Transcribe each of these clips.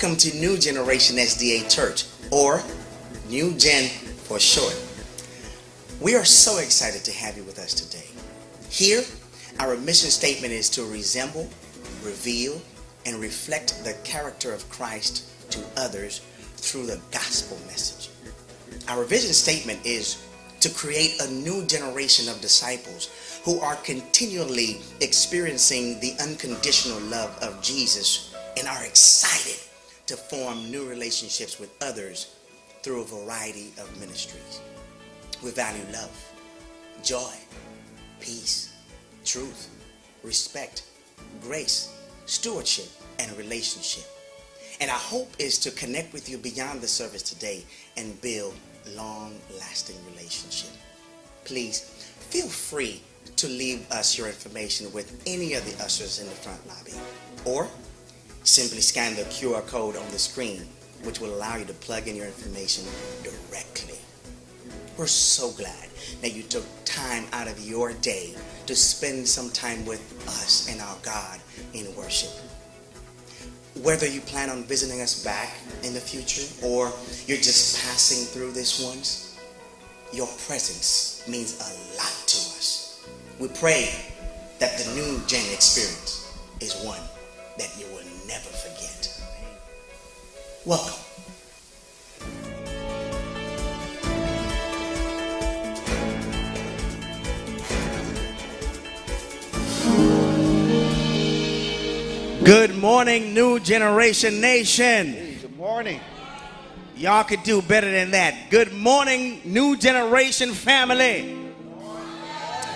Welcome to New Generation SDA Church, or New Gen for short. We are so excited to have you with us today. Here, our mission statement is to resemble, reveal, and reflect the character of Christ to others through the gospel message. Our vision statement is to create a new generation of disciples who are continually experiencing the unconditional love of Jesus relationships with others through a variety of ministries. We value love, joy, peace, truth, respect, grace, stewardship, and relationship. And our hope is to connect with you beyond the service today and build long lasting relationship. Please feel free to leave us your information with any of the ushers in the front lobby or simply scan the QR code on the screen which will allow you to plug in your information directly. We're so glad that you took time out of your day to spend some time with us and our God in worship. Whether you plan on visiting us back in the future or you're just passing through this once, your presence means a lot to us. We pray that the new Gen experience is one that you will never forget. Welcome. Good morning, New Generation Nation. Good morning. Y'all could do better than that. Good morning, New Generation family.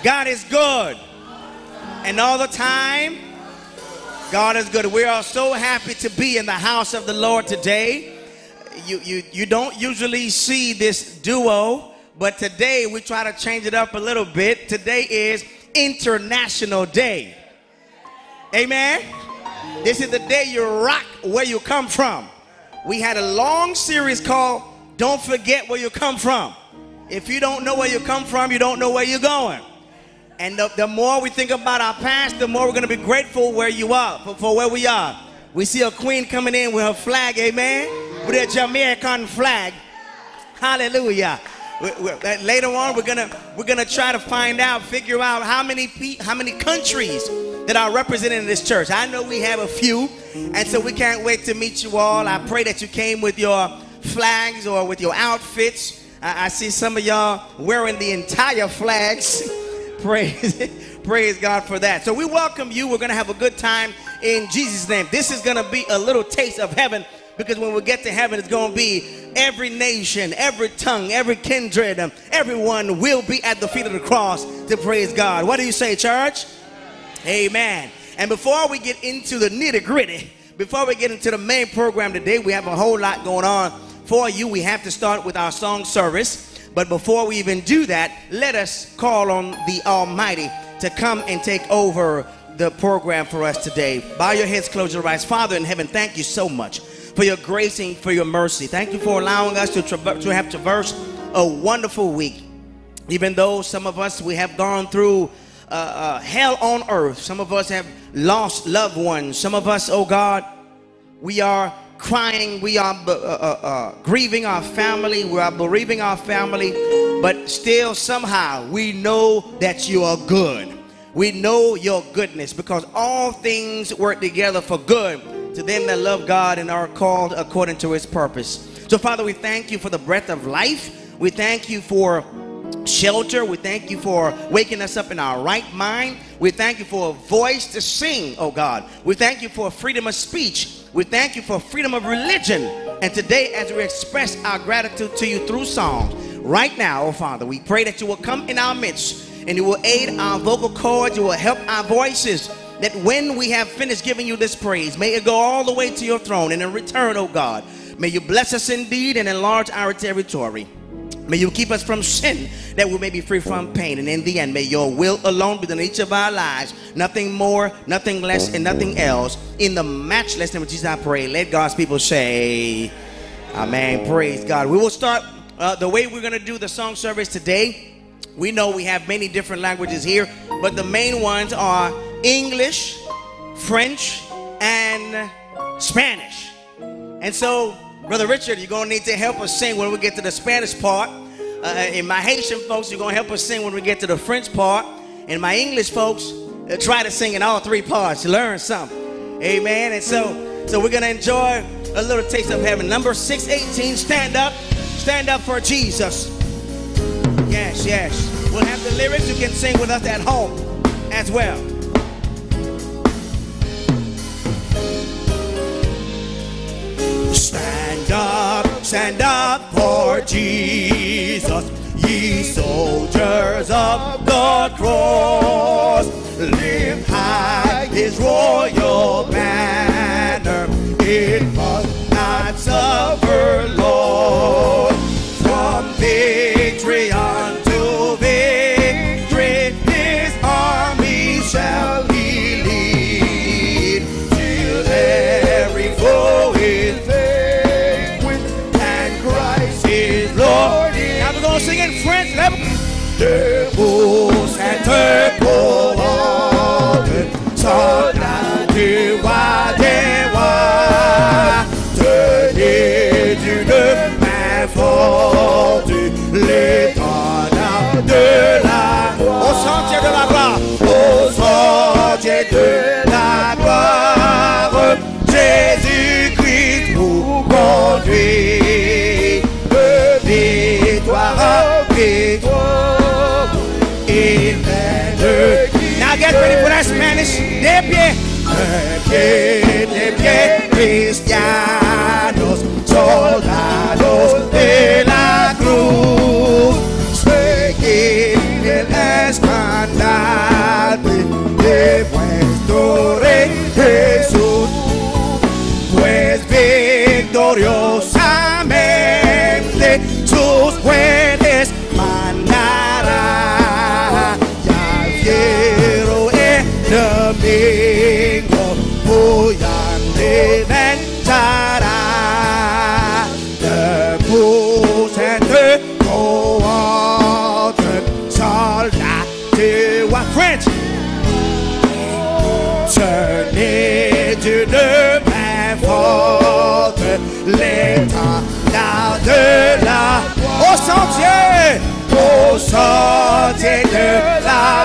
God is good. And all the time, God is good. We are so happy to be in the house of the Lord today. You, you, you don't usually see this duo, but today we try to change it up a little bit. Today is International Day. Amen. This is the day you rock where you come from. We had a long series called Don't Forget Where You Come From. If you don't know where you come from, you don't know where you're going. And the, the more we think about our past, the more we're going to be grateful where you are, for, for where we are. We see a queen coming in with her flag, amen? With a Jamaican flag. Hallelujah. We, we, later on, we're gonna we're gonna try to find out, figure out how many pe- how many countries that are represented in this church. I know we have a few, and so we can't wait to meet you all. I pray that you came with your flags or with your outfits. I, I see some of y'all wearing the entire flags. praise, praise God for that. So we welcome you. We're gonna have a good time in Jesus' name. This is gonna be a little taste of heaven because when we get to heaven, it's going to be every nation, every tongue, every kindred, um, everyone will be at the feet of the cross to praise God. What do you say, church? Amen. And before we get into the nitty gritty, before we get into the main program today, we have a whole lot going on for you. We have to start with our song service. But before we even do that, let us call on the Almighty to come and take over the program for us today. Bow your heads, close your eyes. Father in heaven, thank you so much for your grace and for your mercy. Thank you for allowing us to, to have traversed a wonderful week. Even though some of us, we have gone through uh, uh, hell on earth. Some of us have lost loved ones. Some of us, oh God, we are crying. We are uh, uh, grieving our family. We are bereaving our family. But still, somehow, we know that you are good. We know your goodness because all things work together for good to them that love God and are called according to his purpose. So, Father, we thank you for the breath of life. We thank you for shelter. We thank you for waking us up in our right mind. We thank you for a voice to sing, oh God. We thank you for freedom of speech. We thank you for freedom of religion. And today, as we express our gratitude to you through songs, right now, oh Father, we pray that you will come in our midst and you will aid our vocal cords, you will help our voices that when we have finished giving you this praise, may it go all the way to your throne. And in return, oh God, may you bless us indeed and enlarge our territory. May you keep us from sin that we may be free from pain. And in the end, may your will alone be done in each of our lives. Nothing more, nothing less, and nothing else. In the matchless name of Jesus, I pray. Let God's people say, Amen. Praise God. We will start uh, the way we're going to do the song service today. We know we have many different languages here, but the main ones are English, French, and Spanish. And so, Brother Richard, you're going to need to help us sing when we get to the Spanish part. Uh, and my Haitian folks, you're going to help us sing when we get to the French part. And my English folks, uh, try to sing in all three parts. Learn something. Amen. And so, so we're going to enjoy a little taste of heaven. Number 618, stand up. Stand up for Jesus. Yes, yes. We'll have the lyrics. You can sing with us at home as well. Stand up, stand up for Jesus, ye soldiers of the cross. Lift high his royal banner, it must not suffer loss. From victory unto Debout cette colonne, soldats du roi des rois, tenez d'une main forte l'étendard De pieds, des pieds cristianos, soldados de la cruz. Seguid el estandarte de vuestro Rey Jesús. Pues victoriosamente l'étendard de la au sentier, au sentier de la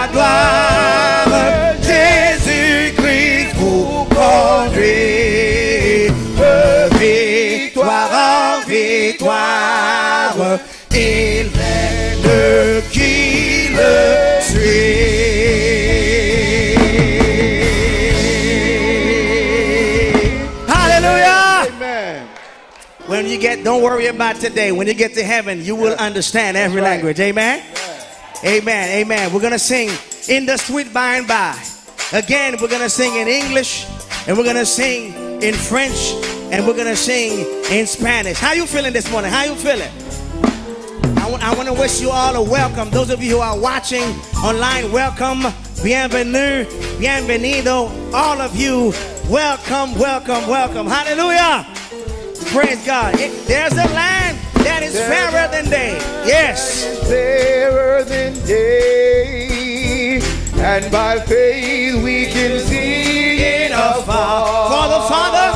get, don't worry about today. When you get to heaven, you will understand every right. language. Amen. Amen. Amen. We're gonna sing in the sweet by and by. Again, we're gonna sing in English, and we're gonna sing in French, and we're gonna sing in Spanish. How you feeling this morning? How you feeling? I want to wish you all a welcome. Those of you who are watching online, welcome. Bienvenue, bienvenido. All of you, welcome, welcome, welcome. Hallelujah. Praise God. It- there's a land that is fairer than day. Yes. Fairer than day, and by faith we can see it afar. For the Father,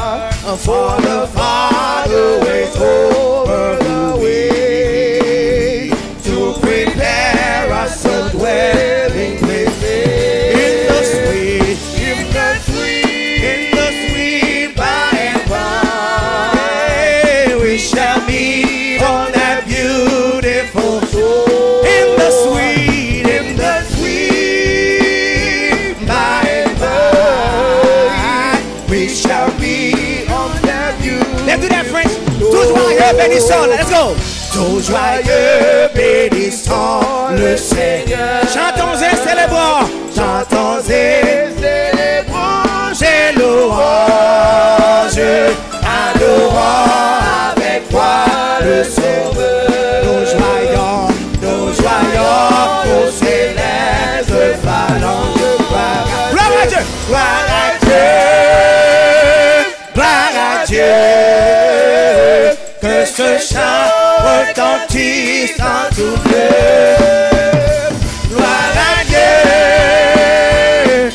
for the Father waits over the way to prepare us a dwelling joyeux bénissant. Let's go. Tout joyeux bénissant le Seigneur. Chantons et célébrons. Chantons et célébrons ses louanges. Adorons avec foi le Sauveur. Nous joyons, nous joyons aux célestes phalanges de gloire. Gloire à Dieu. Gloire à Dieu. Que ce chant retentisse en tout lieu. Gloire à Dieu.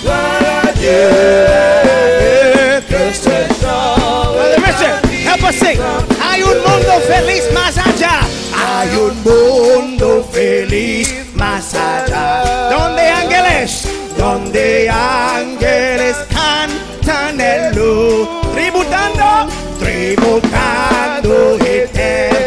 Gloire à Dieu. Que ce chant a sing. Hay un mundo feliz más allá. Hay un mundo feliz más allá. Donde ángeles, Donde ángeles cantan el luz. Tributando tributando air.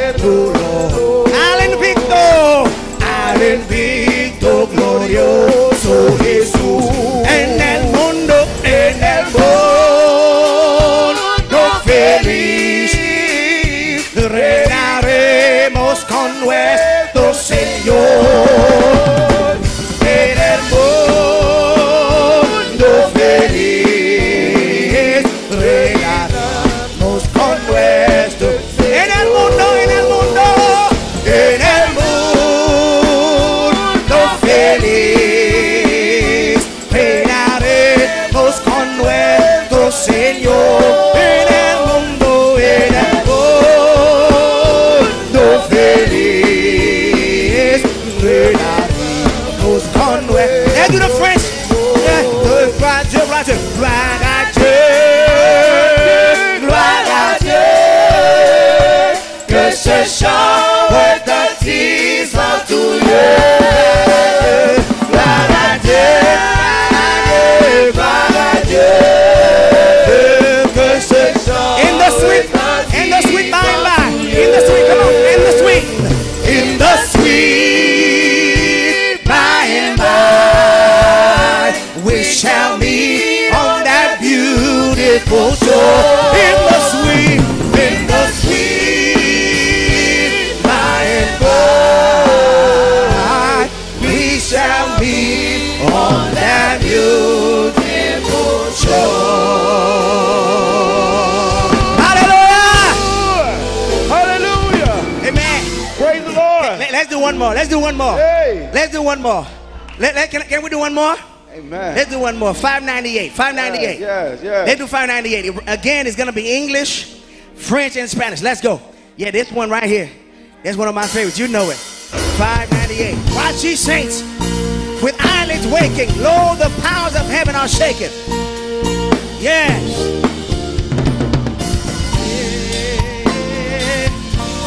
Shall meet on that beautiful shore in the sweet in the sweet by and by we shall meet on that beautiful shore Hallelujah. Hallelujah. Amen. Praise the Lord. Let, us do one more. Let's do one more. Hey. Let's do one more. Let, let- can, can we do one more? Amen. Let's do one more. 598. 598. Yes, yes. Let's do 598. Again, it's going to be English, French, and Spanish. Let's go. Yeah, this one right here. That's one of my favorites. You know it. 598. Watch ye saints with eyelids waking. Lo, the powers of heaven are shaken. Yes.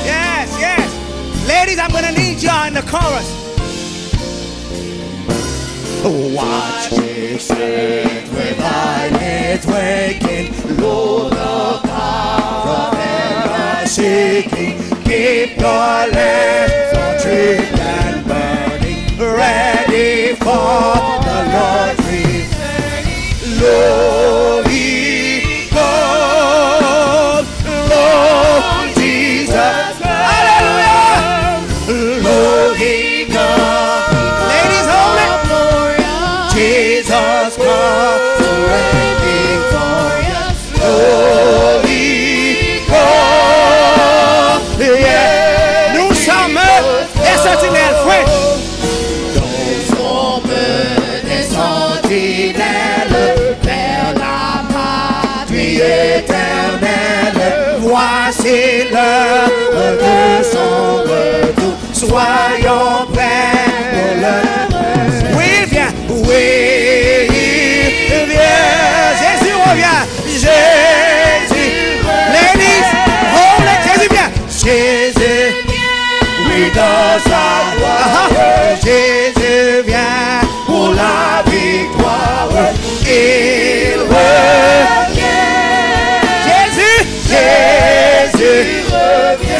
Yes, yes. Ladies, I'm going to need y'all in the chorus. Watch it set with eyelids waking, Lord the power of heaven shaking. Keep your lamps on drip and burning, ready for the Lord's return. Lord,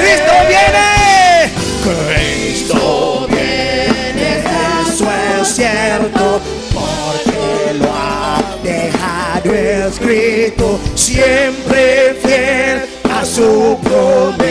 Cristo viene. Cristo viene, eso es cierto, porque lo ha dejado escrito, siempre fiel a su promesa,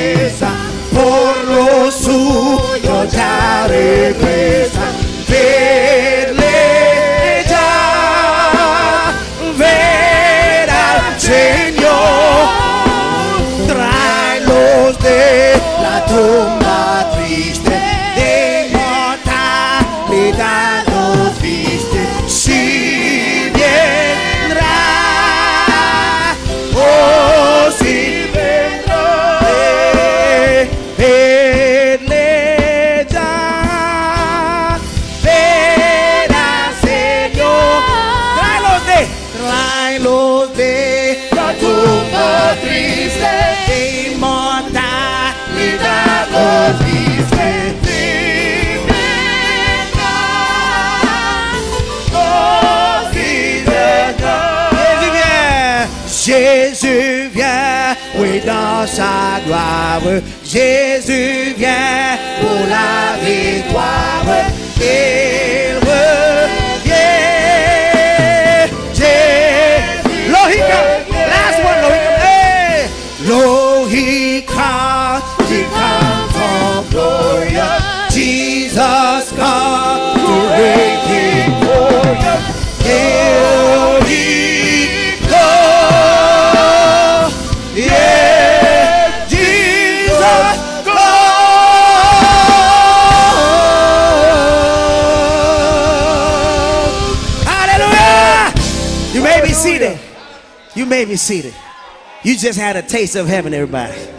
Jésus vient You may be seated. You just had a taste of heaven, everybody.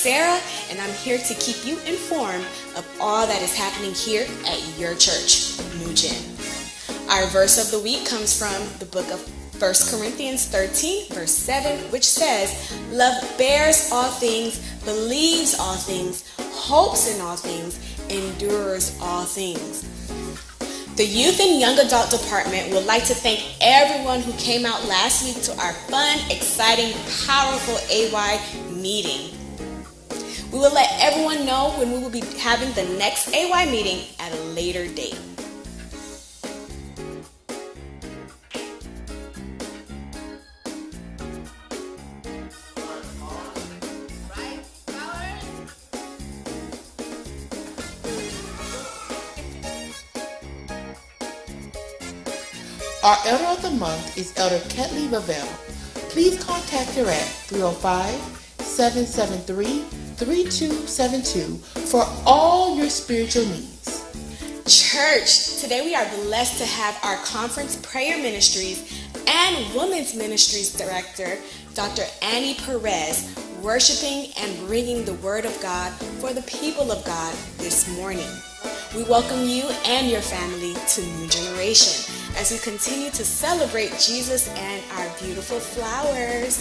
Sarah, and I'm here to keep you informed of all that is happening here at your church, New Gen. Our verse of the week comes from the book of 1 Corinthians 13, verse 7, which says, Love bears all things, believes all things, hopes in all things, endures all things. The Youth and Young Adult Department would like to thank everyone who came out last week to our fun, exciting, powerful AY meeting. We will let everyone know when we will be having the next AY meeting at a later date. Our Elder of the Month is Elder Ketley Lavelle. Please contact her at oh 305-773-3272 for all your spiritual needs. Church, today we are blessed to have our conference prayer ministries and women's ministries director, Dr. Annie Perez, worshiping and bringing the word of God for the people of God this morning. We welcome you and your family to New Generation as we continue to celebrate Jesus and our beautiful flowers.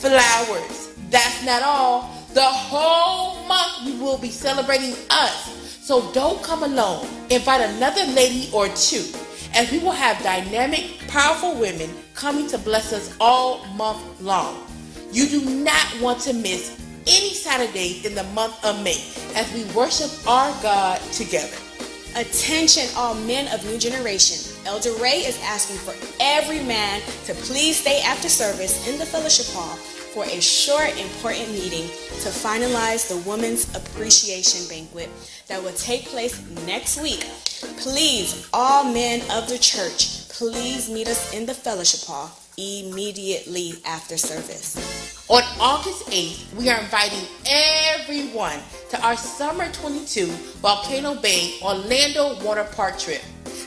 Flowers. That's not all. The whole month we will be celebrating us. So don't come alone. Invite another lady or two, and we will have dynamic, powerful women coming to bless us all month long. You do not want to miss any Saturdays in the month of May as we worship our God together. Attention, all men of New Generation. Elder Ray is asking for every man to please stay after service in the fellowship hall for a short, important meeting to finalize the Women's Appreciation Banquet that will take place next week. Please, all men of the church, please meet us in the fellowship hall immediately after service. On August 8th, we are inviting everyone to our Summer 22 Volcano Bay Orlando Water Park trip.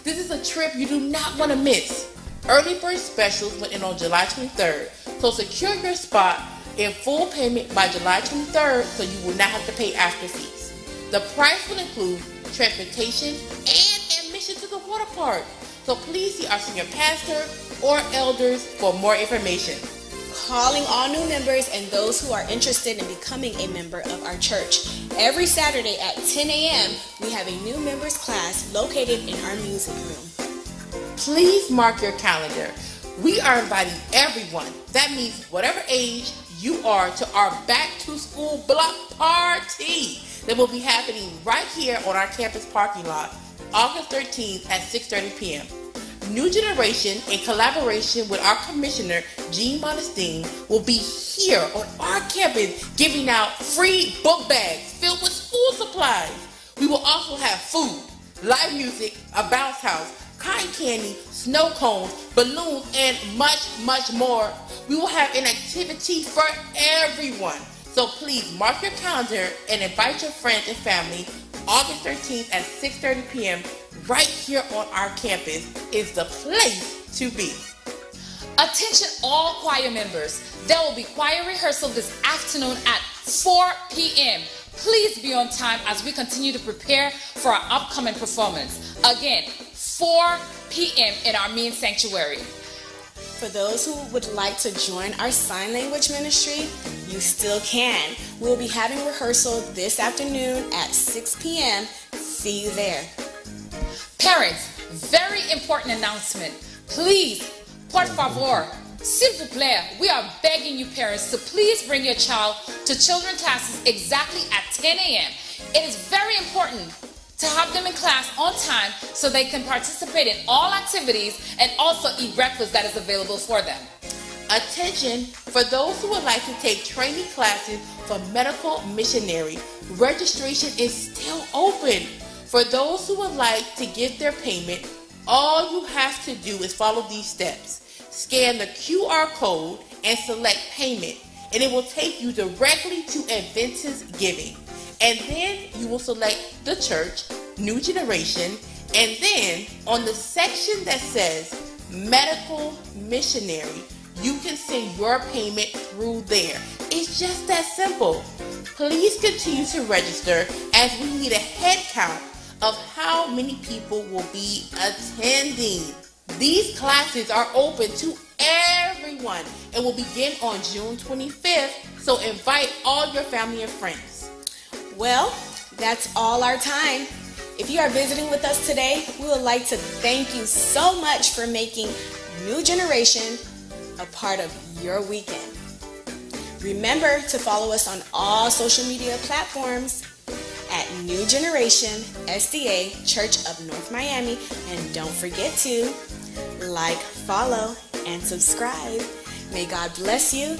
This is a trip you do not want to miss. Early bird specials went in on July 23rd, so secure your spot in full payment by July 23rd so you will not have to pay after fees. The price will include transportation and admission to the water park. So please see our senior pastor or elders for more information. calling all new members and those who are interested in becoming a member of our church. Every Saturday at 10 a.m., we have a new members class located in our music room. Please mark your calendar. We are inviting everyone, that means whatever age you are, to our back to school block party that will be happening right here on our campus parking lot, August 13th at 6:30 p.m. New Generation, in collaboration with our commissioner, Jean Monestime, will be here on our campus giving out free book bags filled with school supplies. We will also have food, live music, a bounce house, cotton candy, snow cones, balloons, and much, much more. We will have an activity for everyone. So please mark your calendar and invite your friends and family August 13th at 6.30 p.m. right here on our campus is the place to be. Attention all choir members. There will be choir rehearsal this afternoon at 4 p.m. Please be on time as we continue to prepare for our upcoming performance. Again, 4 p.m. in our main sanctuary. For those who would like to join our sign language ministry, you still can. We'll be having rehearsal this afternoon at 6 p.m. See you there. Parents, very important announcement. Please, por favor, s'il vous plaît, we are begging you parents to please bring your child to children classes exactly at 10 a.m. It is very important to have them in class on time so they can participate in all activities and also eat breakfast that is available for them. Attention for those who would like to take training classes for medical missionary. Registration is still open. For those who would like to give their payment, all you have to do is follow these steps. Scan the QR code and select payment, and it will take you directly to Adventist Giving. And then you will select the church, New Generation, and then on the section that says Medical Missionary, you can send your payment through there. It's just that simple. Please continue to register as we need a head count of how many people will be attending. These classes are open to everyone and will begin on June 25th, so invite all your family and friends. Well, that's all our time. If you are visiting with us today, we would like to thank you so much for making New Generation a part of your weekend. Remember to follow us on all social media platforms at New Generation SDA Church of North Miami. And don't forget to like, follow, and subscribe. May God bless you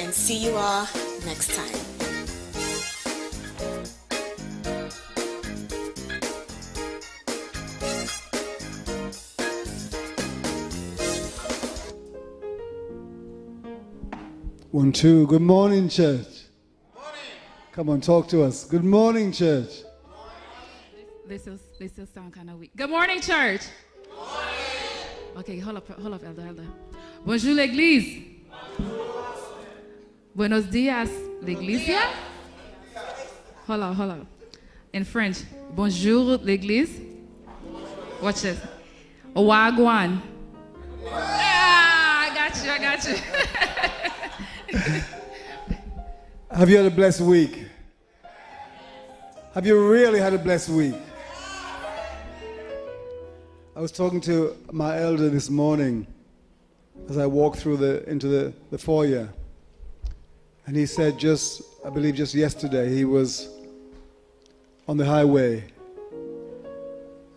and see you all next time. One, two. Good morning, church. Come on, talk to us. Good morning, church. This is this will sound kind of weak. Good morning, church. Okay, hold up, hold up, elder, elder. Bonjour, l'église. Buenos días, l'iglesia. Hold on, hold on. In French, bonjour, l'église. Watch this. Wagwan. Ah, I got you, I got you. Have you had a blessed week? Have you really had a blessed week? I was talking to my elder this morning as I walked through the into the, the foyer. And he said just I believe just yesterday he was on the highway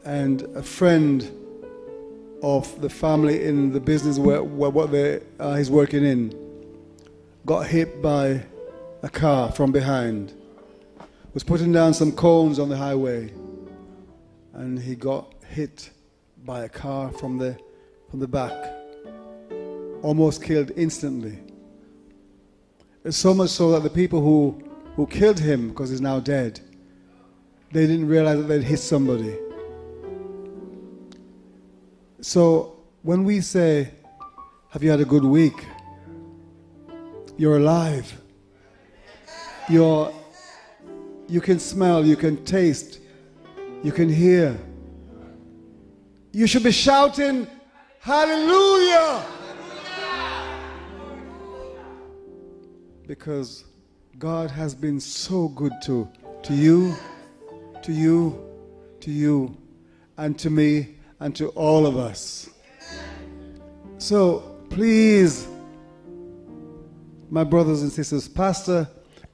and a friend of the family in the business where, where what they, uh, he's working in got hit by a car from behind was putting down some cones on the highway and he got hit by a car from the from the back almost killed instantly. It's so much so that the people who who killed him because he's now dead they didn't realize that they'd hit somebody. So when we say have you had a good week you're alive you're you can smell, you can taste, you can hear. You should be shouting, Hallelujah! Because God has been so good to, to you, to you, to you, and to me, and to all of us. So please, my brothers and sisters, Pastor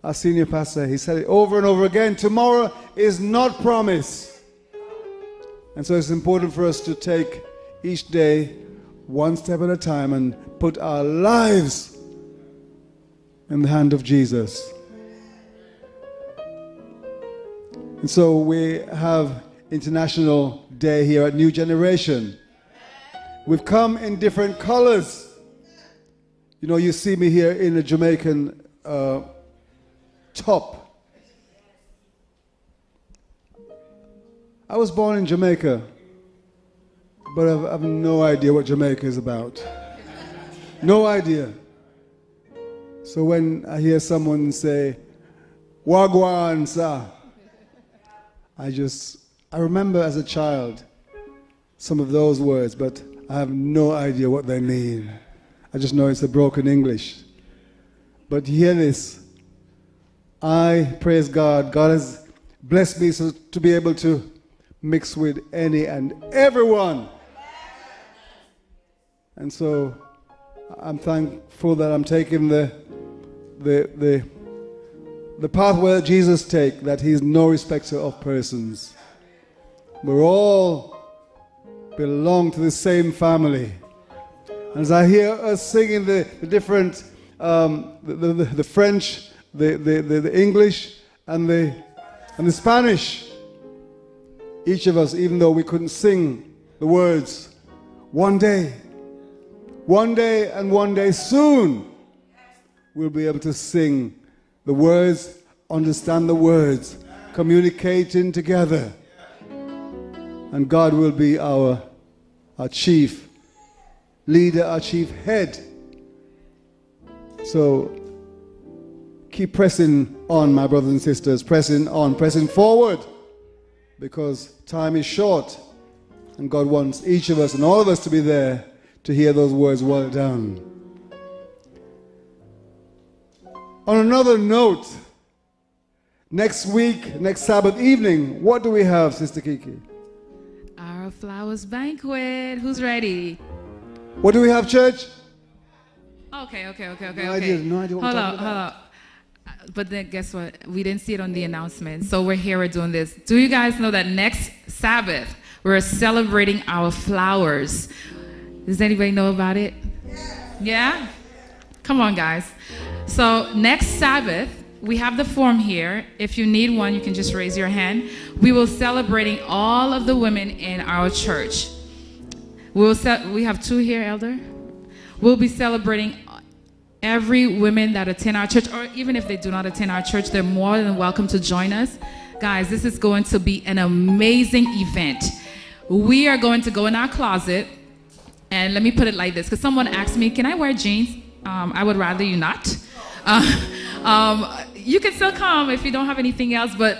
our senior pastor, he said it over and over again tomorrow is not promise. And so it's important for us to take each day, one step at a time, and put our lives in the hand of Jesus. And so we have International Day here at New Generation. We've come in different colors. You know, you see me here in a Jamaican uh, top. I was born in Jamaica, but I've, I've no idea what Jamaica is about. No idea. So when I hear someone say, Wagwan, sir, I just, I remember as a child some of those words, but I have no idea what they mean. I just know it's a broken English. But hear this. I praise God. God has blessed me so to be able to mix with any and everyone. And so I'm thankful that I'm taking the the the the path where Jesus take that he's no respecter of persons. We're all belong to the same family. As I hear us singing the, the different, um, the, the, the, French, the, the, the, the English, and the, and the Spanish, each of us, even though we couldn't sing the words, one day, one day and one day soon, we'll be able to sing the words, understand the words, communicating together. And God will be our, our chief leader, our chief head. So keep pressing on, my brothers and sisters, pressing on, pressing forward, because time is short. And God wants each of us and all of us to be there to hear those words well done. On another note, next week, next Sabbath evening, what do we have, Sister Kiki? Our flowers banquet. Who's ready? What do we have, church? Okay, okay, okay, okay. No okay. idea, no idea what hold up, hold up. But then guess what? We didn't see it on the announcement. So we're here, we're doing this. Do you guys know that next Sabbath, we're celebrating our flowers? Does anybody know about it? Yeah? Come on, guys. So next Sabbath, we have the form here. If you need one, you can just raise your hand. We will celebrating all of the women in our church. We'll we have two here, Elder. We'll be celebrating every women that attend our church, or even if they do not attend our church, they're more than welcome to join us. Guys, this is going to be an amazing event. We are going to go in our closet, and let me put it like this because someone asked me, Can I wear jeans? Um, I would rather you not. Uh, um, you can still come if you don't have anything else, but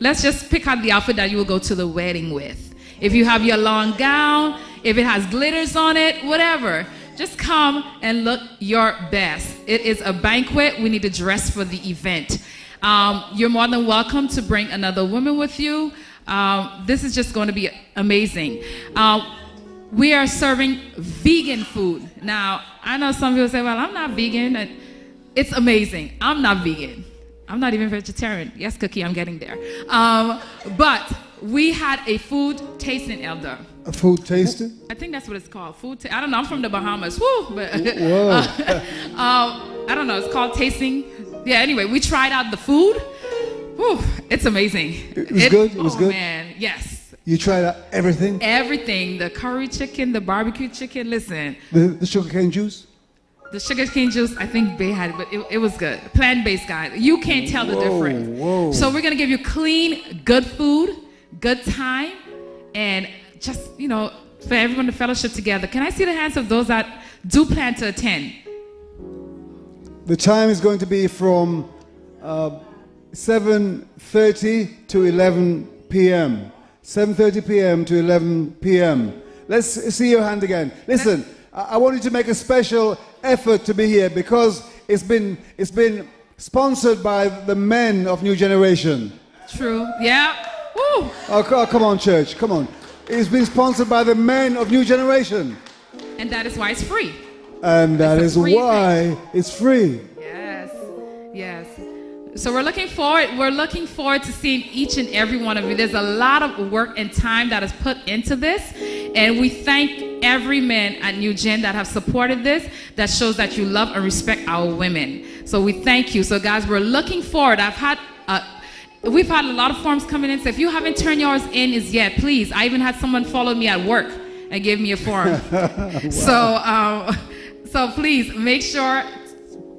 let's just pick out the outfit that you will go to the wedding with. If you have your long gown, if it has glitters on it, whatever, just come and look your best. It is a banquet. We need to dress for the event. Um, you're more than welcome to bring another woman with you. Um, this is just going to be amazing. Um, we are serving vegan food. Now, I know some people say, well, I'm not vegan. It's amazing. I'm not vegan. I'm not even vegetarian. Yes, Cookie, I'm getting there. Um, but we had a food tasting elder. A food tasting? I think that's what it's called. Food. Ta- I don't know. I'm from the Bahamas. Woo! But Whoa. um, I don't know. It's called tasting. Yeah. Anyway, we tried out the food. Woo! It's amazing. It was good? It was oh, good? man. Yes. You tried out everything? Everything. The curry chicken, the barbecue chicken. Listen, The, the sugarcane juice? the sugar cane juice. I think Bay had it, but it, it was good. Plant-based guy. You can't tell the Whoa, difference. whoa. So we're gonna give you clean, good food, good time, and just you know for everyone to fellowship together. Can I see the hands of those that do plan to attend? The time is going to be from uh, 7.30 to 11 p.m. 7.30 p.m. to 11 p.m. Let's see your hand again. Listen, I I want you to make a special effort to be here because it's been, it's been sponsored by the men of New Generation. True. Yeah. Woo. Oh, oh, come on, church, come on. It's been sponsored by the men of New Generation. And that is why it's free. And that It's is why it's free. Yes. Yes. So we're looking forward. We're looking forward to seeing each and every one of you. There's a lot of work and time that is put into this. And we thank every man at New Gen that have supported this. That shows that you love and respect our women. So we thank you. So guys, we're looking forward. I've had. We've had a lot of forms coming in. So if you haven't turned yours in as yet, please. I even had someone follow me at work and give me a form. So, um, so please make sure,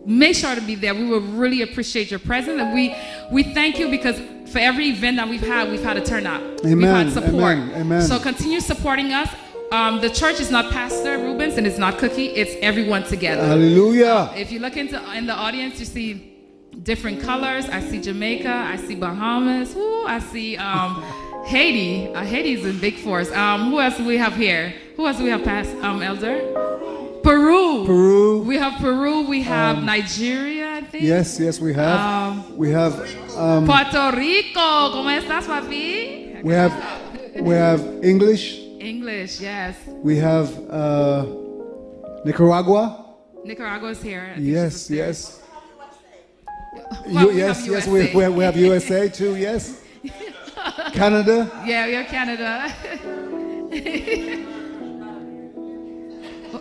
make sure to be there. We will really appreciate your presence, and we we thank you because for every event that we've had, we've had a turnout. we've Amen, had support. amen, amen. So continue supporting us. Um, the church is not Pastor Rubens and it's not Cookie. It's everyone together. Hallelujah. If you look into in the audience, you see different colors. I see Jamaica. I see Bahamas. Ooh, I see um, Haiti. Uh, Haiti's in big force. Um, who else do we have here? Who else do we have past um, Elder? Peru. Peru. We have Peru. We have Nigeria. I think. Yes, yes, we have. Um, we have. Um, Puerto Rico. ¿Cómo estás, papi? we have. We have English. English. Yes. We have uh, Nicaragua. Nicaragua's here. I Yes, yes. Well, You- yes, have yes. We, USA. we, we have USA too. Yes. Canada. Yeah, we have Canada.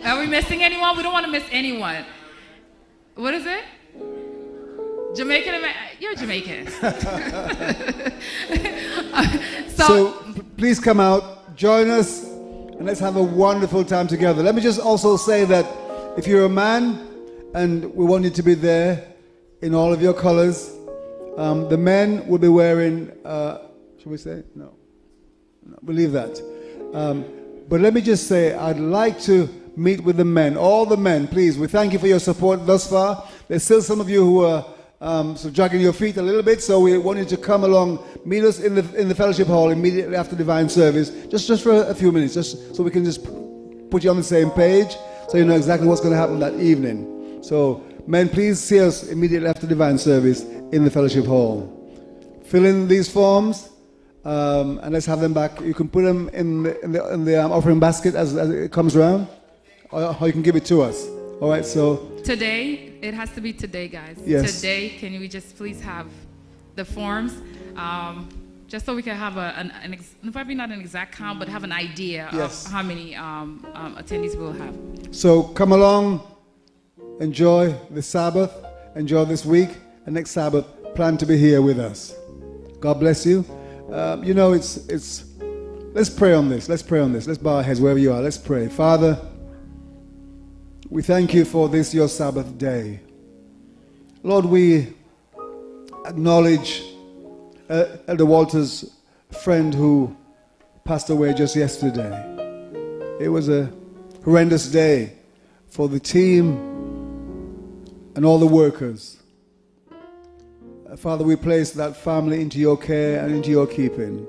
Are we missing anyone? We don't want to miss anyone. What is it? Jamaican Amer- You're Jamaican. so, So please come out, join us, and let's have a wonderful time together. Let me just also say that if you're a man and we want you to be there in all of your colors, um, the men will be wearing, uh, should we say? No. no we leave that. Um, but let me just say, I'd like to meet with the men, all the men, please. We thank you for your support thus far. There's still some of you who are um, of dragging your feet a little bit, so we want you to come along, meet us in the in the fellowship hall immediately after divine service, just just for a few minutes, just so we can just put you on the same page, so you know exactly what's going to happen that evening. So, men, please see us immediately after divine service in the fellowship hall. Fill in these forms. Um, and let's have them back. You can put them in the, in the, in the um, offering basket as, as it comes around, or, or you can give it to us. All right, so today, it has to be today, guys. Yes. Today, can we just please have the forms? Um, just so we can have a, an, an ex- probably not an exact count, but have an idea Yes. of how many um, um, attendees we'll have. So come along, enjoy the Sabbath, enjoy this week, and next Sabbath, plan to be here with us. God bless you. Um, you know, it's it's. Let's pray on this. Let's pray on this. Let's bow our heads wherever you are. Let's pray, Father. We thank you for this your Sabbath day. Lord, we acknowledge uh, Elder Walter's friend who passed away just yesterday. It was a horrendous day for the team and all the workers. Uh, Father, we place that family into your care and into your keeping.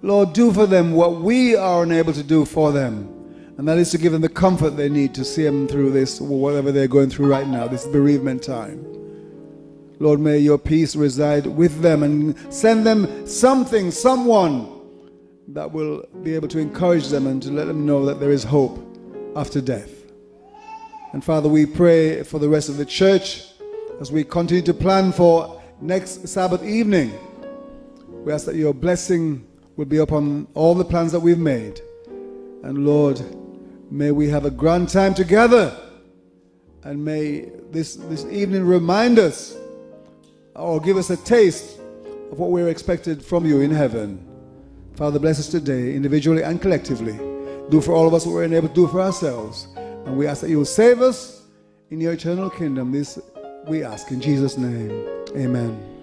Lord, do for them what we are unable to do for them, and that is to give them the comfort they need to see them through this, whatever they're going through right now, this bereavement time. Lord, may your peace reside with them and send them something, someone that will be able to encourage them and to let them know that there is hope after death. And Father, we pray for the rest of the church as we continue to plan for next Sabbath evening. We ask that your blessing will be upon all the plans that we've made. And Lord, may we have a grand time together. And may this, this evening remind us or give us a taste of what we're expected from you in heaven. Father, bless us today, individually and collectively. Do for all of us what we're unable to do for ourselves. And we ask that you will save us in your eternal kingdom. This we ask in Jesus' name. Amen.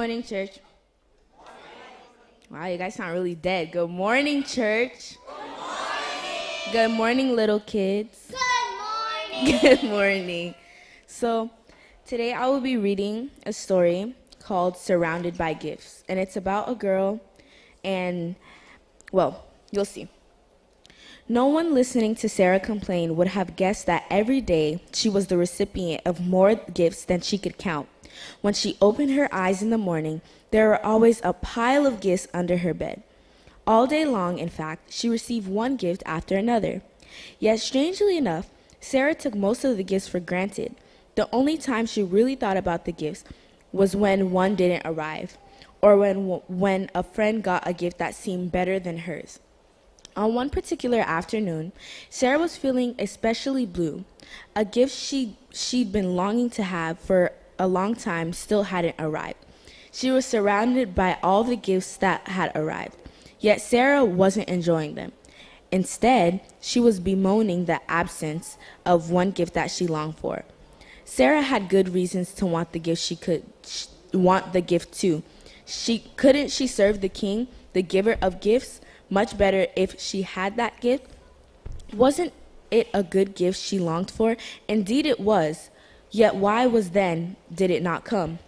Good morning, church. Wow, you guys sound really dead. Good morning, church. Good morning, little kids. Good morning. Good morning. So, today I will be reading a story called Surrounded by Gifts. And it's about a girl, and, well, you'll see. No one listening to Sarah complain would have guessed that every day she was the recipient of more gifts than she could count. When she opened her eyes in the morning, there were always a pile of gifts under her bed. All day long, in fact, she received one gift after another. Yet, strangely enough, Sarah took most of the gifts for granted. The only time she really thought about the gifts was when one didn't arrive, or when, when a friend got a gift that seemed better than hers. On one particular afternoon, Sarah was feeling especially blue. A gift she, she'd been longing to have for a long time still hadn't arrived. She was surrounded by all the gifts that had arrived, yet Sarah wasn't enjoying them. Instead, she was bemoaning the absence of one gift that she longed for. Sarah had good reasons to want the gift she could want the gift too. She couldn't she serve the king, the giver of gifts, much better if she had that gift? Wasn't it a good gift she longed for? Indeed it was. Yet why was then did it not come?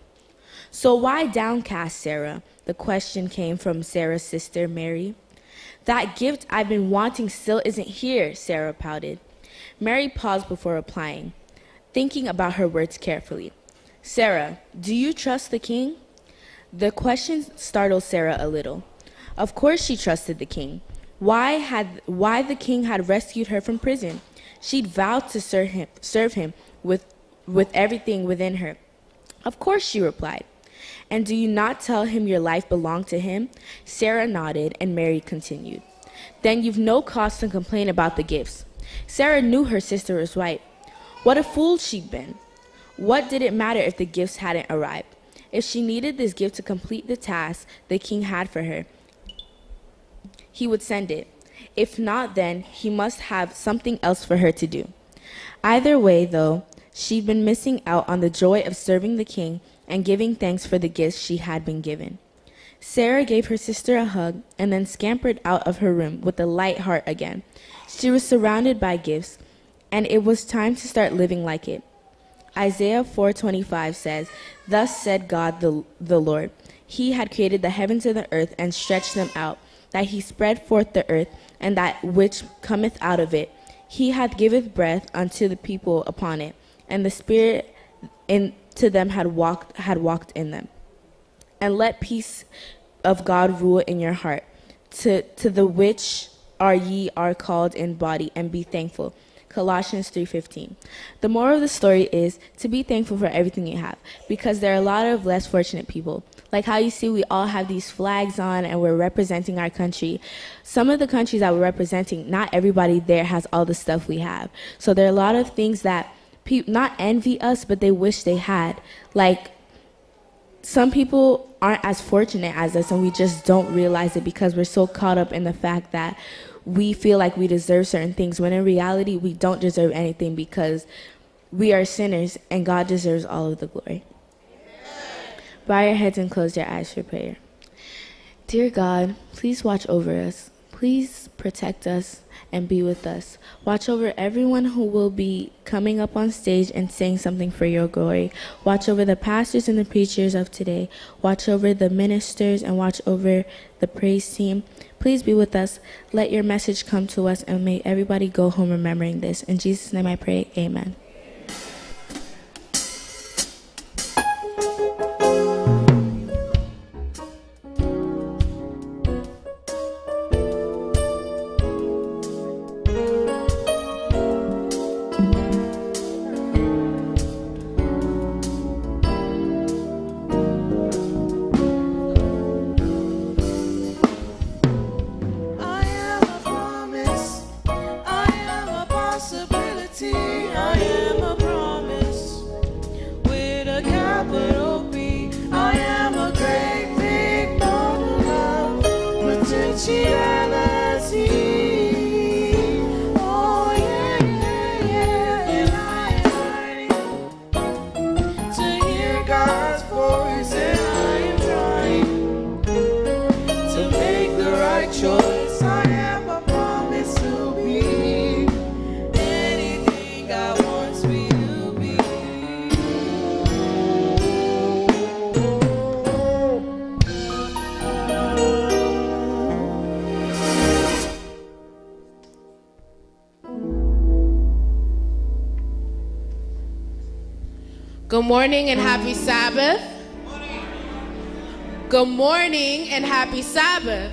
So why downcast, Sarah? The question came from Sarah's sister Mary. That gift I've been wanting still isn't here, Sarah pouted. Mary paused before replying, thinking about her words carefully. Sarah, do you trust the king? The question startled Sarah a little. Of course she trusted the king. Why had why the king had rescued her from prison? She'd vowed to serve him, serve him with with everything within her. Of course, she replied. And do you not tell him your life belonged to him? Sarah nodded, and Mary continued. Then you've no cause to complain about the gifts. Sarah knew her sister was right. What a fool she'd been. What did it matter if the gifts hadn't arrived? If she needed this gift to complete the task the king had for her, he would send it. If not, then he must have something else for her to do. Either way, though, she'd been missing out on the joy of serving the king and giving thanks for the gifts she had been given. Sarah gave her sister a hug and then scampered out of her room with a light heart again. She was surrounded by gifts, and it was time to start living like it. Isaiah 4:25 says, "Thus said God the, the Lord: He had created the heavens and the earth and stretched them out, that he spread forth the earth and that which cometh out of it. He hath giveth breath unto the people upon it, and the Spirit into them had walked had walked in them. And let peace of God rule in your heart, to to the which are ye are called in body, and be thankful. Colossians 3:15. The moral of the story is to be thankful for everything you have because there are a lot of less fortunate people. Like how you see we all have these flags on and we're representing our country. Some of the countries that we're representing, not everybody there has all the stuff we have. So there are a lot of things that people not envy us, but they wish they had. Like some people aren't as fortunate as us and we just don't realize it because we're so caught up in the fact that we feel like we deserve certain things when in reality we don't deserve anything because we are sinners and God deserves all of the glory. Bow your heads and close your eyes for prayer. Dear God, please watch over us. Please protect us and be with us. Watch over everyone who will be coming up on stage and saying something for your glory. Watch over the pastors and the preachers of today. Watch over the ministers and watch over the praise team. Please be with us. Let your message come to us and may everybody go home remembering this. In Jesus' name I pray, amen. Good morning and happy Sabbath. Good morning and happy Sabbath.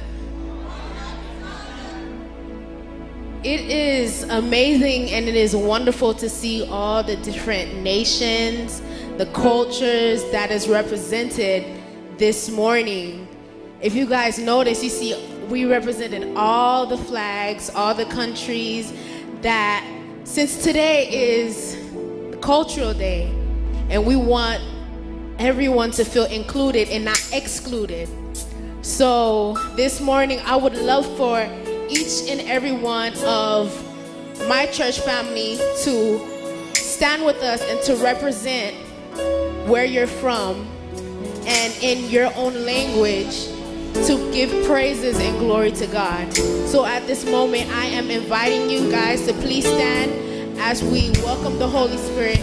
It is amazing and it is wonderful to see all the different nations, the cultures that is represented this morning. If you guys notice, you see we represented all the flags, all the countries that since today is cultural day and we want everyone to feel included and not excluded. So this morning, I would love for each and every one of my church family to stand with us and to represent where you're from and in your own language to give praises and glory to God. So at this moment, I am inviting you guys to please stand as we welcome the Holy Spirit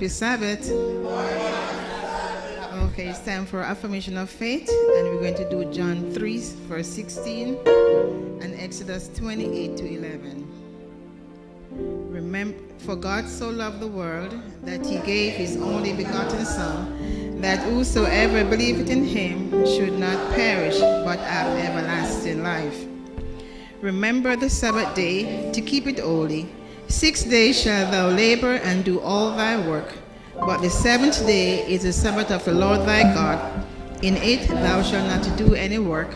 happy Sabbath. Okay, it's time for affirmation of faith, and we're going to do John 3, verse 16, and Exodus 28 to 11. Remember, For God so loved the world that he gave his only begotten Son, that whosoever believeth in him should not perish, but have everlasting life. Remember the Sabbath day to keep it holy. Six days shalt thou labor and do all thy work. But the seventh day is the Sabbath of the Lord thy God. In it thou shalt not do any work,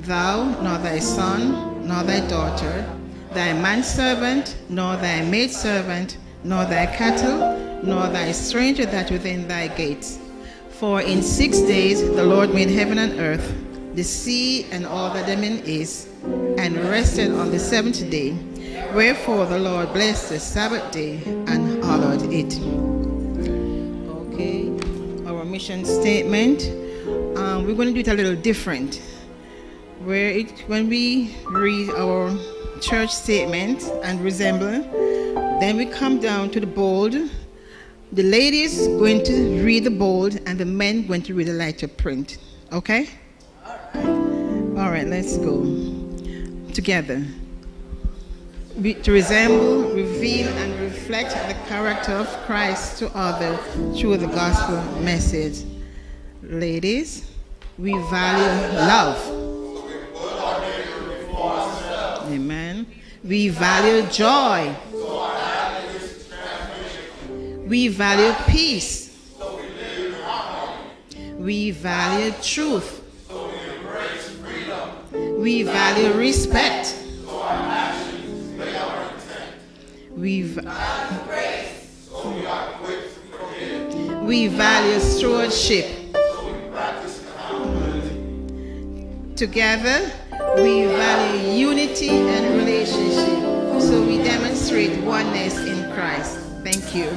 thou, nor thy son, nor thy daughter, thy manservant, nor thy maidservant, nor thy cattle, nor thy stranger that within thy gates. For in six days the Lord made heaven and earth, the sea and all that therein is, and rested on the seventh day. Wherefore the Lord blessed the Sabbath day and honored it. Okay, our mission statement. Um, we're going to do it a little different. Where it, when we read our church statement and resemble, then we come down to the bold. The ladies going to read the bold, and the men going to read the lighter print. Okay? All right, let's go together. To resemble, reveal, and reflect the character of Christ to others through the gospel message. Ladies, we value love. Amen. We value joy. We value peace. We value truth. We value respect. We, va- we value stewardship. Together, we value unity and relationship. So we demonstrate oneness in Christ. Thank you.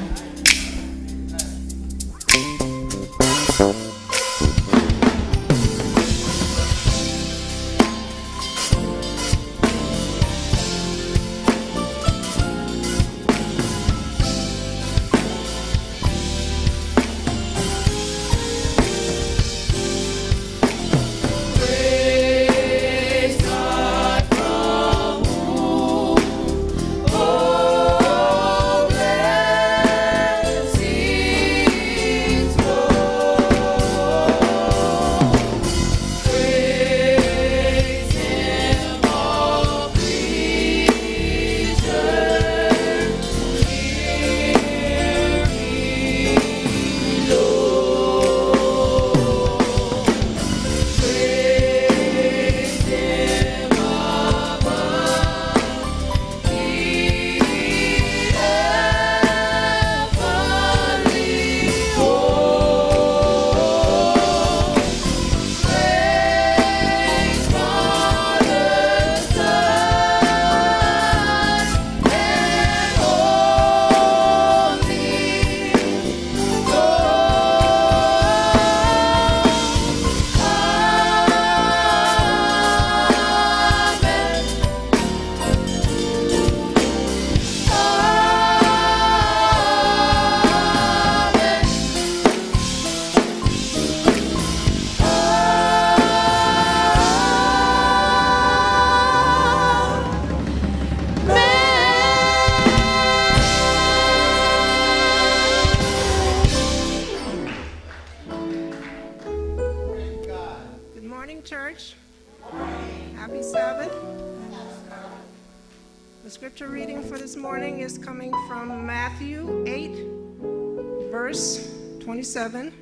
27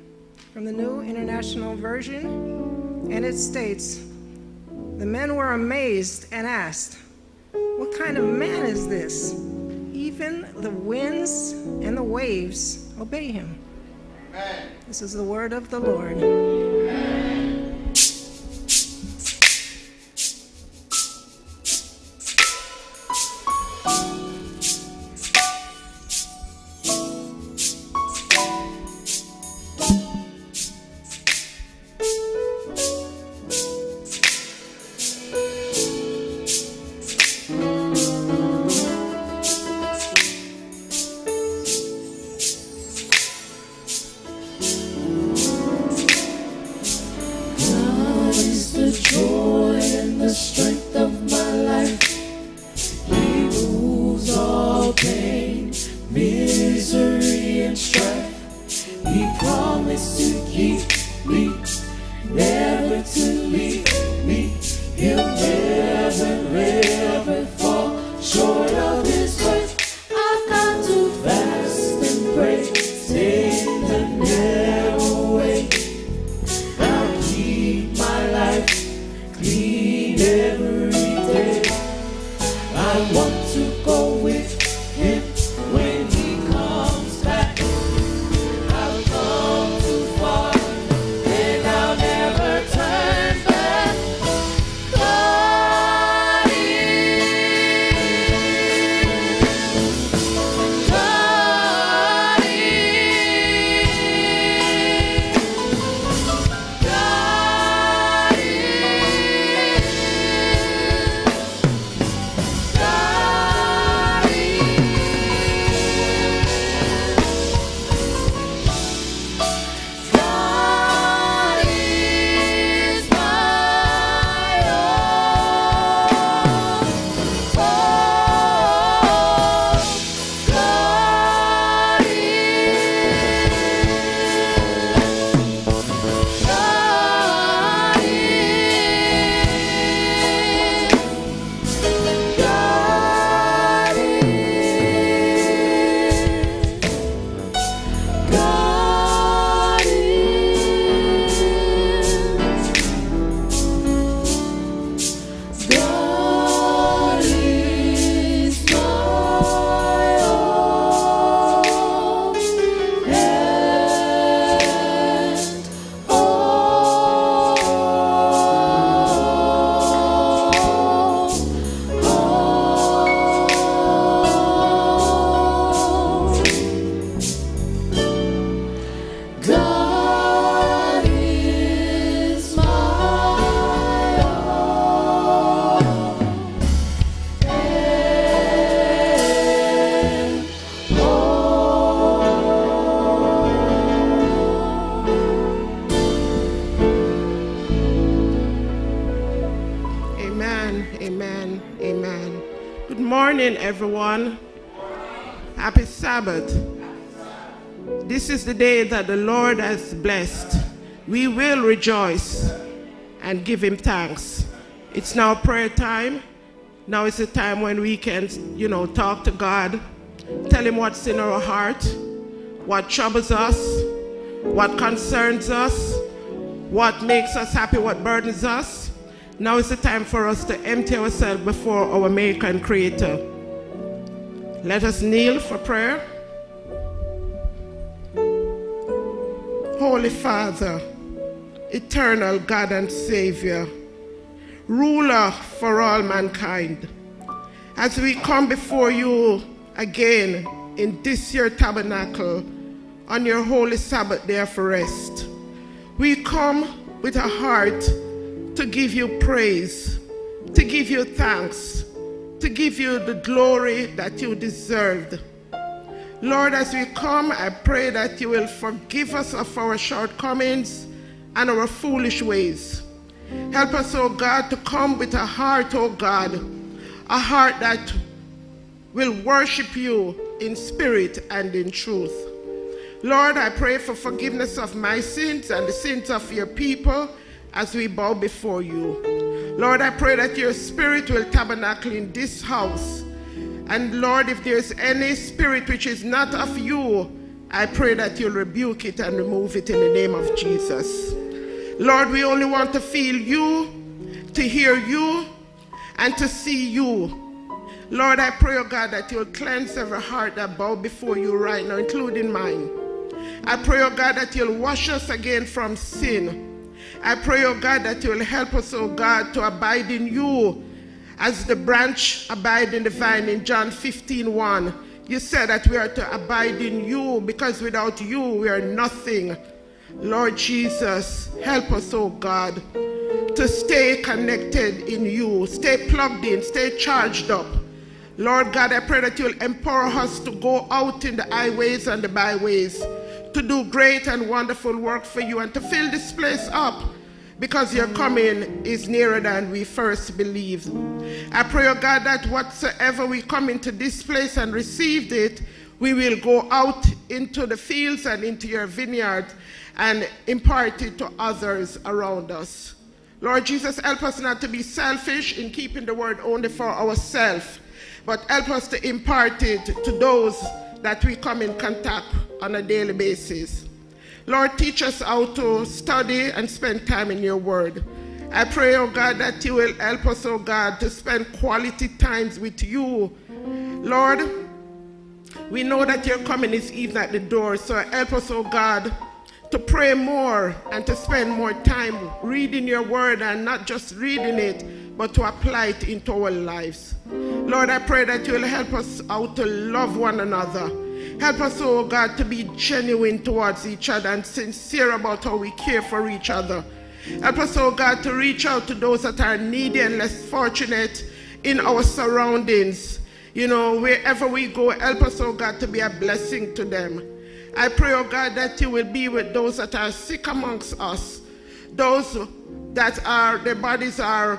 from the New International Version. And it states The men were amazed and asked, What kind of man is this? Even the winds and the waves obey him. This is the word of the Lord. Sabbath. This is the day that the Lord has blessed. We will rejoice and give Him thanks. It's now prayer time. Now is the time when we can, you know, talk to God, tell Him what's in our heart, what troubles us, what concerns us, what makes us happy, what burdens us. Now is the time for us to empty ourselves before our Maker and Creator. Let us kneel for prayer. Holy Father, eternal God and Savior, ruler for all mankind, as we come before you again in this year tabernacle on your holy Sabbath day of rest, we come with a heart to give you praise, to give you thanks, to give you the glory that you deserved. Lord, as we come, I pray that you will forgive us of our shortcomings and our foolish ways. Help us, oh God, to come with a heart, oh God, a heart that will worship you in spirit and in truth. Lord, I pray for forgiveness of my sins and the sins of your people as we bow before you. Lord, I pray that your spirit will tabernacle in this house. And Lord, if there's any spirit which is not of you, I pray that you'll rebuke it and remove it in the name of Jesus. Lord, we only want to feel you, to hear you, and to see you. Lord, I pray, oh God, that you'll cleanse every heart that bow before you right now, including mine. I pray, oh God, that you'll wash us again from sin. I pray, oh God, that you'll help us, oh God, to abide in you as the branch abide in the vine in John 15 1. You said that we are to abide in you because without you we are nothing. Lord Jesus, help us, oh God, to stay connected in you, stay plugged in, stay charged up. Lord God, I pray that you'll empower us to go out in the highways and the byways, to do great and wonderful work for you, and to fill this place up because your coming is nearer than we first believed. I pray, oh God, that whatsoever we come into this place and received it, we will go out into the fields and into your vineyard and impart it to others around us. Lord Jesus, help us not to be selfish in keeping the word only for ourselves, but help us to impart it to those that we come in contact on a daily basis. Lord, teach us how to study and spend time in your word. I pray, oh God, that you will help us, oh God, to spend quality times with you. Lord, we know that your coming is even at the door, so help us, oh God, to pray more and to spend more time reading your word and not just reading it, but to apply it into our lives. Lord, I pray that you will help us how to love one another. Help us, oh God, to be genuine towards each other and sincere about how we care for each other. Help us, oh God, to reach out to those that are needy and less fortunate in our surroundings. You know, wherever we go, help us, oh God, to be a blessing to them. I pray, oh God, that you will be with those that are sick amongst us, those that are, their bodies are,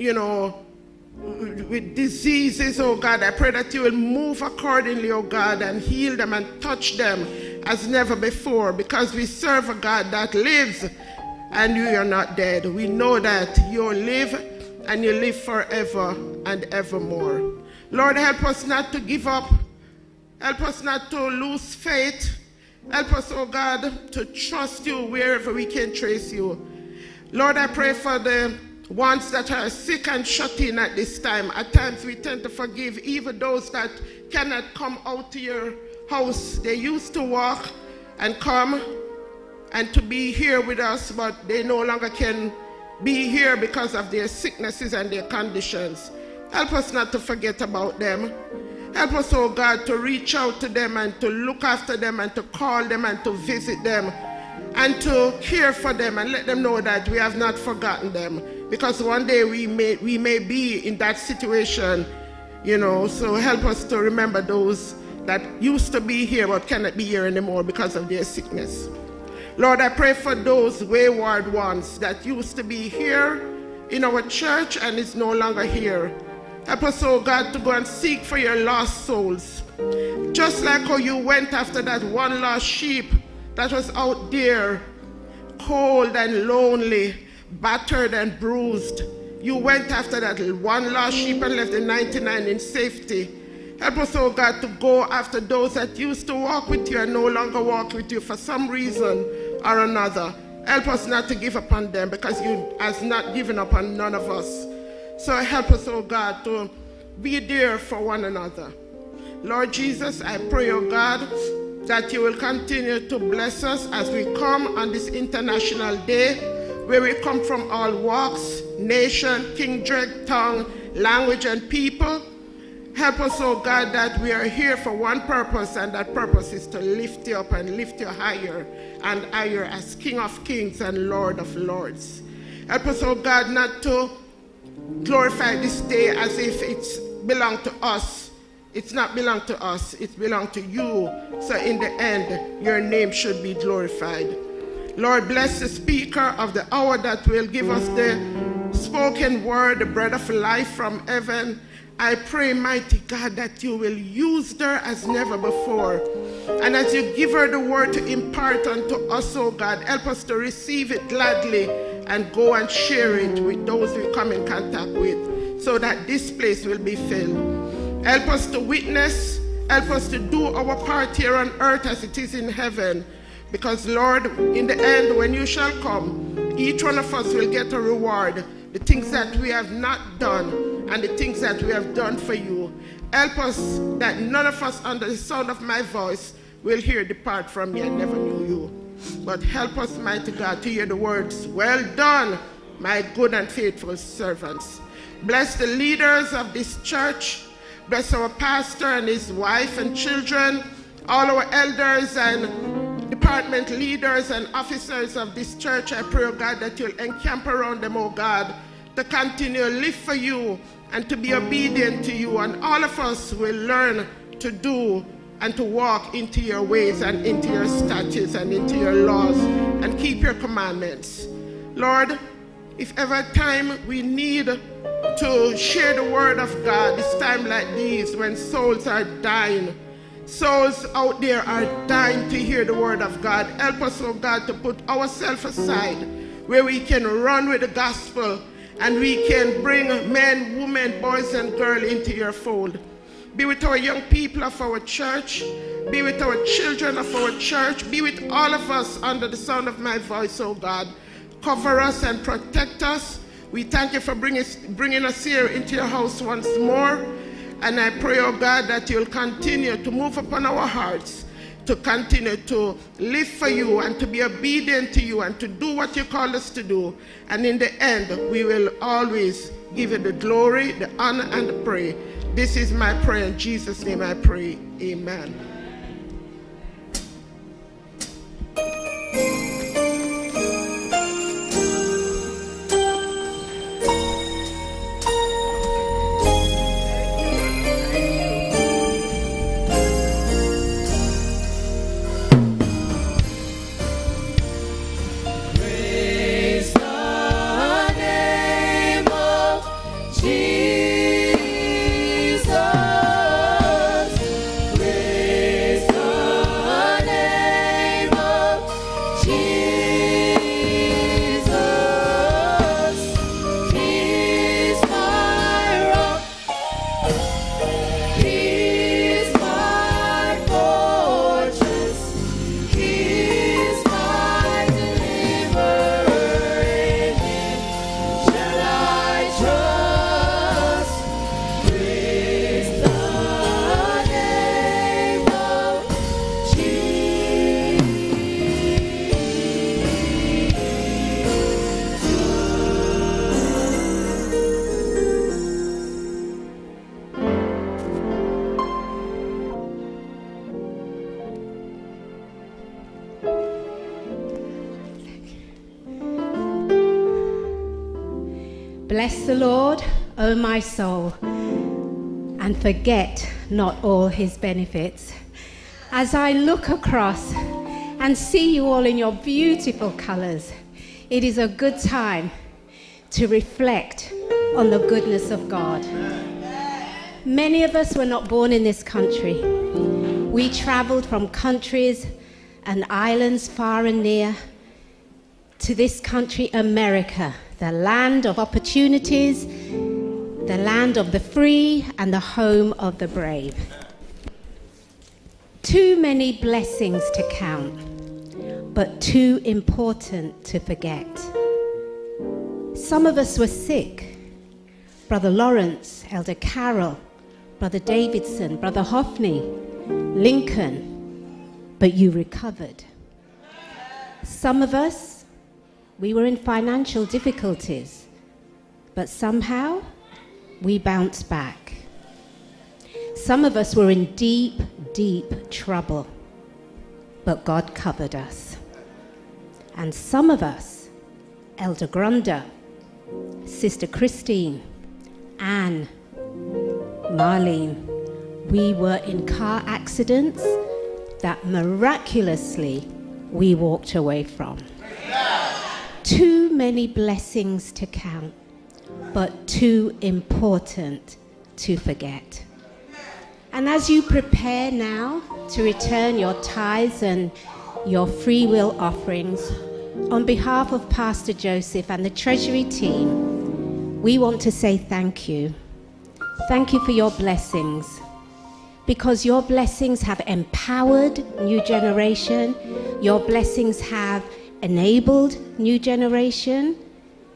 you know, with diseases, oh God. I pray that you will move accordingly, oh God, and heal them and touch them as never before because we serve a God that lives and you are not dead. We know that you live and you live forever and evermore. Lord, help us not to give up. Help us not to lose faith. Help us, oh God, to trust you wherever we can trace you. Lord, I pray for the ones that are sick and shut in at this time. At times we tend to forgive even those that cannot come out to your house. They used to walk and come and to be here with us, but they no longer can be here because of their sicknesses and their conditions. Help us not to forget about them. Help us, oh God, to reach out to them and to look after them and to call them and to visit them and to care for them and let them know that we have not forgotten them. Because one day we may, we may be in that situation, you know. So help us to remember those that used to be here but cannot be here anymore because of their sickness. Lord, I pray for those wayward ones that used to be here in our church and is no longer here. Help us, oh God, to go and seek for your lost souls. Just like how you went after that one lost sheep that was out there, cold and lonely, battered and bruised. You went after that one lost sheep and left the 99 in safety. Help us, oh God, to go after those that used to walk with you and no longer walk with you for some reason or another. Help us not to give up on them because you has not given up on none of us. So help us, oh God, to be there for one another. Lord Jesus, I pray, oh God, that you will continue to bless us as we come on this international day where we come from all walks, nation, kindred, tongue, language, and people. Help us, oh God, that we are here for one purpose, and that purpose is to lift you up and lift you higher and higher as King of Kings and Lord of Lords. Help us, oh God, not to glorify this day as if it's belonged to us. It's not belong to us, it belong to you. So in the end, your name should be glorified. Lord, bless the speaker of the hour that will give us the spoken word, the bread of life from heaven. I pray, mighty God, that you will use her as never before. And as you give her the word to impart unto us, oh God, help us to receive it gladly and go and share it with those we come in contact with so that this place will be filled. Help us to witness, help us to do our part here on earth as it is in heaven. Because, Lord, in the end, when you shall come, each one of us will get a reward. The things that we have not done and the things that we have done for you. Help us that none of us, under the sound of my voice, will hear, Depart from me, I never knew you. But help us, mighty God, to hear the words, Well done, my good and faithful servants. Bless the leaders of this church. Bless our pastor and his wife and children, all our elders and department leaders and officers of this church. I pray, oh God, that you'll encamp around them, oh God, to continue to live for you and to be obedient to you. And all of us will learn to do and to walk into your ways and into your statutes and into your laws and keep your commandments. Lord, if ever time we need to share the word of God, it's time like these when souls are dying. Souls out there are dying to hear the word of God. Help us, oh God, to put ourselves aside where we can run with the gospel and we can bring men, women, boys, and girls into your fold. Be with our young people of our church. Be with our children of our church. Be with all of us under the sound of my voice, oh God. Cover us and protect us. We thank you for bringing, bringing us here into your house once more. And I pray, oh God, that you'll continue to move upon our hearts to continue to live for you and to be obedient to you and to do what you call us to do. And in the end, we will always give you the glory, the honor, and the praise. This is my prayer. In Jesus' name I pray. Amen. My soul, and forget not all his benefits. As I look across and see you all in your beautiful colors, it is a good time to reflect on the goodness of God. Many of us were not born in this country. We traveled from countries and islands far and near to this country, America, the land of opportunities, the land of the free, and the home of the brave. Too many blessings to count, but too important to forget. Some of us were sick. Brother Lawrence, Elder Carroll, Brother Davidson, Brother Hoffney, Lincoln, but you recovered. Some of us, we were in financial difficulties, but somehow we bounced back. Some of us were in deep, deep trouble, but God covered us. And some of us, Elder Grunda, Sister Christine, Anne, Marlene, we were in car accidents that miraculously we walked away from. Too many blessings to count, but too important to forget. And as you prepare now to return your tithes and your free will offerings, on behalf of Pastor Joseph and the Treasury team, we want to say thank you. Thank you for your blessings. Because your blessings have empowered new generation, your blessings have enabled new generation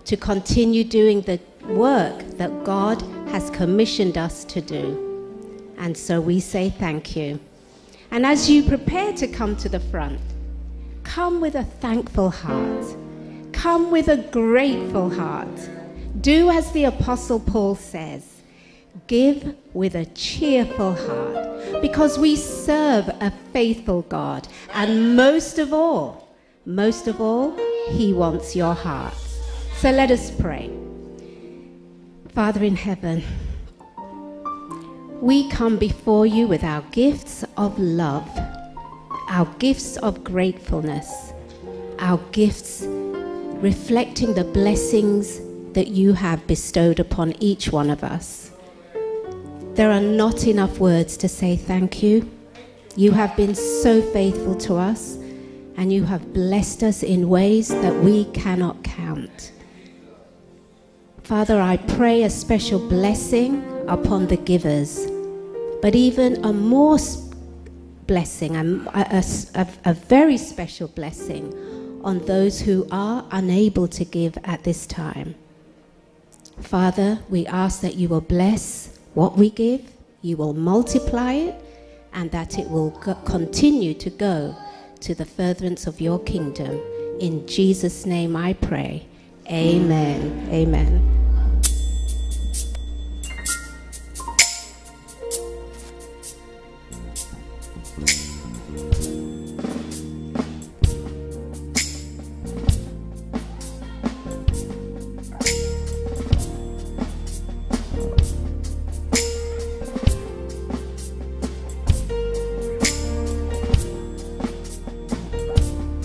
to continue doing the work that God has commissioned us to do. And so we say thank you. And as you prepare to come to the front, come with a thankful heart. Come with a grateful heart. Do as the Apostle Paul says give with a cheerful heart because we serve a faithful God. And most of all, most of all, He wants your heart. So let us pray. Father in heaven, we come before you with our gifts of love, our gifts of gratefulness, our gifts reflecting the blessings that you have bestowed upon each one of us. There are not enough words to say thank you. You have been so faithful to us, and you have blessed us in ways that we cannot count. Father, I pray a special blessing upon the givers, but even a more blessing, a, a- a- very special blessing on those who are unable to give at this time. Father, we ask that you will bless what we give, you will multiply it, and that it will continue to go to the furtherance of your kingdom. In Jesus' name I pray. Amen. Amen.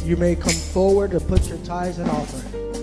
You may come forward to put your tithes and offering.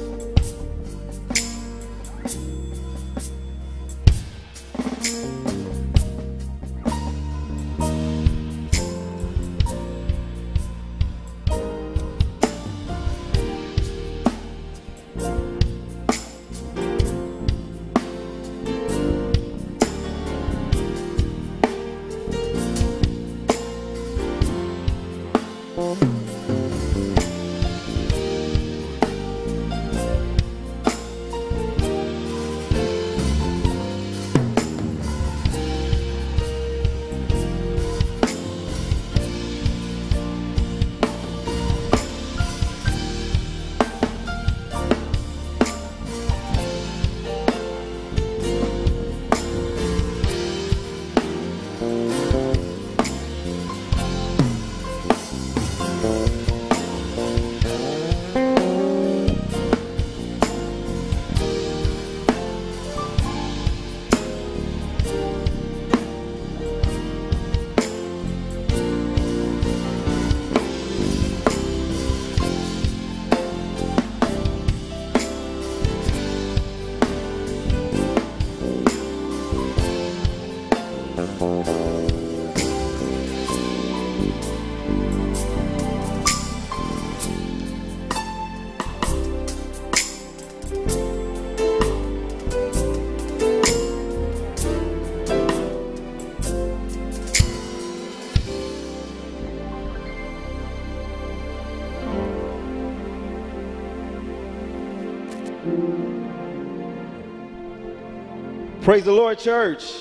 Praise the Lord, church.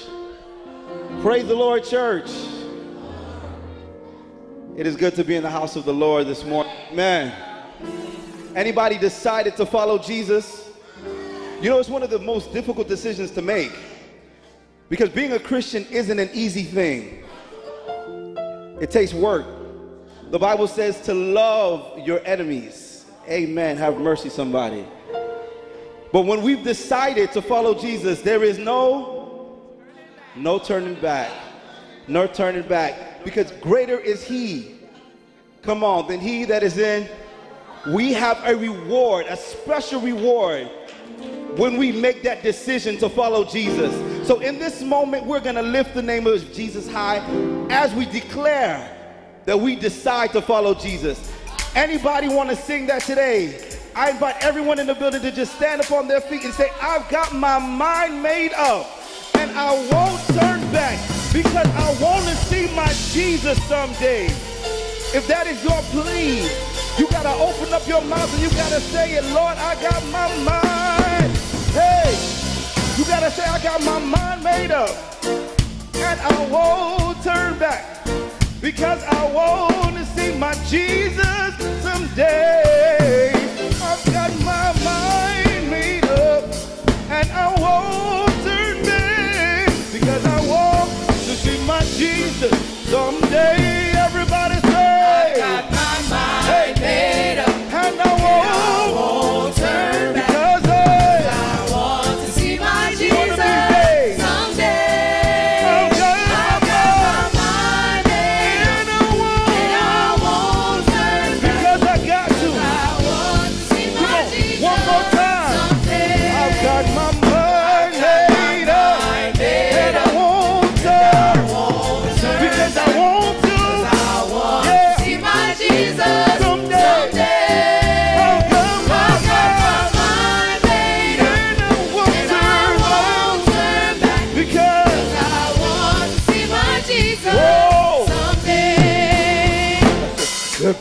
Praise the Lord, church. It is good to be in the house of the Lord this morning. Man, anybody decided to follow Jesus? You know, it's one of the most difficult decisions to make because being a Christian isn't an easy thing. It takes work. The Bible says to love your enemies. Amen. Have mercy, somebody. But when we've decided to follow Jesus, there is no no turning back. No turning back because greater is he. Come on, than he that is in we have a reward, a special reward when we make that decision to follow Jesus. So in this moment, we're going to lift the name of Jesus high as we declare that we decide to follow Jesus. Anybody want to sing that today? I invite everyone in the building to just stand up on their feet and say, I've got my mind made up and I won't turn back because I want to see my Jesus someday. If that is your plea, you got to open up your mouth and you got to say it, Lord, I got my mind. Hey, you got to say, I got my mind made up and I won't turn back because I want to see my Jesus someday. Someday.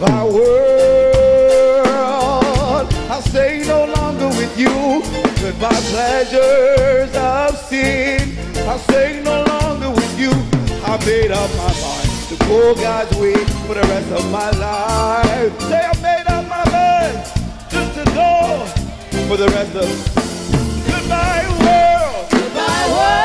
Goodbye, world. I'll stay no longer with you. Goodbye, pleasures of sin. I'll stay no longer with you. I made up my mind to go God's way for the rest of my life. Say, I made up my mind just to go for the rest of. Goodbye, world. Goodbye, world.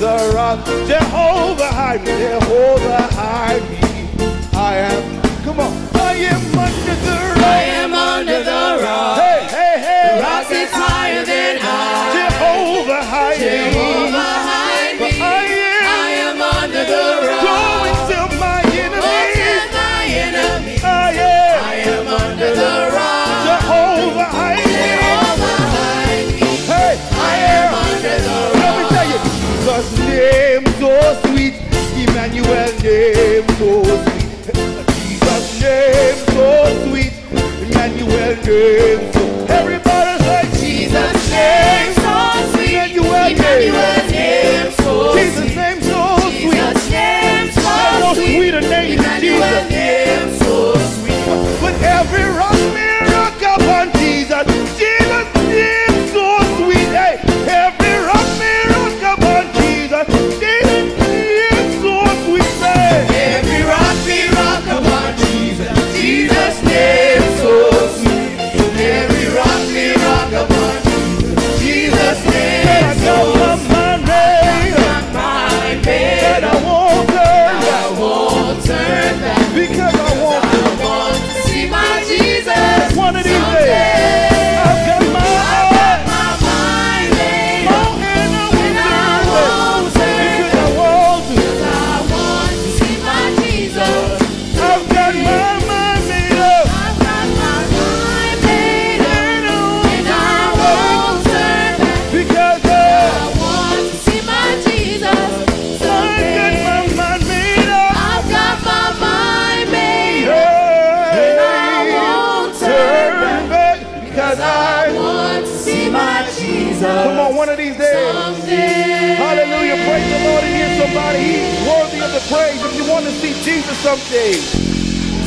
The rock. Jehovah hide me. Jehovah hide me. I am. Come on. I am under the rock. I am under the rock. Hey, hey, hey. The rock is higher than Emmanuel's name so sweet. Emmanuel. name so sweet. Jesus' name so sweet. Emmanuel. name.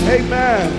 Amen.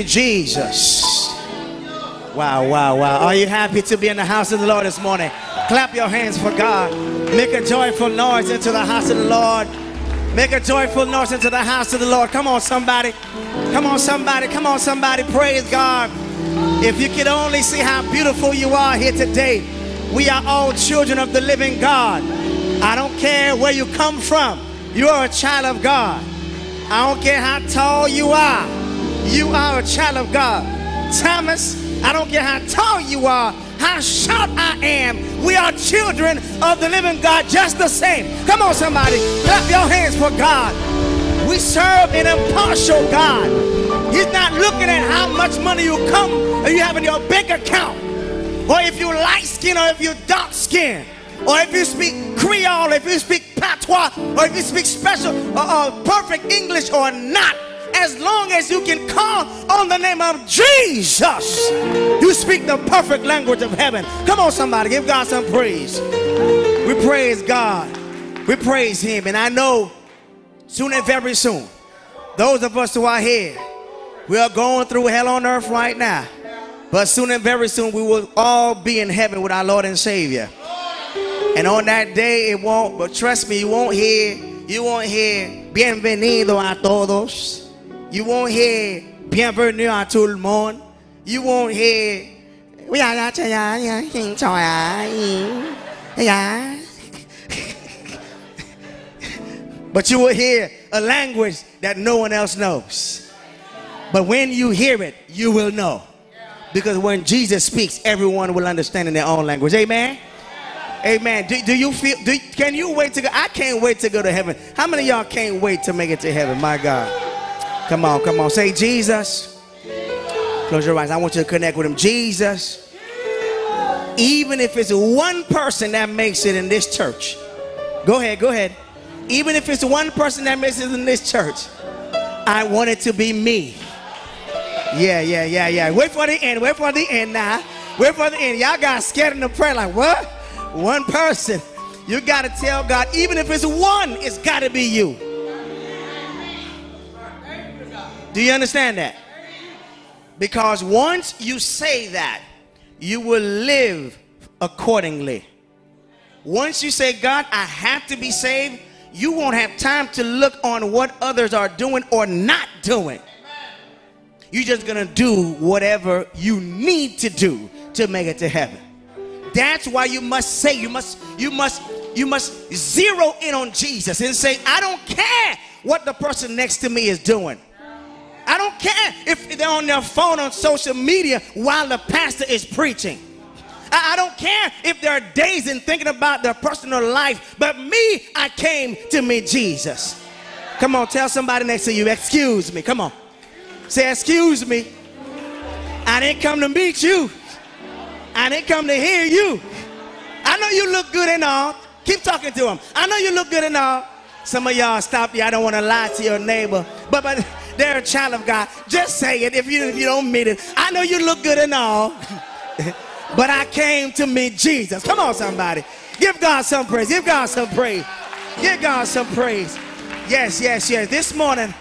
You, Jesus. Wow, wow, wow. Are you happy to be in the house of the Lord this morning? Clap your hands for God. Make a joyful noise into the house of the Lord. Make a joyful noise into the house of the Lord. Come on, somebody. Come on, somebody. Come on, somebody. Praise God. If you could only see how beautiful you are here today, we are all children of the living God. I don't care where you come from, you are a child of God. I don't care how tall you are, you are a child of God. Thomas, I don't care how tall you are, how short I am, we are children of the living God just the same. Come on, somebody, clap your hands for God. We serve an impartial God. He's not looking at how much money you come or you have in your bank account, or if you're light skin or if you're dark skin. or if you speak Creole, if you speak patois, or if you speak special or uh, perfect English or not. As long as you can call on the name of Jesus, you speak the perfect language of heaven. Come on, somebody, give God some praise. We praise God. We praise Him. And I know soon and very soon, those of us who are here, we are going through hell on earth right now. But soon and very soon, we will all be in heaven with our Lord and Savior. And on that day, it won't, but trust me, you won't hear, you won't hear, bienvenido a todos. You won't hear, bienvenue a tout le monde. You won't hear, we are not yeah. But you will hear a language that no one else knows. But when you hear it, you will know. Because when Jesus speaks, everyone will understand in their own language. Amen. Amen. Do, do you feel, do, can you wait to go? I can't wait to go to heaven. How many y'all can't wait to make it to heaven? My God. Come on, come on. Say, Jesus. Close your eyes. I want you to connect with him. Jesus. Even if it's one person that makes it in this church, go ahead, go ahead. even if it's one person that makes it in this church, I want it to be me. Yeah, yeah, yeah, yeah. Wait for the end. Wait for the end now. Wait for the end. Y'all got scared in the prayer like, what? One person. You got to tell God, even if it's one, it's got to be you. Do you understand that? Because once you say that, you will live accordingly. Once you say, God, I have to be saved, you won't have time to look on what others are doing or not doing. You're just gonna do whatever you need to do to make it to heaven. That's why you must say, you must, you must, you must zero in on Jesus and say, I don't care what the person next to me is doing. I don't care if they're on their phone on social media while the pastor is preaching. I, I don't care if they're dazing thinking about their personal life, but me, I came to meet Jesus. Come on, tell somebody next to you, excuse me. Come on. Say, excuse me. I didn't come to meet you. I didn't come to hear you. I know you look good and all. Keep talking to them. I know you look good and all. Some of y'all stop you. I don't want to lie to your neighbor. But but they're a child of God. Just say it if you if you don't mean it. I know you look good and all. but I came to meet Jesus. Come on, somebody. Give God some praise. Give God some praise. Give God some praise. Yes, yes, yes. This morning,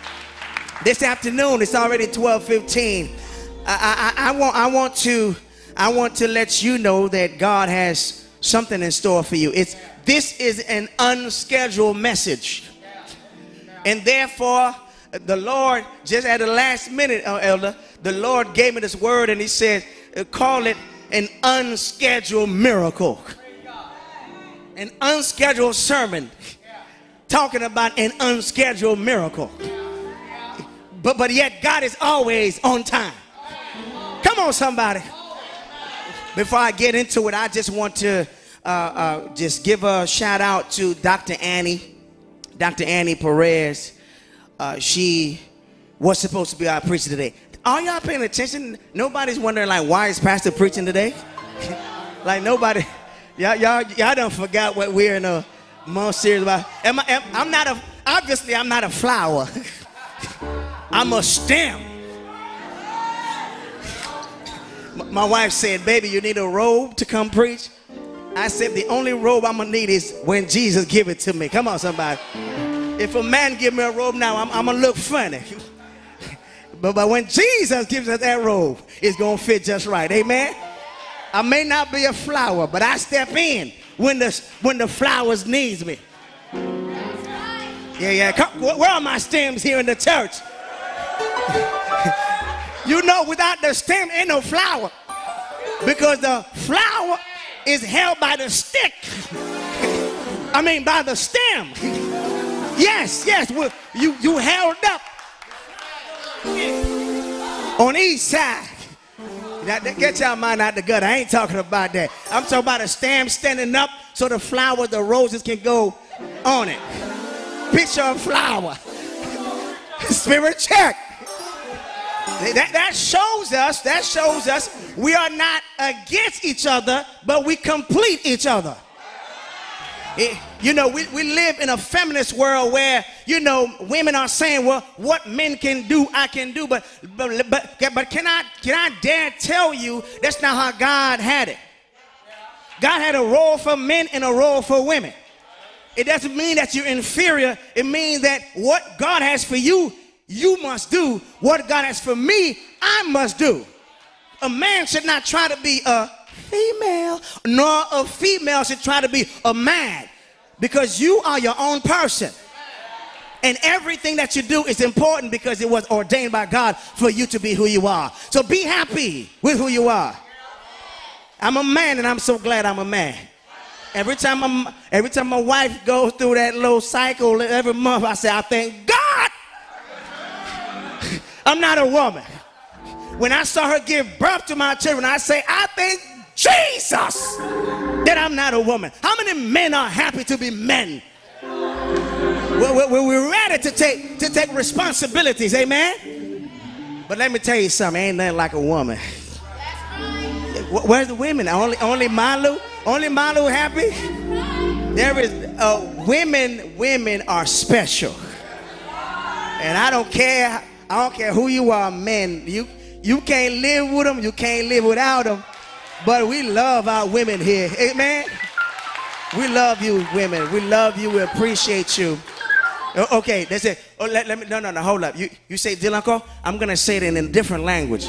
this afternoon, it's already 12:15. I, I, I want I want to I want to let you know that God has something in store for you. It's this is an unscheduled message. And therefore, the Lord, just at the last minute, uh, Elder, the Lord gave me this word and He said, uh, call it an unscheduled miracle. An unscheduled sermon talking about an unscheduled miracle. But, but yet, God is always on time. Come on, somebody. Before I get into it, I just want to uh, uh, just give a shout out to Dr. Annie, Dr. Annie Perez. Uh, she was supposed to be our preacher today. Are y'all paying attention? Nobody's wondering like why is Pastor preaching today? like nobody, y'all, y'all, y'all don't forgot what we're in a more serious about. Am I, am, I'm not a, obviously I'm not a flower. I'm a stem. My wife said, baby, you need a robe to come preach. I said, the only robe I'm gonna need is when Jesus give it to me. Come on, somebody. If a man give me a robe now, I'm, I'm gonna look funny. But, but when Jesus gives us that robe, it's gonna fit just right. Amen. I may not be a flower, but I step in when the when the flowers needs me. Yeah, yeah. Come, where are my stems here in the church? you know, without the stem, ain't no flower. Because the flower is held by the stick. I mean, by the stem. Yes, yes. Well, you, you held up on each side. Now, get y'all mind out the gut. I ain't talking about that. I'm talking about a stem standing up so the flower, the roses can go on it. Picture of flower. Spirit check. That, that shows us, that shows us we are not against each other, but we complete each other. It, you know, we, we live in a feminist world where, you know, women are saying, well, what men can do, I can do. But, but, but, but can, I, can I dare tell you that's not how God had it? God had a role for men and a role for women. It doesn't mean that you're inferior. It means that what God has for you, you must do. What God has for me, I must do. A man should not try to be a female, nor a female should try to be a man because you are your own person. And everything that you do is important because it was ordained by God for you to be who you are. So be happy with who you are. I'm a man and I'm so glad I'm a man. Every time I'm, every time my wife goes through that little cycle every month, I say, I thank God I'm not a woman. When I saw her give birth to my children, I say, I thank Jesus that I'm not a woman. How many men are happy to be men? We're, we're, we're ready to take, to take responsibilities, amen? But let me tell you something, ain't nothing like a woman. Where's the women? Only, only Malu? Only Malu happy? There is uh, women. Women are special, and I don't care. I don't care who you are, men. You you can't live with them. You can't live without them. But we love our women here, amen. We love you, women. We love you. We appreciate you. Okay, that's it. Oh, let, let me. No, no, no. Hold up. You you say Dylanco? I'm gonna say it in a different language.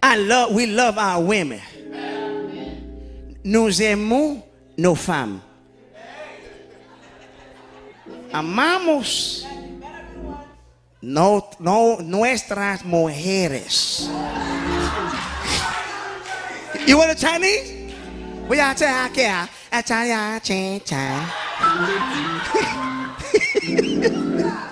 I love. We love our women. Nous aimons nos femmes. Amamos no, no, nuestras mujeres. You want a Chinese? We are Chinese. A Chinese, Chinese.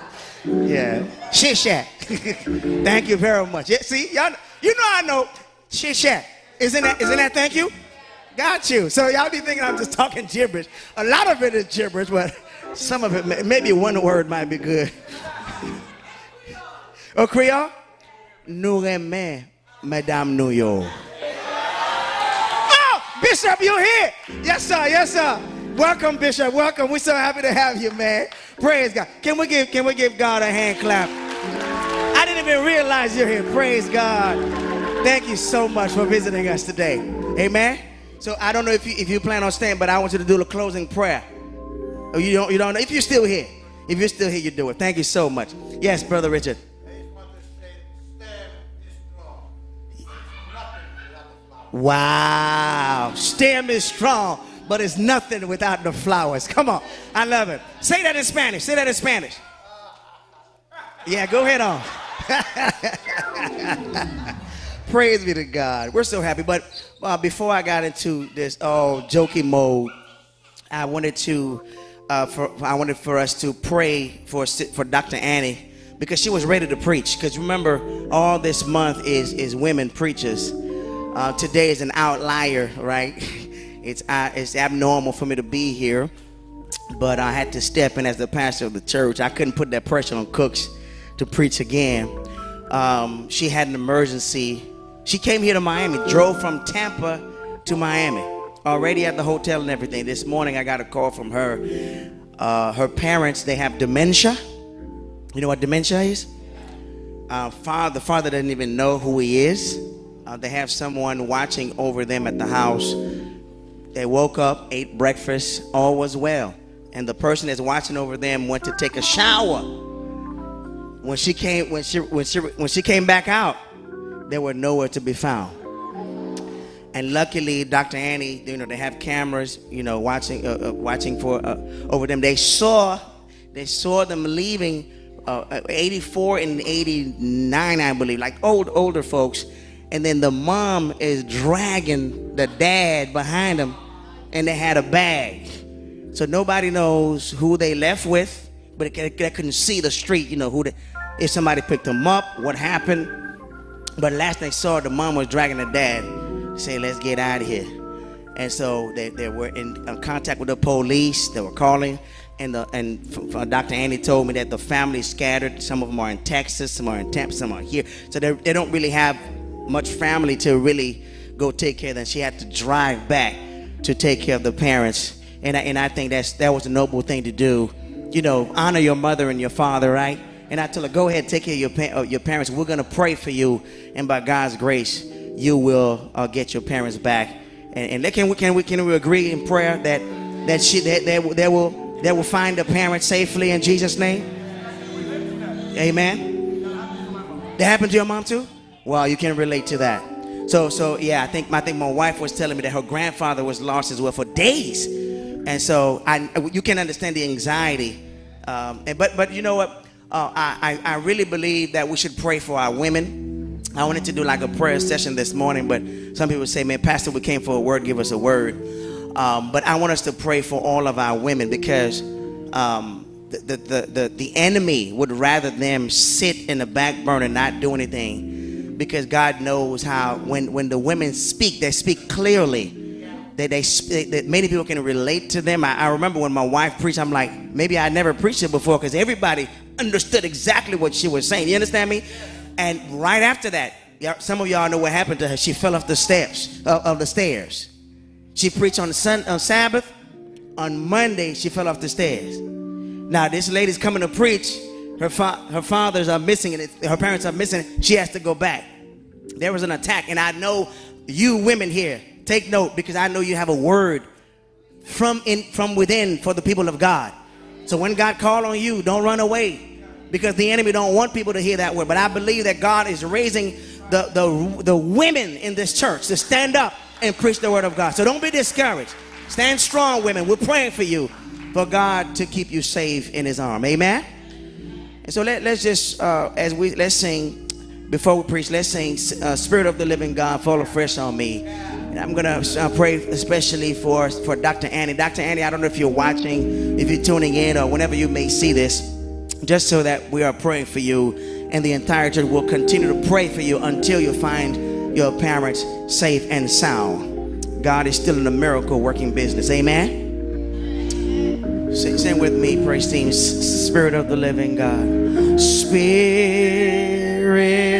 Yeah. Shit shack. thank you very much. Yeah, see, y'all, you know I know shit shack. Isn't that, isn't that thank you? Got you. So y'all be thinking I'm just talking gibberish. A lot of it is gibberish, but some of it, may- maybe one word might be good. Oh, Creole? Nous aimons Madame New York. Bishop, you here? Yes, sir. Yes, sir. Welcome, Bishop. Welcome. We're so happy to have you, man. Praise God. Can we give Can we give God a hand clap? I didn't even realize you're here. Praise God. Thank you so much for visiting us today. Amen. So I don't know if you if you plan on staying, but I want you to do the closing prayer. Oh, you don't you don't know if you're still here. If you're still here, you do it. Thank you so much. Yes, brother Richard. Wow. Stem is strong, but it's nothing without the flowers. Come on. I love it. Say that in Spanish. Say that in Spanish. Yeah, go ahead on. Praise be to God. We're so happy. But uh, before I got into this all jokey mode, I wanted to, uh, for I wanted for us to pray for for Dr. Annie because she was ready to preach. Because remember, all this month is is women preachers. Uh, today is an outlier, right? It's uh, it's abnormal for me to be here, but I had to step in as the pastor of the church. I couldn't put that pressure on Cooks to preach again. Um, she had an emergency. She came here to Miami, drove from Tampa to Miami, already at the hotel and everything. This morning I got a call from her. Uh, her parents, they have dementia. You know what dementia is? Uh, father, the father doesn't even know who he is. Uh, they have someone watching over them at the house. They woke up, ate breakfast, all was well. And the person that's watching over them went to take a shower. When she came, when she when she when she came back out, they were nowhere to be found. And luckily, Dr. Annie, you know, they have cameras, you know, watching uh, uh, watching for uh, over them. They saw they saw them leaving uh, 84 and 89, I believe, like old older folks. And then the mom is dragging the dad behind them, and they had a bag. So nobody knows who they left with, but they, they couldn't see the street. You know who they, if somebody picked them up, what happened. But last they saw, the mom was dragging the dad, say, "Let's get out of here." And so they, they were in uh, contact with the police. They were calling, and the and f- f- Dr. Annie told me that the family scattered. Some of them are in Texas, some are in Tampa, some are here. So they they don't really have much family to really go take care of them. She had to drive back to take care of the parents, and I, and I think that's that was a noble thing to do. You know, honor your mother and your father, right? And I told her, go ahead, take care of your pa- uh, your parents. We're gonna pray for you, and by God's grace, you will uh, get your parents back. And, and can we can we can we agree in prayer that that she that will- they will they will find the parents safely in Jesus' name. Amen. That happened to your mom too? Well, you can relate to that. So so yeah, I think I think my wife was telling me that her grandfather was lost as well for days, and so I you can understand the anxiety. Um, and, but but you know what? Uh, I, I really believe that we should pray for our women. I wanted to do like a prayer session this morning, but some people say, "Man, Pastor, we came for a word. Give us a word." Um, but I want us to pray for all of our women because um, the, the, the, the, the enemy would rather them sit in the back burner not do anything because God knows how when, when the women speak, they speak clearly. That they sp- that many people can relate to them. I, I remember when my wife preached, I'm like, maybe I never preached it before because everybody understood exactly what she was saying. You understand me? And right after that, some of y'all know what happened to her. She fell off the steps of, of the stairs. She preached on sun on Sabbath. On Monday, she fell off the stairs. Now, this lady's coming to preach. Her, fa- her fathers are missing, and it- her parents are missing. She has to go back. There was an attack, and I know you women here, take note because I know you have a word from in from within for the people of God. So when God called on you, don't run away because the enemy don't want people to hear that word. But I believe that God is raising the the the women in this church to stand up and preach the word of God. So don't be discouraged. Stand strong, women. We're praying for you for God to keep you safe in His arm. Amen. And so let, let's just uh, as we let's sing before we preach. Let's sing uh, "Spirit of the Living God, Fall afresh on me." And I'm gonna uh, pray especially for for Dr. Annie. Dr. Annie, I don't know if you're watching, if you're tuning in, or whenever you may see this, just so that we are praying for you, and the entire church will continue to pray for you until you find your parents safe and sound. God is still in the miracle working business. Amen. Sing, sing with me, praise team. Spirit of the living God. Spirit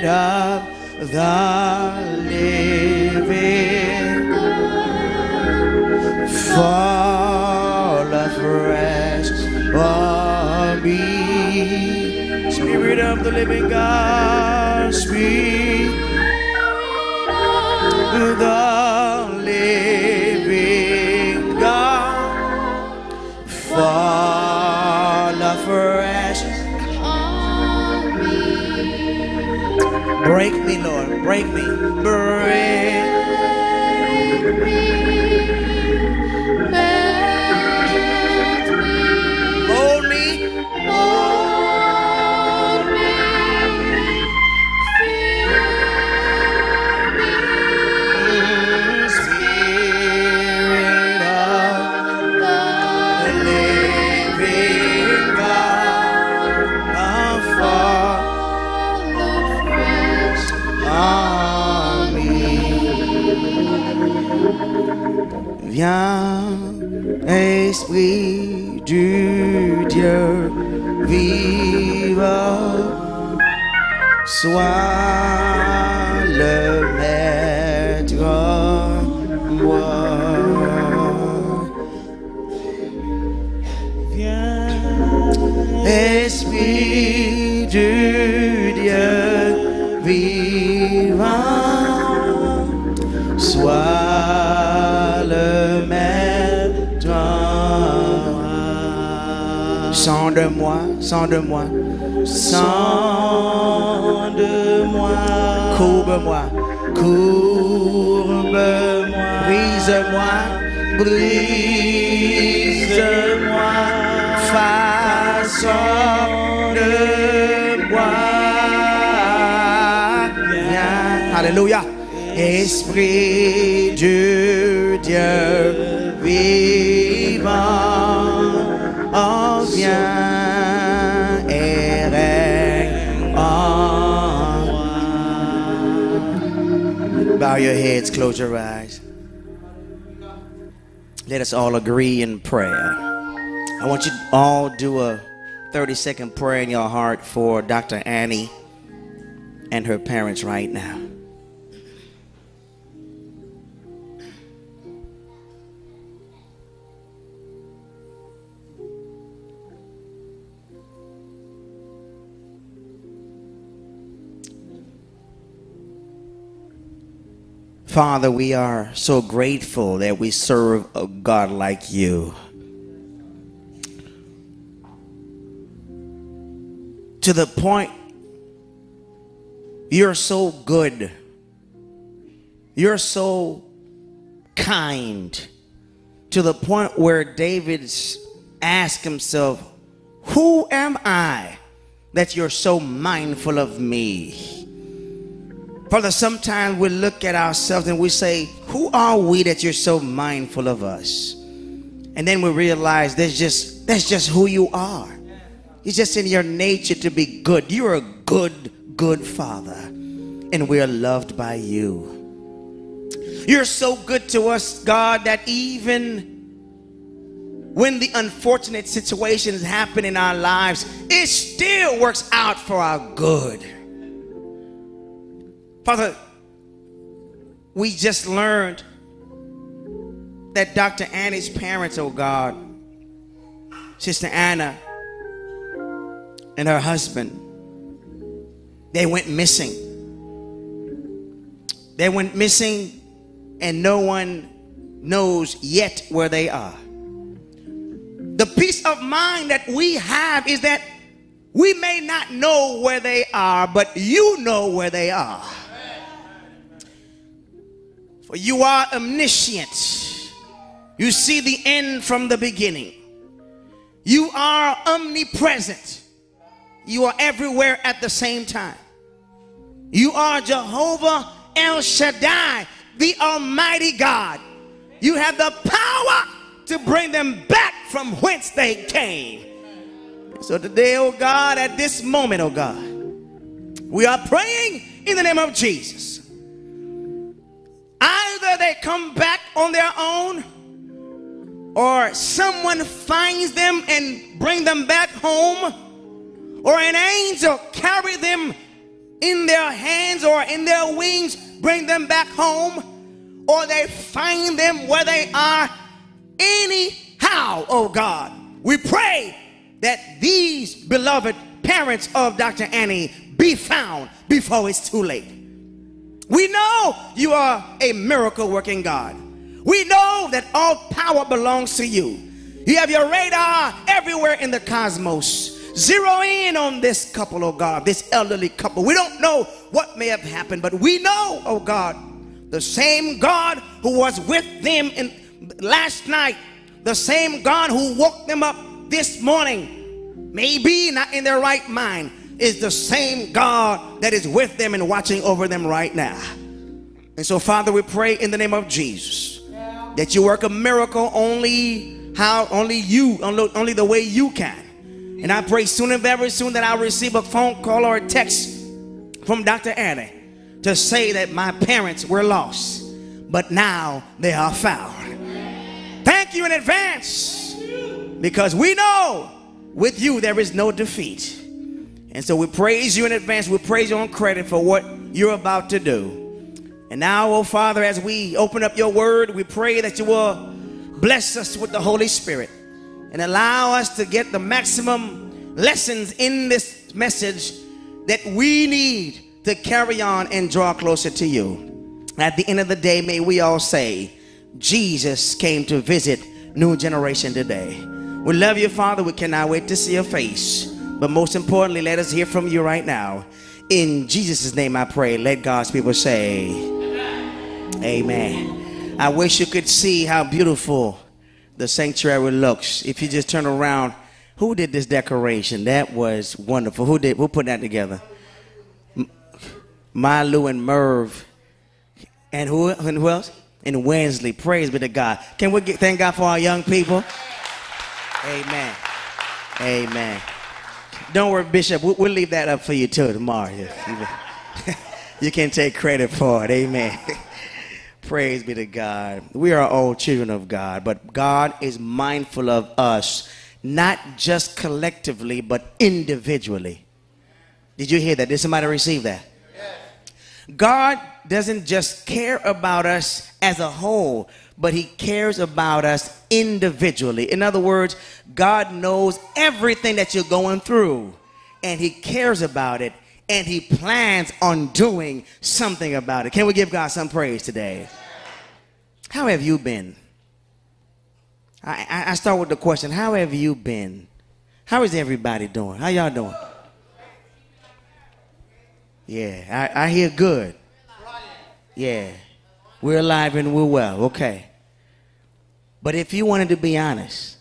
of the living God. Fall afresh on me. Spirit of the living God. Of the living Break me, Lord, break me, break. Viens, Esprit du Dieu vivant, sois le maître moi. Sans de moi, sans de moi, sans de moi, courbe-moi, courbe-moi, brise-moi, brise-moi, façon de moi. Viens. Alléluia. Esprit du Dieu vivant, Bow your heads, close your eyes. Let us all agree in prayer. I want you to all do a 30 second prayer in your heart for Dr. Annie and her parents right now. Father, we are so grateful that we serve a God like you. To the point, you're so good. You're so kind. To the point where David asked himself, Who am I that you're so mindful of me? Father, sometimes we look at ourselves and we say, Who are we that you're so mindful of us? And then we realize that's just that's just who you are. It's just in your nature to be good. You're a good, good father. And we are loved by you. You're so good to us, God, that even when the unfortunate situations happen in our lives, it still works out for our good. Father, we just learned that Dr. Annie's parents, oh God, Sister Anna and her husband, they went missing. They went missing, and no one knows yet where they are. The peace of mind that we have is that we may not know where they are, but you know where they are. For you are omniscient. You see the end from the beginning. You are omnipresent. You are everywhere at the same time. You are Jehovah El Shaddai, the Almighty God. You have the power to bring them back from whence they came. So today, oh God, at this moment, oh God, we are praying in the name of Jesus. Either they come back on their own or someone finds them and bring them back home or an angel carry them in their hands or in their wings bring them back home or they find them where they are anyhow oh god. We pray that these beloved parents of dr annie be found before it's too late we know you are a miracle working God. We know that all power belongs to you. You have your radar everywhere in the cosmos. Zero in on this couple, oh God, this elderly couple. We don't know what may have happened, but we know, oh God, the same God who was with them in last night, the same God who woke them up this morning, maybe not in their right mind, is the same God that is with them and watching over them right now. And so, Father, we pray in the name of Jesus that you work a miracle only how only you, only, the way you can. And I pray soon and very soon that I'll receive a phone call or a text from Dr. Annie to say that my parents were lost, but now they are found. Thank you in advance because we know with you there is no defeat. And so we praise you in advance. We praise you on credit for what you're about to do. And now, oh Father, as we open up your word, we pray that you will bless us with the Holy Spirit and allow us to get the maximum lessons in this message that we need to carry on and draw closer to you. At the end of the day, may we all say, Jesus came to visit New Generation today. We love you, Father. We cannot wait to see your face. But most importantly, let us hear from you right now. In Jesus' name I pray. Let God's people say, Amen. I wish you could see how beautiful the sanctuary looks. If you just turn around, who did this decoration? That was wonderful. Who did who put that together? M- Malu and Merv. And who and who else? And Wensley. Praise be to God. Can we get, thank God for our young people? Amen. Amen. Don't worry, Bishop. We'll, we'll leave that up for you too tomorrow. You, you can take credit for it. Amen. Praise be to God. We are all children of God, but God is mindful of us, not just collectively, but individually. Did you hear that? Did somebody receive that? God doesn't just care about us as a whole, but He cares about us individually. In other words, God knows everything that you're going through, and He cares about it, and He plans on doing something about it. Can we give God some praise today? How have you been? I, I, start with the question How have you been? How is everybody doing? How y'all doing? Yeah, I, I hear good. Yeah, we're alive and we're well. Okay. But if you wanted to be honest,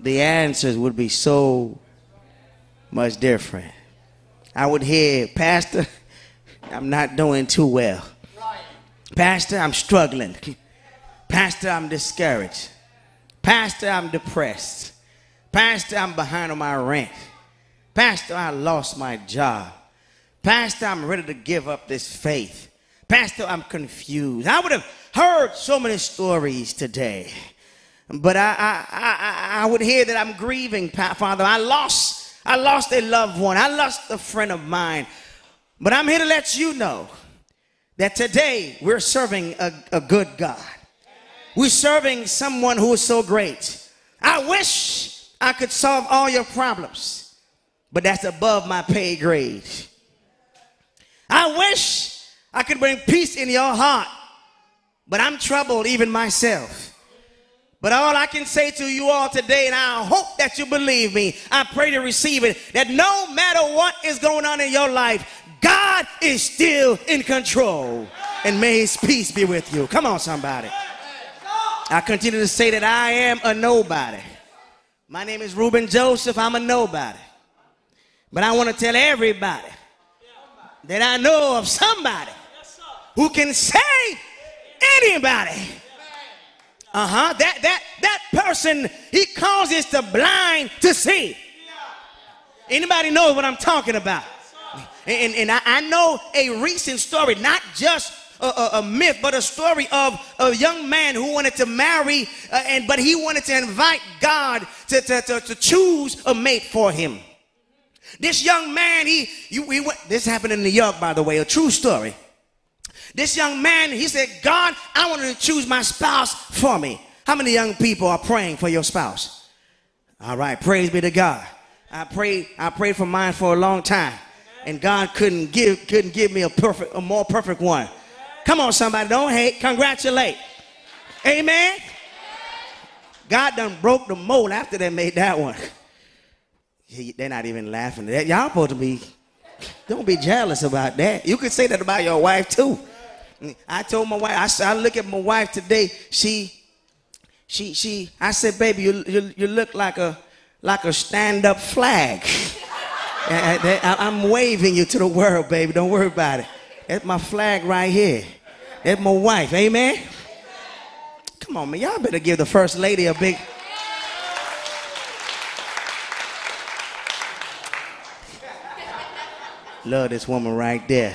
the answers would be so much different. I would hear, Pastor, I'm not doing too well. Pastor, I'm struggling. Pastor, I'm discouraged. Pastor, I'm depressed. Pastor, I'm behind on my rent. Pastor, I lost my job. Pastor, I'm ready to give up this faith. Pastor, I'm confused. I would have heard so many stories today. But I, I, I, I would hear that I'm grieving, Father. I lost, I lost a loved one. I lost a friend of mine. But I'm here to let you know that today we're serving a, a good God. We're serving someone who is so great, I wish I could solve all your problems, but that's above my pay grade. I wish I could bring peace in your heart, but I'm troubled even myself. But all I can say to you all today, and I hope that you believe me, I pray to receive it, that no matter what is going on in your life, God is still in control. And may his peace be with you. Come on, somebody. I continue to say that I am a nobody. My name is Reuben Joseph. I'm a nobody. But I want to tell everybody that I know of somebody who can save anybody. Uh-huh. That that that person, he causes the blind to see. Anybody knows what I'm talking about? And, and I, I know a recent story, not just a, a, a, myth, but a story of a young man who wanted to marry, uh, and but he wanted to invite God to, to, to, to choose a mate for him. This young man, he, you, he went, this happened in New York, by the way, a true story. This young man, he said, God, I want to choose my spouse for me. How many young people are praying for your spouse? All right, praise be to God. I prayed, I prayed for mine for a long time. And God couldn't give, couldn't give me a perfect, a more perfect one. Come on, somebody, don't hate, congratulate. Amen. God done broke the mold after they made that one. They're not even laughing. At that. Y'all supposed to be, don't be jealous about that. You could say that about your wife too. I told my wife, I, I look at my wife today, she, she, she, I said, baby, you, you, you look like a, like a stand-up flag. Eh, eh, I, am waving you to the world, baby. Don't worry about it. That's my flag right here. That's my wife. Amen? Come on, man. Y'all better give the first lady a big... Love this woman right there.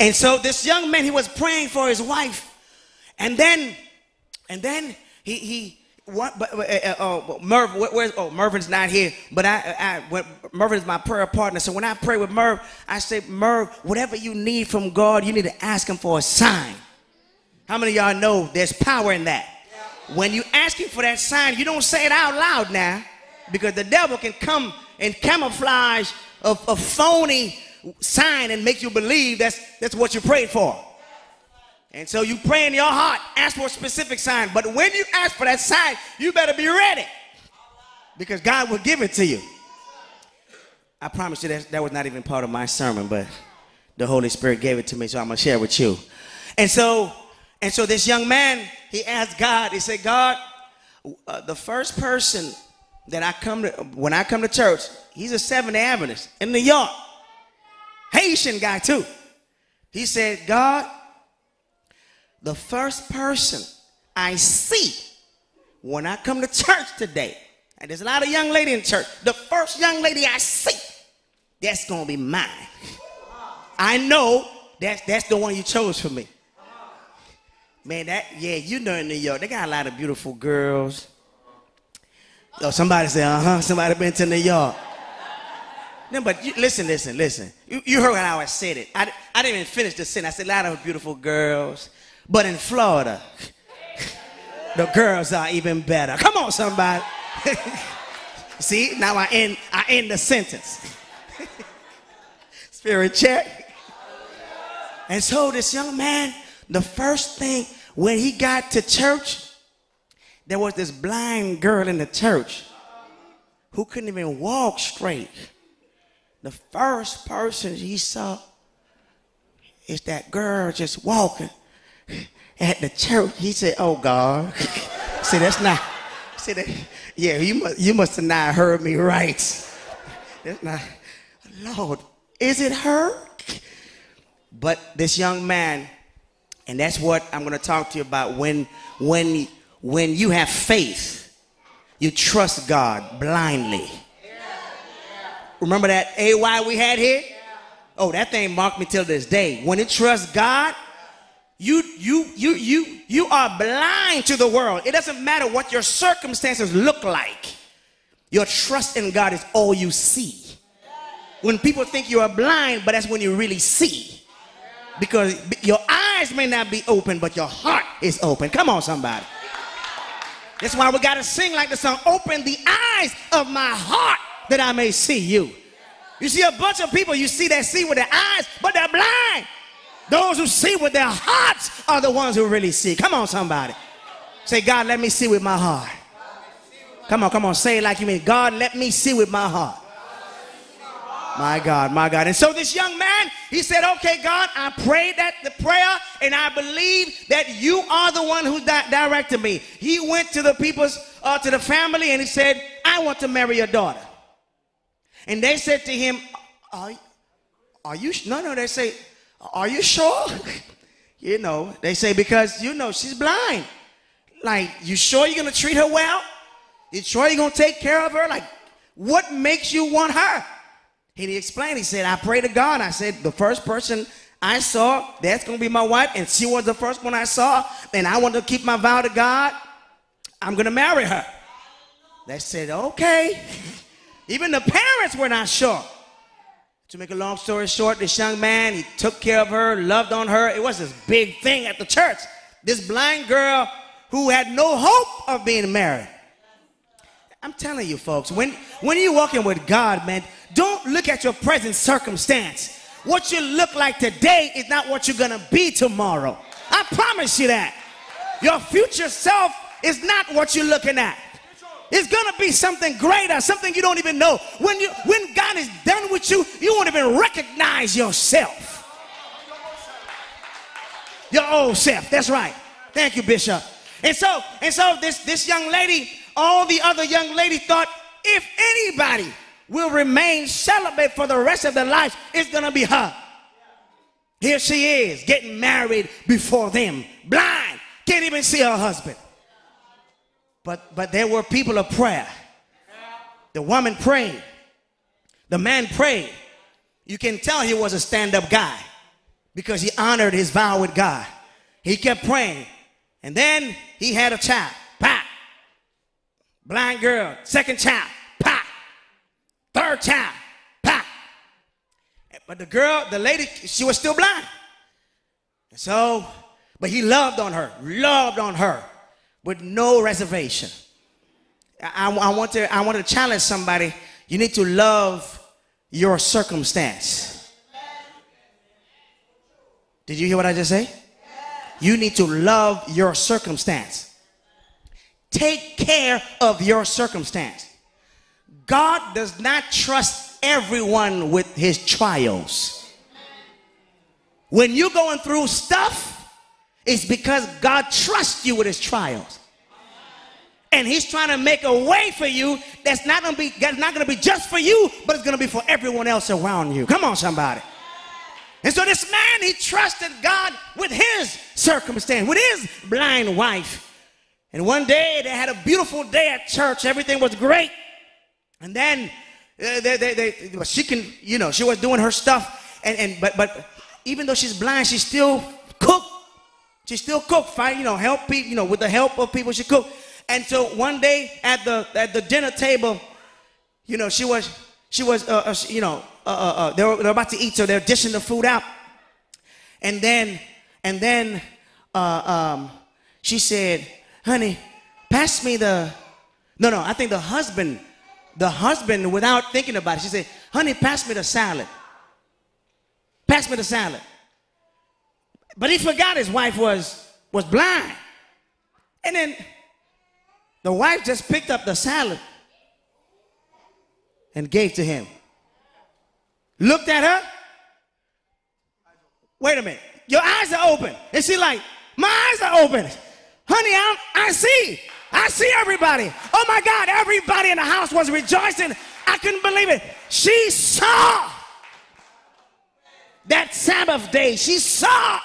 And so this young man, he was praying for his wife. And then, and then he, he, what, but, uh, uh, uh, Merv, where's, oh, Mervin's not here, but I, I, when, Mervin is my prayer partner. So when I pray with Merv, I say, Merv, whatever you need from God, you need to ask him for a sign. How many of y'all know there's power in that? When you ask him for that sign, you don't say it out loud now because the devil can come and camouflage a, a phony sign and make you believe that's, that's what you prayed for. And so you pray in your heart, ask for a specific sign. But when you ask for that sign, you better be ready because God will give it to you. I promise you that that was not even part of my sermon, but the Holy Spirit gave it to me, so I'm gonna share with you. And so, and so this young man, he asked God, he said, God, uh, the first person that I come to, when I come to church, he's a Seventh Adventist in New York. Haitian guy too. He said, God, the first person I see when I come to church today, and there's a lot of young lady in church, the first young lady I see, that's gonna be mine. I know that's that's the one you chose for me. Man, that yeah, you know in New York, they got a lot of beautiful girls. Oh, somebody say, uh-huh, somebody been to New York. No, but you, listen, listen, listen. You, you heard how I said it. I, I didn't even finish the sentence. I said a lot of beautiful girls. But in Florida, the girls are even better. Come on, somebody. See, now I end, I end the sentence. Spirit check. And so this young man, the first thing when he got to church, there was this blind girl in the church who couldn't even walk straight the first person he saw is that girl just walking at the church. He said, Oh God. See, that's not, see that, yeah, you must, you must have not heard me right. That's not, Lord, is it her? But this young man, and that's what I'm going to talk to you about when, when, when you have faith, you trust God blindly. Remember that AY we had here? Oh, that thing marked me till this day. When it trusts God, you you you you you are blind to the world. It doesn't matter what your circumstances look like. Your trust in God is all you see. When people think you are blind, but that's when you really see. Because your eyes may not be open, but your heart is open. Come on, somebody. That's why we got to sing like the song Open the eyes of my heart that I may see you. You see a bunch of people you see that see with their eyes, but they're blind. Those who see with their hearts are the ones who really see. Come on, somebody. Say, God, let me see with my heart. Come on, come on. Say it like you mean. God, let me see with my heart. My God, my God. And so this young man, he said, Okay, God, I prayed that the prayer, and I believe that you are the one who di- directed me. He went to the people's, uh, to the family, and he said, I want to marry your daughter. And they said to him, Are, are you, no, no, they say, Are you sure? you know, they say, Because, you know, she's blind. Like, you sure you're going to treat her well? You sure you're going to take care of her? Like, what makes you want her? And he explained, he said, I pray to God. I said, the first person I saw, that's going to be my wife, and she was the first one I saw, and I want to keep my vow to God. I'm going to marry her. They said, okay. Even the parents were not sure. To make a long story short, this young man, he took care of her, loved on her. It was this big thing at the church. This blind girl who had no hope of being married. I'm telling you, folks, when, when you're walking with God, man, don't look at your present circumstance. What you look like today is not what you're going to be tomorrow. I promise you that. Your future self is not what you're looking at. It's gonna be something greater, something you don't even know. When you when God is done with you, you won't even recognize yourself. Your old self. That's right. Thank you, Bishop. And so, and so this, this young lady, all the other young ladies thought if anybody will remain celibate for the rest of their life, it's gonna be her. Here she is, getting married before them, blind, can't even see her husband. But but there were people of prayer. The woman prayed. The man prayed. You can tell he was a stand-up guy because he honored his vow with God. He kept praying. And then he had a child. Pop. Blind girl. Second child. Pop. Third child. Pop. But the girl, the lady, she was still blind. So, but he loved on her, loved on her with no reservation. I, I, want to, I want to challenge somebody. You need to love your circumstance. Did you hear what I just say? You need to love your circumstance. Take care of your circumstance. God does not trust everyone with his trials. When you're going through stuff, it's because God trusts you with his trials. And he's trying to make a way for you that's not gonna be that's not gonna be just for you, but it's gonna be for everyone else around you. Come on, somebody. And so this man, he trusted God with his circumstance, with his blind wife. And one day they had a beautiful day at church. Everything was great. And then uh, they, they, they, she can, you know, she was doing her stuff. And, and but but even though she's blind, she still cooked. She still cooked, fight, you know, help people, you know, with the help of people, she cooked. And so one day at the at the dinner table, you know, she was she was uh, uh, you know uh, uh, uh, they, were, they were about to eat, so they're dishing the food out. And then and then uh, um, she said, "Honey, pass me the." No, no, I think the husband, the husband, without thinking about it, she said, "Honey, pass me the salad. Pass me the salad." But he forgot his wife was was blind, and then the wife just picked up the salad and gave to him. Looked at her. Wait a minute. Your eyes are open. And she like, my eyes are open. Honey, I'm, I see. I see everybody. Oh my God, everybody in the house was rejoicing. I couldn't believe it. She saw that Sabbath day. She saw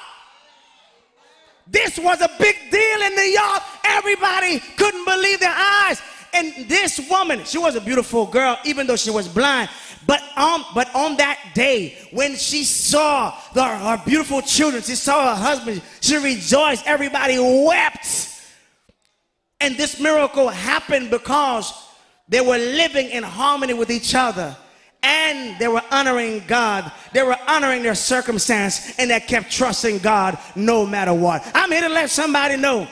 this was a big deal in New York. Everybody couldn't believe their eyes. And this woman, she was a beautiful girl, even though she was blind. But on, but on that day, when she saw the, her beautiful children, she saw her husband, she rejoiced. Everybody wept. And this miracle happened because they were living in harmony with each other and they were honoring God. They were honoring their circumstance and they kept trusting God no matter what. I'm here to let somebody know.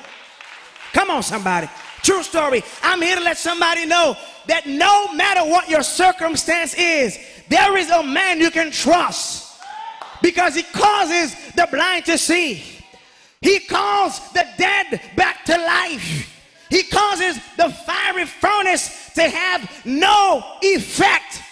Come on, somebody. True story. I'm here to let somebody know that no matter what your circumstance is, there is a man you can trust because he causes the blind to see. He calls the dead back to life. He causes the fiery furnace to have no effect.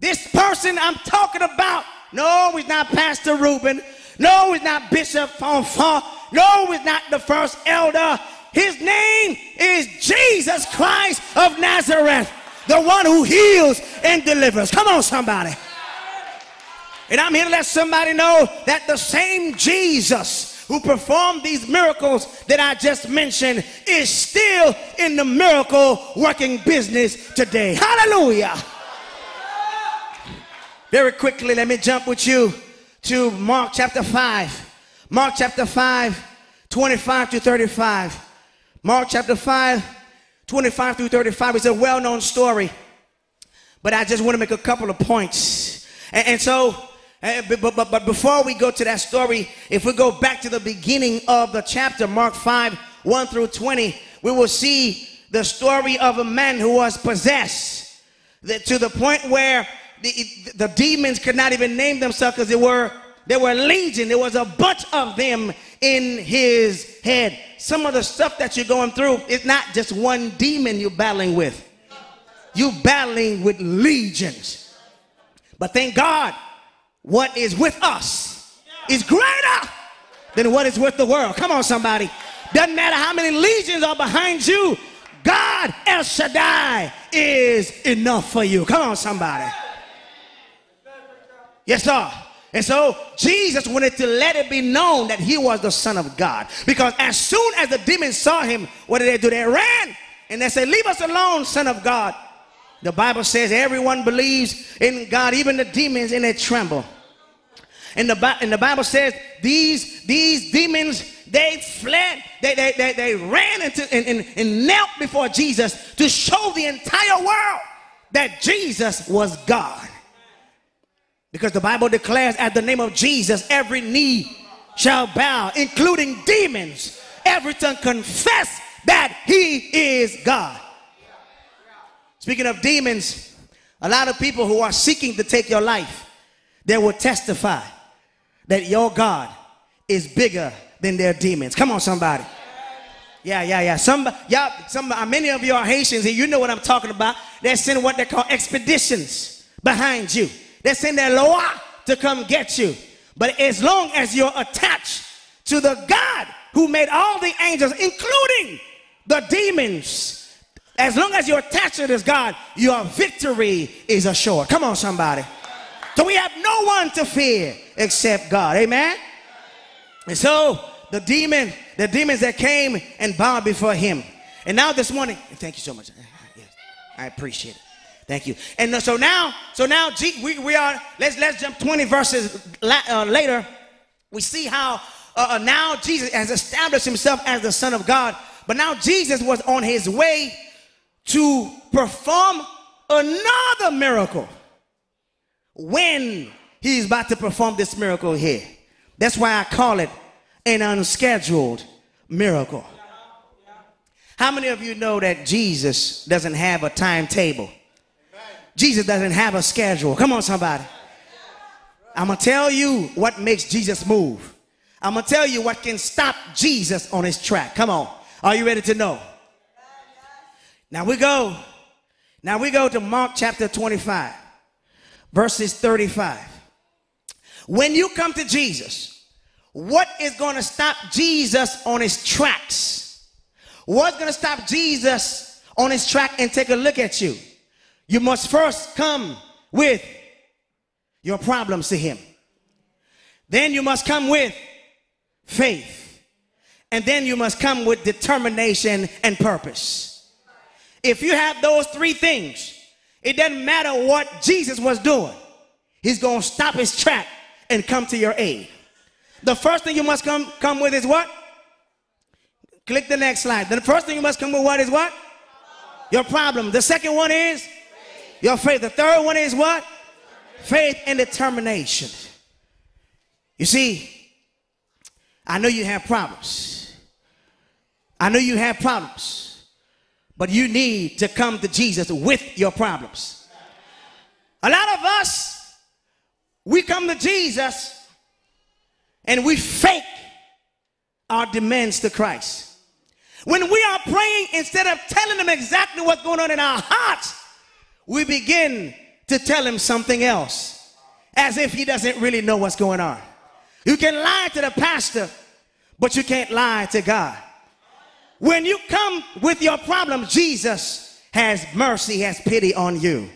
This person I'm talking about, no, he's not Pastor Reuben. No, he's not Bishop Fonfon. No, he's not the first elder. His name is Jesus Christ of Nazareth, the one who heals and delivers. Come on, somebody. And I'm here to let somebody know that the same Jesus who performed these miracles that I just mentioned is still in the miracle working business today. Hallelujah. Very quickly, let me jump with you to Mark chapter 5. Mark chapter 5, 25 to 35. Mark chapter 5, 25 through 35 is a well known story, but I just want to make a couple of points. And, and so, uh, but, but, but before we go to that story, if we go back to the beginning of the chapter, Mark 5, 1 through 20, we will see the story of a man who was possessed to the point where the, the demons could not even name themselves because there were there were legion. There was a bunch of them in his head. Some of the stuff that you're going through is not just one demon you're battling with. You're battling with legions. But thank god what is with us is greater than what is with the world. Come on somebody. Doesn't matter how many legions are behind you god el shaddai is enough for you. Come on somebody Yes, sir. And so Jesus wanted to let it be known that he was the Son of God. Because as soon as the demons saw him, what did they do? They ran and they said, Leave us alone, Son of God. The Bible says everyone believes in God, even the demons, and they tremble. And the, and the Bible says these, these demons, they fled, they, they, they, they ran into and, and, and knelt before Jesus to show the entire world that Jesus was God. Because the Bible declares at the name of Jesus, every knee shall bow, including demons. Every tongue confess that he is God. Speaking of demons, a lot of people who are seeking to take your life, they will testify that your God is bigger than their demons. Come on, somebody. Yeah, yeah, yeah. Some, y'all, some, uh, many of you are Haitians and you know what I'm talking about. They're sending what they call expeditions behind you. They send their loa to come get you. But as long as you're attached to the God who made all the angels, including the demons, as long as you're attached to this God, your victory is assured. Come on, somebody. So we have no one to fear except God. Amen. And so the demon, the demons that came and bowed before him. And now this morning, thank you so much. I appreciate it. Thank you. And so now, so now we, we are, let's, let's jump 20 verses uh, later. We see how uh, uh, now Jesus has established himself as the Son of God. But now Jesus was on his way to perform another miracle when he's about to perform this miracle here. That's why I call it an unscheduled miracle. How many of you know that Jesus doesn't have a timetable? Jesus doesn't have a schedule. Come on, somebody. I'm going to tell you what makes Jesus move. I'm going to tell you what can stop Jesus on his track. Come on. Are you ready to know? Now we go. Now we go to Mark chapter 25, verses 35. When you come to Jesus, what is going to stop Jesus on his tracks? What's going to stop Jesus on his track and take a look at you? You must first come with your problems to Him. Then you must come with faith. And then you must come with determination and purpose. If you have those three things, it doesn't matter what Jesus was doing, He's going to stop His track and come to your aid. The first thing you must come, come with is what? Click the next slide. The first thing you must come with what is what? Your problem. The second one is your faith. The third one is what? Faith and determination. You see, I know you have problems. I know you have problems. but you need to come to Jesus with your problems. A lot of us, we come to Jesus and we fake our demands to Christ. When we are praying, instead of telling him exactly what's going on in our hearts, we begin to tell him something else as if he doesn't really know what's going on. You can lie to the pastor, but you can't lie to God. When you come with your problem, Jesus has mercy, has pity on you.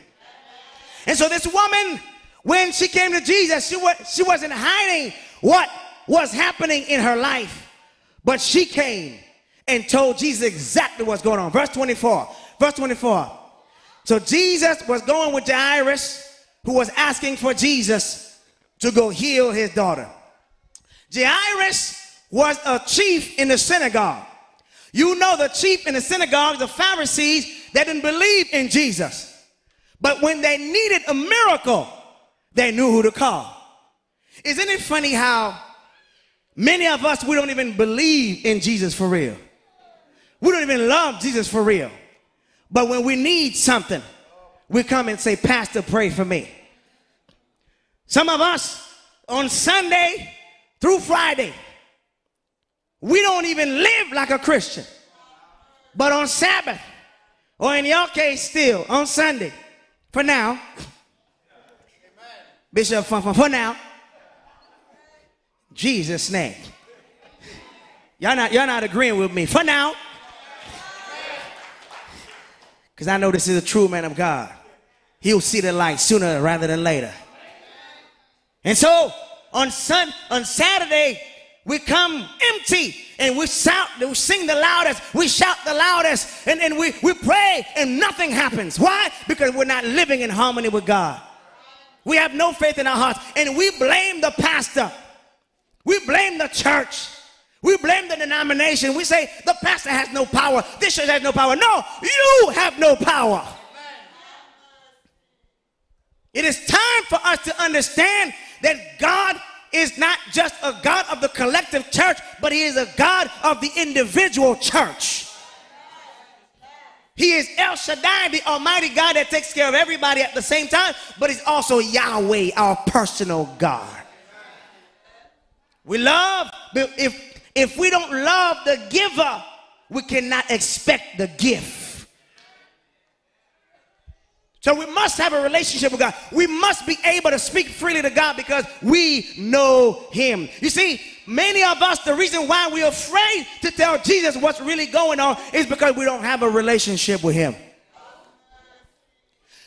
And so this woman, when she came to Jesus, she, was, she wasn't hiding what was happening in her life, but she came and told Jesus exactly what's going on. Verse 24. Verse 24. So Jesus was going with Jairus, who was asking for Jesus to go heal his daughter. Jairus was a chief in the synagogue. You know the chief in the synagogue, the Pharisees, they didn't believe in Jesus. But when they needed a miracle, they knew who to call. Isn't it funny how many of us, we don't even believe in Jesus for real? We don't even love Jesus for real. But when we need something, we come and say, Pastor, pray for me. Some of us on Sunday through Friday, we don't even live like a Christian. But on Sabbath, or in your case, still on Sunday, for now, Bishop Fun for now, Jesus' name. Y'all not, y'all not agreeing with me. For now, because I know this is a true man of God. He'll see the light sooner rather than later. And so on sun on Saturday, we come empty and we shout, we sing the loudest, we shout the loudest, and, and we, we pray and nothing happens. Why? Because we're not living in harmony with God. We have no faith in our hearts, and we blame the pastor. We blame the church. We blame the denomination. We say the pastor has no power. This church has no power. No, you have no power. It is time for us to understand that God is not just a God of the collective church, but He is a God of the individual church. He is El Shaddai, the Almighty God that takes care of everybody at the same time, but He's also Yahweh, our personal God. We love, if if we don't love the giver, we cannot expect the gift. So we must have a relationship with God. We must be able to speak freely to God because we know Him. You see, many of us, the reason why we're afraid to tell Jesus what's really going on is because we don't have a relationship with Him.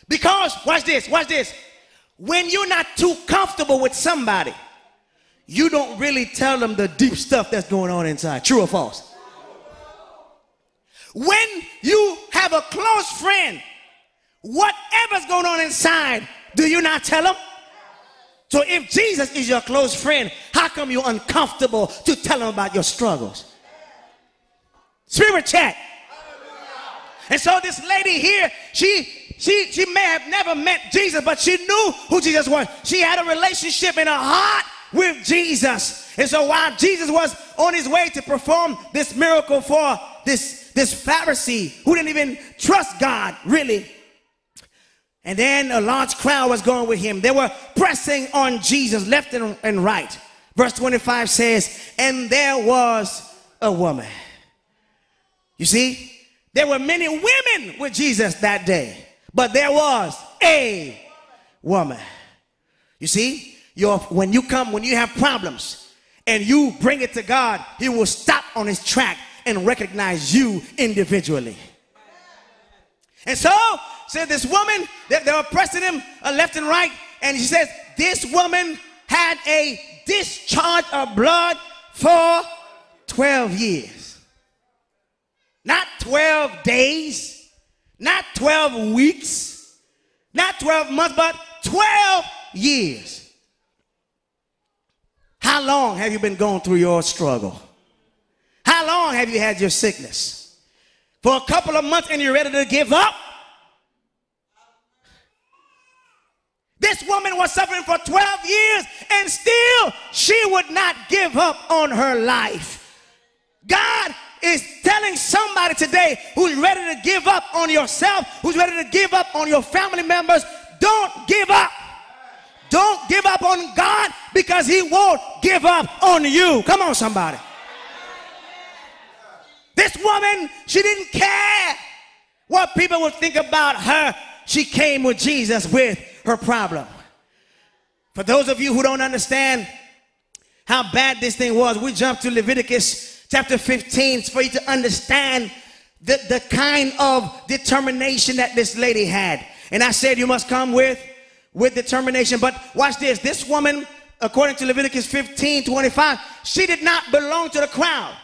Because, watch this, watch this. When you're not too comfortable with somebody, you don't really tell them the deep stuff that's going on inside. True or false? When you have a close friend, whatever's going on inside, do you not tell them? So if Jesus is your close friend, how come you're uncomfortable to tell him about your struggles? Spirit chat. And so this lady here, she she she may have never met Jesus, but she knew who Jesus was. She had a relationship in her heart with Jesus. And so while Jesus was on his way to perform this miracle for this, this Pharisee who didn't even trust God, really, and then a large crowd was going with him. They were pressing on Jesus left and, and right. Verse 25 says, And there was a woman. You see, there were many women with Jesus that day, but there was a woman. You see, your, when you come, when you have problems and you bring it to God, He will stop on His track and recognize you individually. And so, said this woman, that they were pressing him uh, left and right, and she says, This woman had a discharge of blood for 12 years. Not 12 days, not 12 weeks, not 12 months, but 12 years. How long have you been going through your struggle? How long have you had your sickness? For a couple of months and you're ready to give up? This woman was suffering for 12 years and still she would not give up on her life. God is telling somebody today who's ready to give up on yourself, who's ready to give up on your family members, don't give up. Don't give up on God because He won't give up on you. Come on, somebody. This woman, she didn't care what people would think about her. She came with Jesus with her problem. For those of you who don't understand how bad this thing was, we jump to Leviticus chapter 15 for you to understand the, the kind of determination that this lady had. And I said you must come with with determination. But watch this. This woman, according to Leviticus 15, 25, she did not belong to the crowd.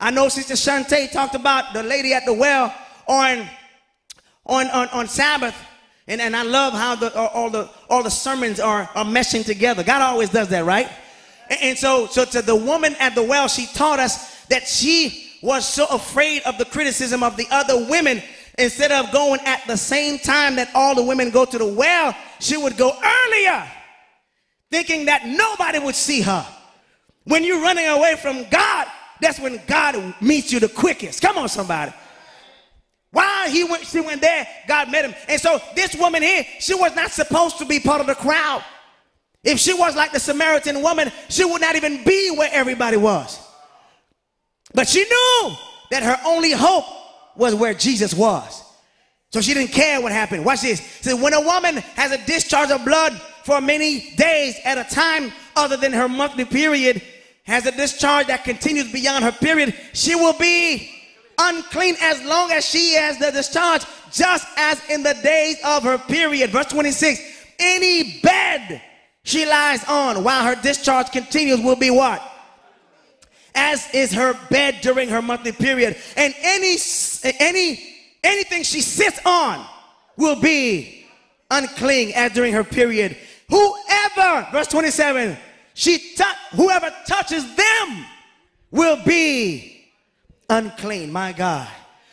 I know Sister Shante talked about the lady at the well on on, on, on Sabbath. And, and I love how the, all, the, all the sermons are, are meshing together. God always does that, right? And, and so, so to the woman at the well, she taught us that she was so afraid of the criticism of the other women. Instead of going at the same time that all the women go to the well, she would go earlier, thinking that nobody would see her. When you're running away from God, that's when God meets you the quickest. Come on, somebody. While he went, she went there, God met him. And so this woman here, she was not supposed to be part of the crowd. If she was like the Samaritan woman, she would not even be where everybody was. But she knew that her only hope was where Jesus was. So she didn't care what happened. Watch this. So when a woman has a discharge of blood for many days at a time other than her monthly period, has a discharge that continues beyond her period, she will be unclean as long as she has the discharge, just as in the days of her period. Verse 26 Any bed she lies on while her discharge continues will be what? As is her bed during her monthly period. And any, any, anything she sits on will be unclean as during her period. Whoever, verse 27, she whoever touches them will be unclean. My God.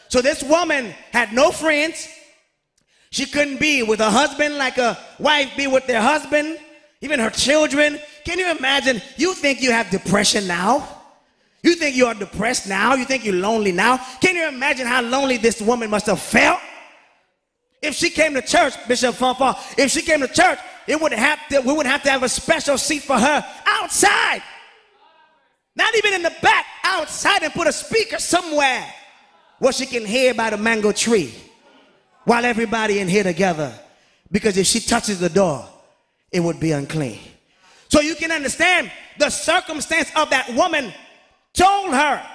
So this woman had no friends. She couldn't be with a husband like a wife be with their husband, even her children. Can you imagine? You think you have depression now? You think you are depressed now? You think you're lonely now? Can you imagine how lonely this woman must have felt? If she came to church, Bishop Funfar, if she came to church, it would have to, we wouldn't have to have a special seat for her outside. Not even in the back, outside and put a speaker somewhere where she can hear by the mango tree while everybody in here together. Because if she touches the door, it would be unclean. So you can understand the circumstance of that woman told her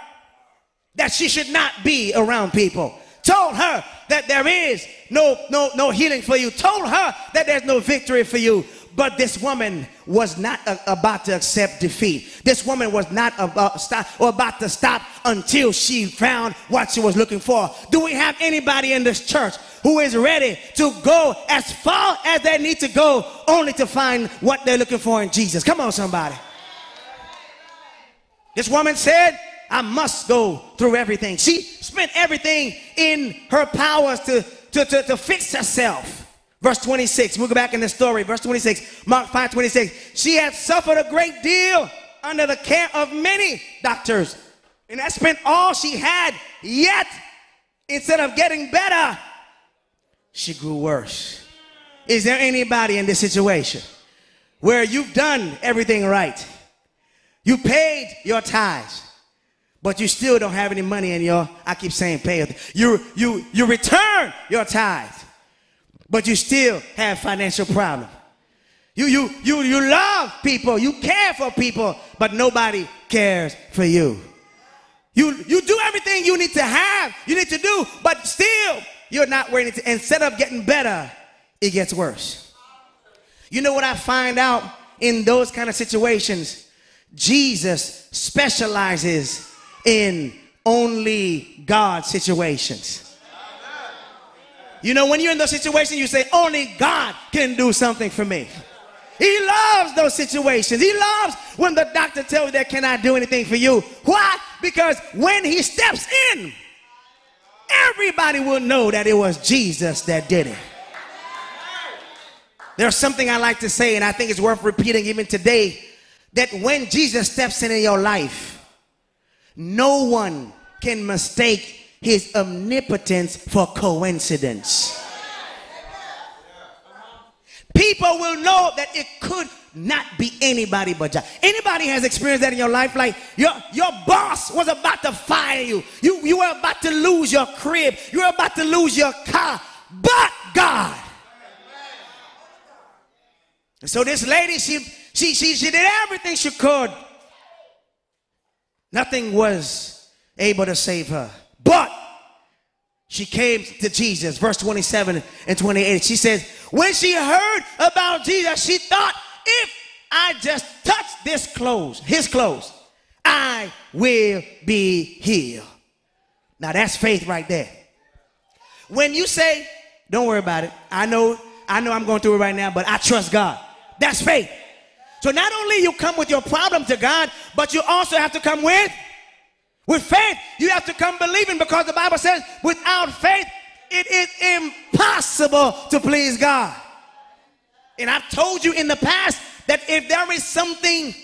that she should not be around people. Told her that there is no no no healing for you. Told her that there's no victory for you. But this woman was not uh, about to accept defeat. This woman was not about, stop, or about to stop until she found what she was looking for. Do we have anybody in this church who is ready to go as far as they need to go only to find what they're looking for in Jesus? Come on, somebody. This woman said, I must go through everything. She spent everything in her powers to, to, to, to fix herself. Verse 26, we'll go back in the story. Verse 26, Mark 5 26. She had suffered a great deal under the care of many doctors, and that spent all she had. Yet, instead of getting better, she grew worse. Is there anybody in this situation where you've done everything right? You paid your tithes, but you still don't have any money in your, I keep saying pay. You, you, you return your tithes, but you still have financial problems. You, you, you, you love people, you care for people, but nobody cares for you. You, you do everything you need to have, you need to do, but still you're not you to. Instead of getting better, it gets worse. You know what I find out in those kind of situations? Jesus specializes in only God situations. You know, when you're in those situations, you say, Only God can do something for me. He loves those situations. He loves when the doctor tells you they cannot do anything for you. Why? Because when he steps in, everybody will know that it was Jesus that did it. There's something I like to say, and I think it's worth repeating even today that when Jesus steps in, in your life, no one can mistake his omnipotence for coincidence. People will know that it could not be anybody but God. Anybody has experienced that in your life? Like your, your boss was about to fire you. You, you were about to lose your crib. You were about to lose your car. But God. So this lady, she, she, she, she did everything she could. Nothing was able to save her. But she came to Jesus, verse 27 and 28. She says, when she heard about Jesus, she thought, if I just touch this clothes, his clothes, I will be healed. Now that's faith right there. When you say, don't worry about it. I know, I know I'm going through it right now, but I trust God. That's faith. So not only you come with your problem to God, but you also have to come with with faith. You have to come believing because the Bible says without faith it is impossible to please God. And I've told you in the past that if there is something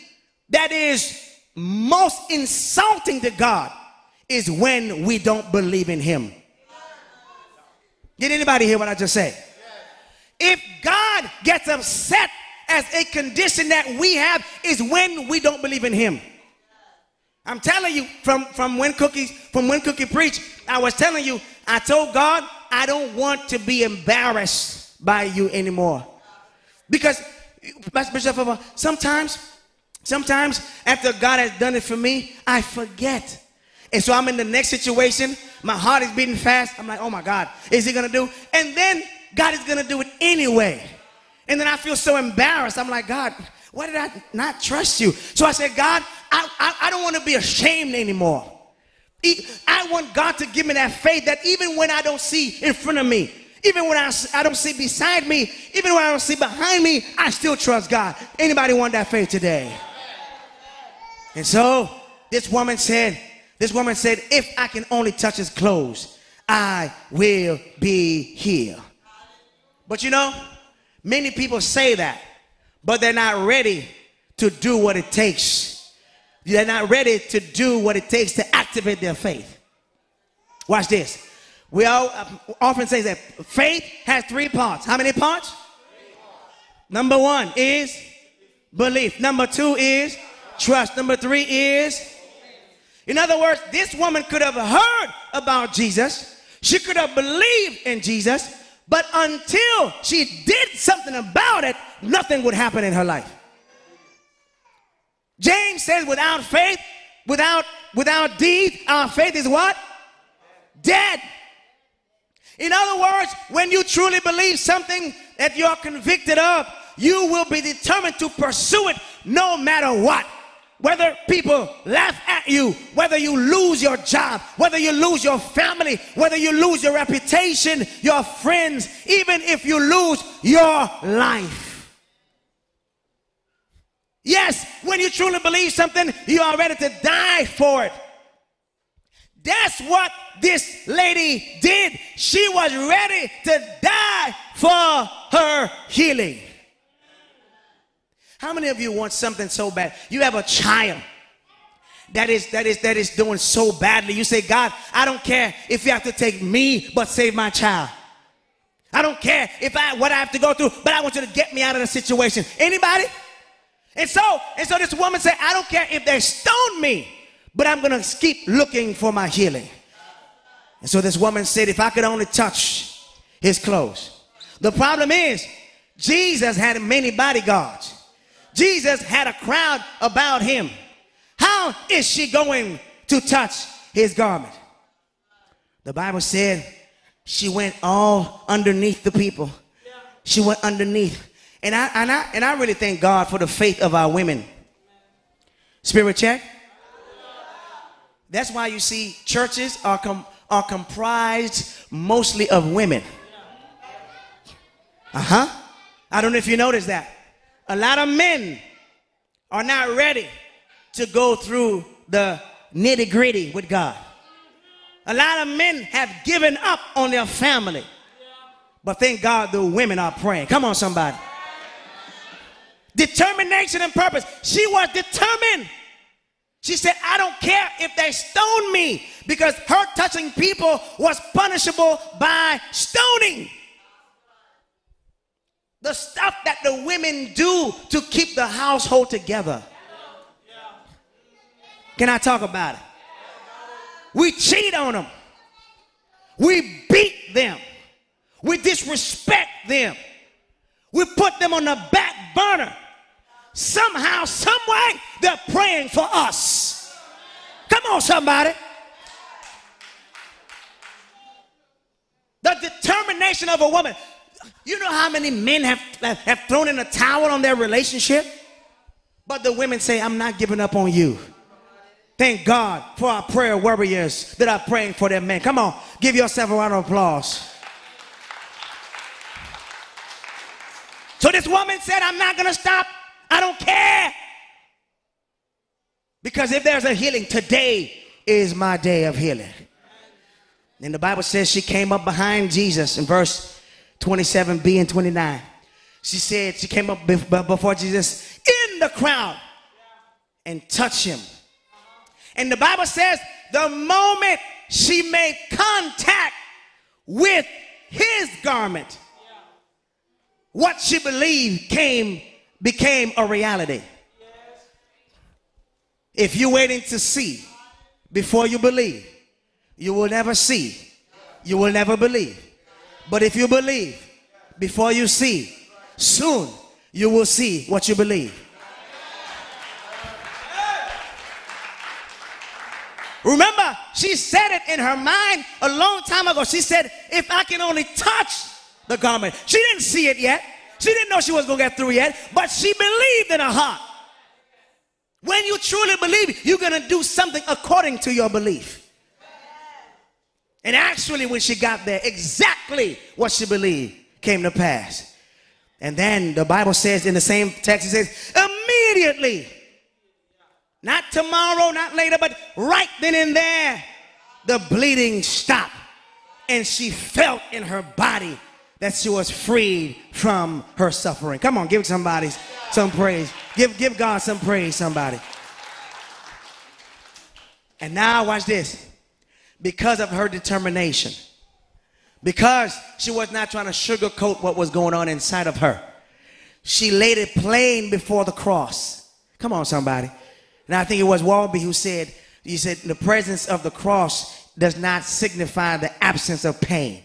that is most insulting to God is when we don't believe in him. Did anybody hear what I just said? If God gets upset as a condition that we have is when we don't believe in him. I'm telling you from from when cookies from when cookie preached, I was telling you, I told God I don't want to be embarrassed by you anymore. Because Bishop, sometimes sometimes after God has done it for me, I forget. And so I'm in the next situation, my heart is beating fast. I'm like, "Oh my God, is he to do?" And then God is to do it anyway. And then I feel so embarrassed. I'm like, God, why did I not trust you? So I said, God, I, I, I don't want to be ashamed anymore. I want God to give me that faith that even when I don't see in front of me, even when I, I don't see beside me, even when I don't see behind me, I still trust God. Anybody want that faith today? And so this woman said, this woman said, if I can only touch his clothes, I will be healed. But you know, Many people say that, but they're not ready to do what it takes. They're not ready to do what it takes to activate their faith. Watch this. We all uh, often say that faith has three parts. How many parts? Number one is belief. Number two is trust. Number three is, in other words, this woman could have heard about Jesus. She could have believed in Jesus, but until she did something about it, nothing would happen in her life. James says, without faith, without without deed, our faith is what? Dead. In other words, when you truly believe something that you're convicted of, you will be determined to pursue it no matter what. Whether people laugh at you, whether you lose your job, whether you lose your family, whether you lose your reputation, your friends, even if you lose your life. Yes, when you truly believe something, you are ready to die for it. That's what this lady did. She was ready to die for her healing. How many of you want something so bad? You have a child that is that is that is doing so badly. You say, God, I don't care if you have to take me, but save my child. I don't care if I what I have to go through, but I want you to get me out of the situation. Anybody? And so, and so this woman said, I don't care if they stone me, but I'm gonna keep looking for my healing. And so this woman said, if I could only touch his clothes. The problem is, Jesus had many bodyguards. Jesus had a crowd about him. How is she going to touch his garment? The Bible said she went all underneath the people. She went underneath. And I, and I, and I really thank God for the faith of our women. Spirit check. That's why you see churches are, com- are comprised mostly of women. Uh huh. I don't know if you noticed that a lot of men are not ready to go through the nitty gritty with God. A lot of men have given up on their family. But thank God the women are praying. Come on, somebody. Determination and purpose. She was determined. She said, I don't care if they stone me because her touching people was punishable by stoning. The stuff that the women do to keep the household together. Can I talk about it? We cheat on them. We beat them. We disrespect them. We put them on the back burner. Somehow, some way, they're praying for us. Come on, somebody. The determination of a woman. You know how many men have, have thrown in a towel on their relationship? But the women say, I'm not giving up on you. Thank God for our prayer warriors that are praying for their men. Come on, give yourself a round of applause. So this woman said, I'm not going to stop. I don't care. Because if there's a healing, today is my day of healing. And the Bible says she came up behind Jesus in verse 27b and 29. She said she came up before Jesus in the crowd and touched him. And the Bible says the moment she made contact with his garment, what she believed came became a reality. If you're waiting to see before you believe, you will never see. You will never believe. But if you believe before you see, soon you will see what you believe. Remember, she said it in her mind a long time ago. She said, If I can only touch the garment. She didn't see it yet. She didn't know she was going to get through yet, but she believed in her heart. When you truly believe, you're going to do something according to your belief. And actually, when she got there, exactly what she believed came to pass. And then the Bible says in the same text, it says, immediately not tomorrow, not later, but right then and there, the bleeding stopped. And she felt in her body that she was freed from her suffering. Come on, give somebody some praise. Give, give God some praise, somebody. And now, watch this. Because of her determination, because she was not trying to sugarcoat what was going on inside of her, she laid it plain before the cross. Come on, somebody. And I think it was Walby who said, he said, the presence of the cross does not signify the absence of pain.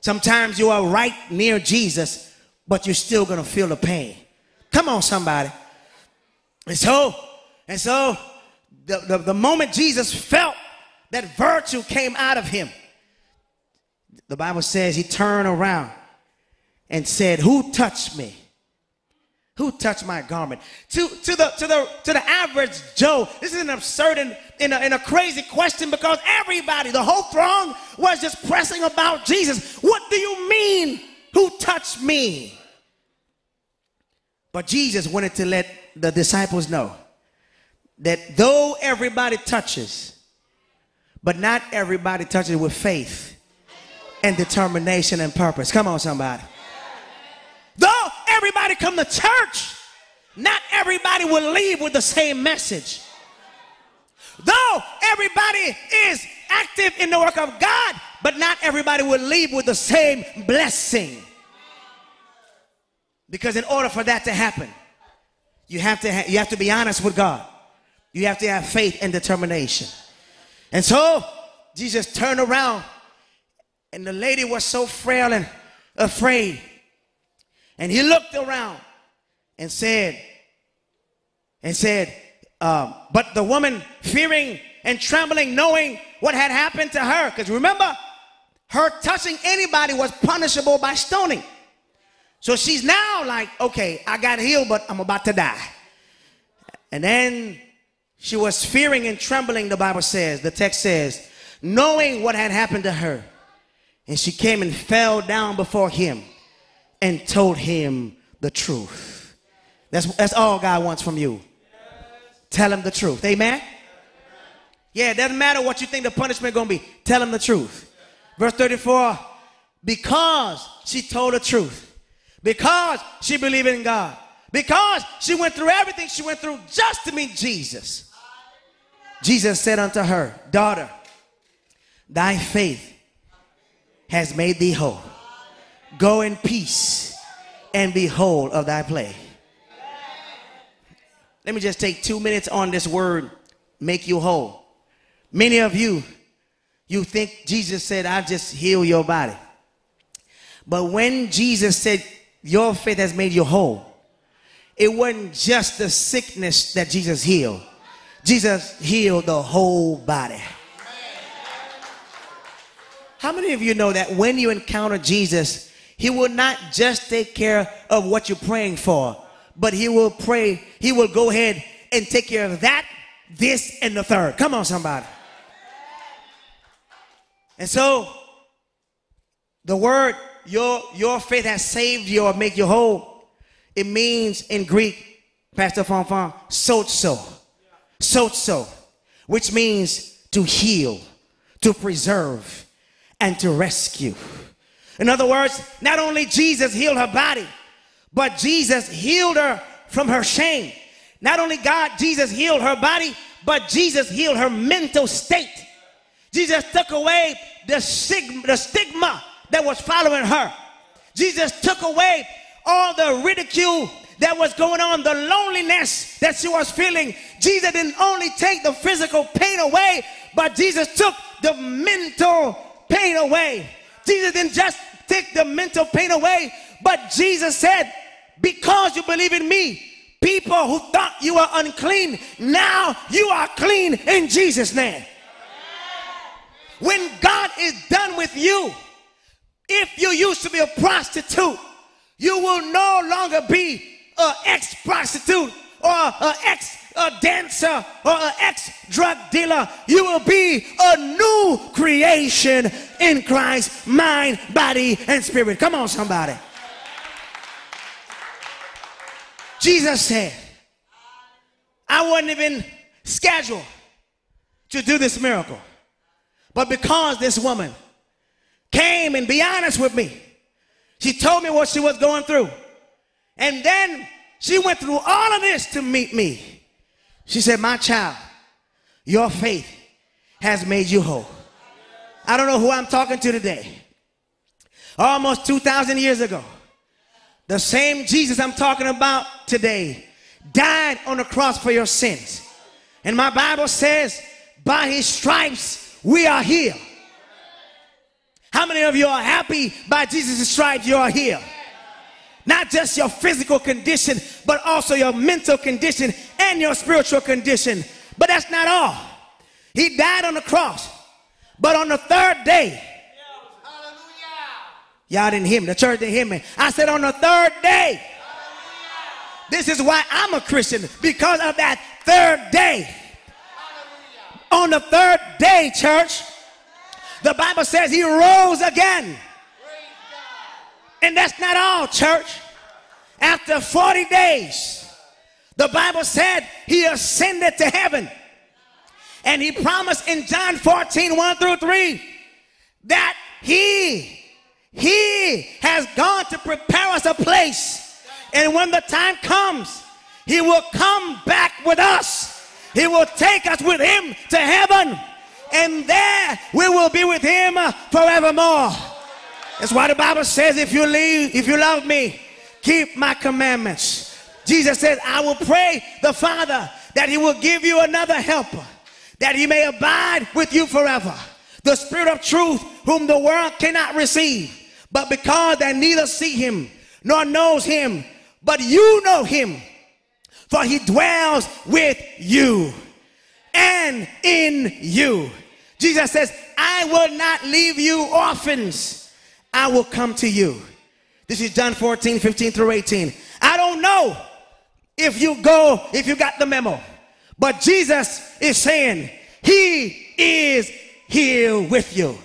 Sometimes you are right near Jesus, but you're still going to feel the pain. Come on, somebody. And so, and so, the, the, the moment Jesus felt that virtue came out of him, the Bible says he turned around and said, Who touched me? Who touched my garment? To, to, the, to, the, to the average Joe, this is an absurd and, and, a, and a crazy question because everybody, the whole throng, was just pressing about Jesus. What do you mean, who touched me? But Jesus wanted to let the disciples know that though everybody touches, but not everybody touches it with faith and determination and purpose. Come on, somebody. Though everybody come to church, not everybody will leave with the same message. Though everybody is active in the work of God, but not everybody will leave with the same blessing. Because in order for that to happen, you have to ha- you have to be honest with God. You have to have faith and determination. And so Jesus turned around, and the lady was so frail and afraid and he looked around and said, and said, um, but the woman fearing and trembling, knowing what had happened to her, because remember, her touching anybody was punishable by stoning. So she's now like, okay, I got healed, but I'm about to die. And then she was fearing and trembling, the Bible says, the text says, knowing what had happened to her. And she came and fell down before him and told him the truth. That's, that's all God wants from you. Tell him the truth. Amen? Yeah, it doesn't matter what you think the punishment going to be. Tell him the truth. Verse 34 because she told the truth, because she believed in God, because she went through everything she went through just to meet Jesus. Jesus said unto her, Daughter, thy faith has made thee whole. Go in peace and be whole of thy plague. Let me just take two minutes on this word, make you whole. Many of you, you think Jesus said, I'll just heal your body. But when Jesus said, Your faith has made you whole, it wasn't just the sickness that Jesus healed, Jesus healed the whole body. How many of you know that when you encounter Jesus, He will not just take care of what you're praying for, but He will pray, He will go ahead and take care of that, this, and the third. Come on, somebody. And so, the word, your, your faith has saved you or make you whole. It means in Greek, Pastor Fonfon, sozo, sozo, which means to heal, to preserve, and to rescue. In other words, not only Jesus healed her body, but Jesus healed her from her shame. Not only God, Jesus healed her body, but Jesus healed her mental state. Jesus took away the stigma, the stigma that was following her. Jesus took away all the ridicule that was going on, the loneliness that she was feeling. Jesus didn't only take the physical pain away, but Jesus took the mental pain away. Jesus didn't just take the mental pain away, but Jesus said, Because you believe in me, people who thought you were unclean, now you are clean in Jesus' name. When God is done with you, if you used to be a prostitute, you will no longer be an ex prostitute or an ex dancer or an ex drug dealer. You will be a new creation in Christ, mind, body, and spirit. Come on, somebody. Jesus said, I wasn't even scheduled to do this miracle. But because this woman came and be honest with me, she told me what she was going through. And then she went through all of this to meet me. She said, My child, your faith has made you whole. I don't know who I'm talking to today. Almost 2,000 years ago, the same Jesus I'm talking about today died on the cross for your sins. And my Bible says, by his stripes, we are here. How many of you are happy by Jesus' stripes? You are here. Not just your physical condition, but also your mental condition and your spiritual condition. But that's not all. He died on the cross. But on the third day, y'all didn't hear me. The church didn't hear me. I said on the third day. This is why I'm a Christian because of that third day on the third day, church. The Bible says he rose again. And that's not all, church. After 40 days, the Bible said he ascended to heaven. And he promised in John 14, 1 through 3, that he, he has gone to prepare us a place. And when the time comes, he will come back with us he will take us with him to heaven, and there we will be with him forevermore. That's why the Bible says, if you leave, if you love me, keep my commandments. Jesus says, I will pray the Father that he will give you another helper, that he may abide with you forever. The Spirit of truth, whom the world cannot receive, but because they neither see him nor knows him, but you know him for he dwells with you and in you. Jesus says, I will not leave you orphans. I will come to you. This is John 14, 15 through 18. I don't know if you go, if you got the memo, but Jesus is saying, He is here with you.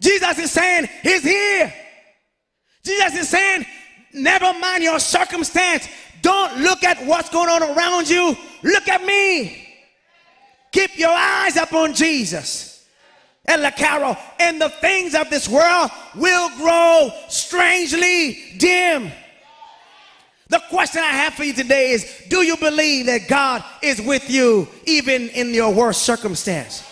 Jesus is saying, He's here. Jesus is saying, never mind your circumstance. Don't look at what's going on around you. Look at me. Keep your eyes up on Jesus. And La Carol, and the things of this world will grow strangely dim. The question I have for you today is Do you believe that God is with you even in your worst circumstance?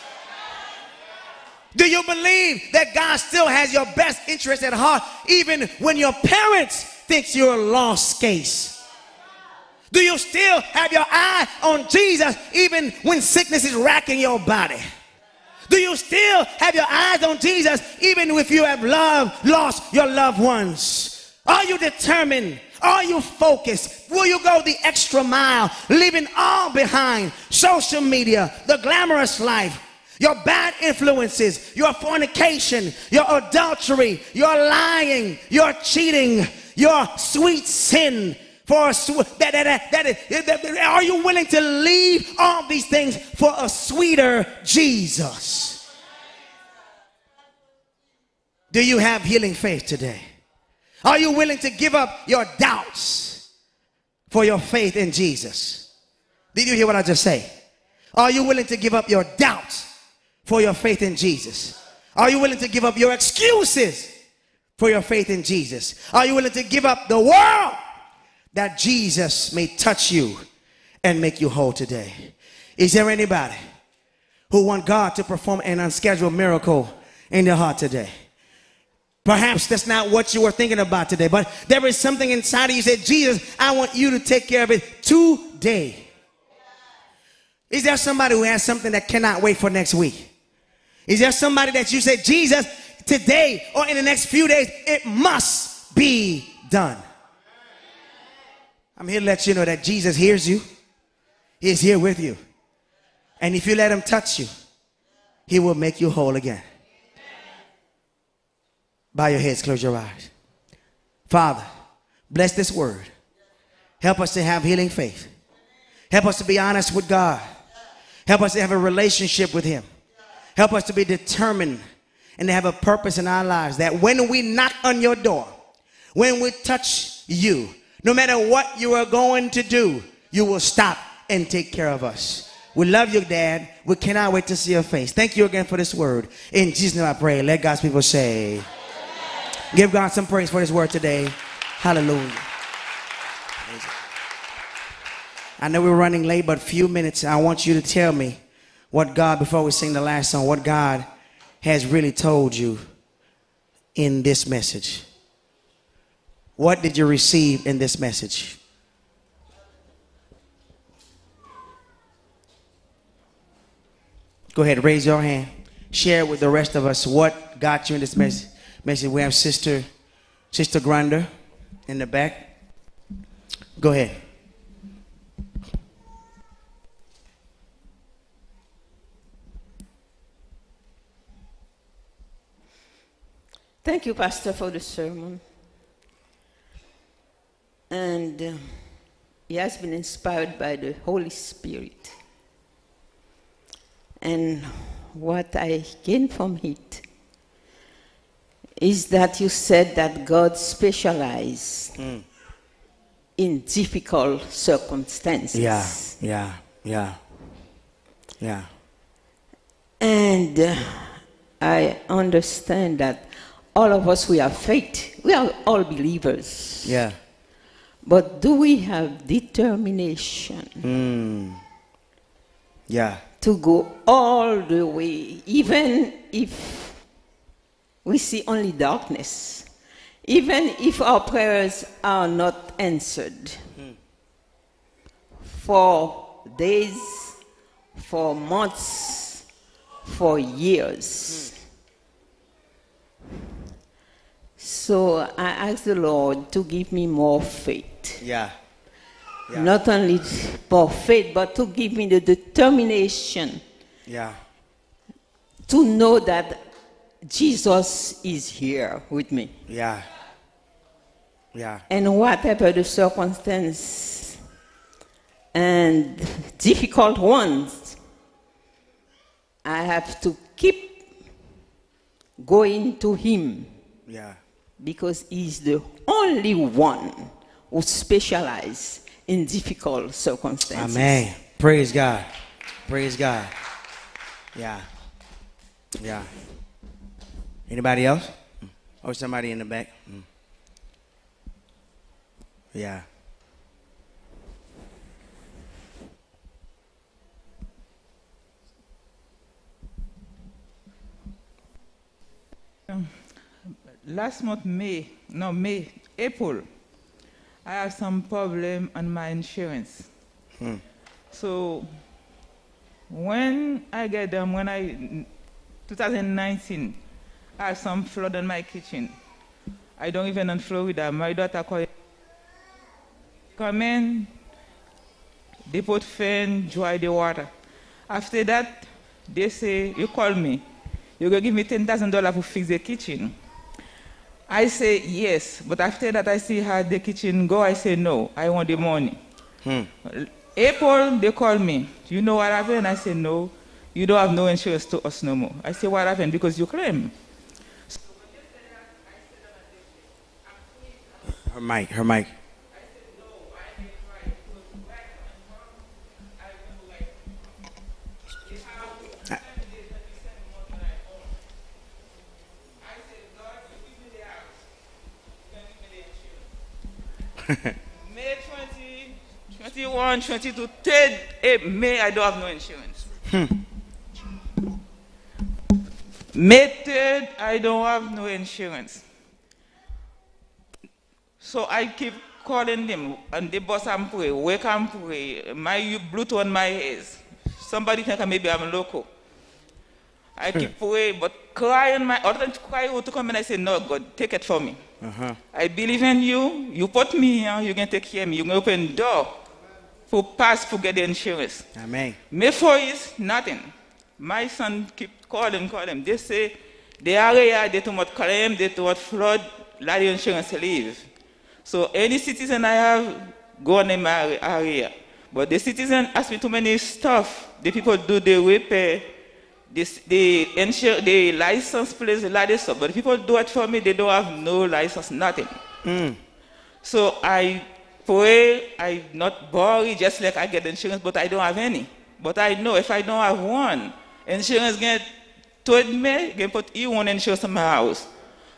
Do you believe that God still has your best interest at heart even when your parents think you're a lost case? Do you still have your eye on Jesus even when sickness is racking your body? Do you still have your eyes on Jesus even if you have loved, lost your loved ones? Are you determined? Are you focused? Will you go the extra mile, leaving all behind? Social media, the glamorous life, your bad influences, your fornication, your adultery, your lying, your cheating, your sweet sin. For a sw- that, that, that, that, that- that- are you willing to leave all these things for a sweeter Jesus? Do you have healing faith today? Are you willing to give up your doubts for your faith in Jesus? Did you hear what I just say? Are you willing to give up your doubts for your faith in Jesus? Are you willing to give up your excuses for your faith in Jesus? Are you willing to give up the world that Jesus may touch you and make you whole today? Is there anybody who want God to perform an unscheduled miracle in their heart today? Perhaps that's not what you were thinking about today, but there is something inside of you said, Jesus, I want you to take care of it today. Is there somebody who has something that cannot wait for next week? Is there somebody that you said, Jesus, today or in the next few days, it must be done? I'm here to let you know that Jesus hears you. He is here with you. And if you let him touch you, he will make you whole again. Bow your heads, close your eyes. Father, bless this word. Help us to have healing faith. Help us to be honest with God. Help us to have a relationship with Him. Help us to be determined and to have a purpose in our lives that when we knock on your door, when we touch you, no matter what you are going to do, you will stop and take care of us. We love you, Dad. We cannot wait to see your face. Thank you again for this word. In Jesus' name I pray. Let God's people say, Give God some praise for His word today. Hallelujah. I know we're running late, but a few minutes. I want you to tell me what God, before we sing the last song, what God has really told you in this message. What did you receive in this message? Go ahead, raise your hand. Share with the rest of us what got you in this message. Message. We have Sister Sister Grinder in the back. Go ahead. Thank you, Pastor, for the sermon. And uh, he has been inspired by the Holy Spirit. And what I gained from it is that you said that God specializes Mm. in difficult circumstances. Yeah, yeah, yeah, yeah. And uh, I understand that all of us, we have faith. We are all believers. Yeah. But do we have determination Mm. Yeah. to go all the way, even if we see only darkness, even if our prayers are not answered? For days, for months, for years. So I ask the Lord to give me more faith. Yeah. Yeah. Not only for faith, but to give me the determination Yeah. to know that Jesus is here with me. Yeah. Yeah. And whatever the circumstance and difficult ones, I have to keep going to Him Yeah. because He's the only one who specialize in difficult circumstances. Amen. Praise God. Praise God. Yeah. Yeah. Anybody else? Or oh, somebody in the back? Hmm. Yeah. Last month, May, no, May, April, I have some problem on my insurance. Hmm. So when I get them, when I, 2019, I have some flood in my kitchen. I don't even in Florida. My daughter call, come in, they put fan, dry the water. After that, they say, you call me. You're going to give me $10,000 to fix the kitchen. I say, yes. But after that, I see how the kitchen go. I say, no, I want the money. Hmm. April, they call me. Do You know what happened? I say, no. You don't have no insurance to us no more. I say, what happened? Because you claim. Her mic, her mic. May 20, 21, 22, 3rd eh, May, I don't have no insurance. Hmm. May 3rd, I don't have no insurance. So I keep calling them, and the boss I'm pray, wake and pray, my Bluetooth on my ears. Somebody think I maybe I'm local. I keep praying, but crying my, other than cry to come and I say, no, God, take it for me. Uh-huh. I believe in you. You put me here. You can take care of me. You can open door for pass for get the insurance. Amen. Me for is nothing. My son keep calling, calling. They say the area they too much claim, they too much flood, let the insurance leave. So any citizen I have go in my area. But the citizen ask me too many stuff. The people do the repair, this, the insure, the license lot of stuff. But people do it for me, they don't have no license, nothing. Mm. So I pray, I not worry, just like I get insurance, but I don't have any. But I know if I don't have one, insurance get told me, can put you one insurance in my house.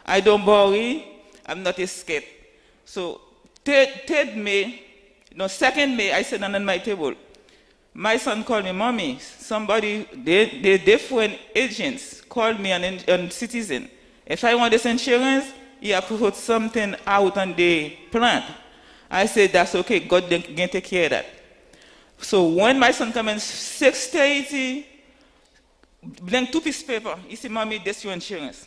I don't worry, I'm not scared. So third, third May, no, second May, I sit down on my table. My son called me, mommy, somebody, they, they different agents called me an, an citizen. If I want this insurance, you have to put something out on the plan. I said, that's okay, God can take care of that. So when my son comes in 6.30, bring two piece of paper. He said, mommy, this is your insurance.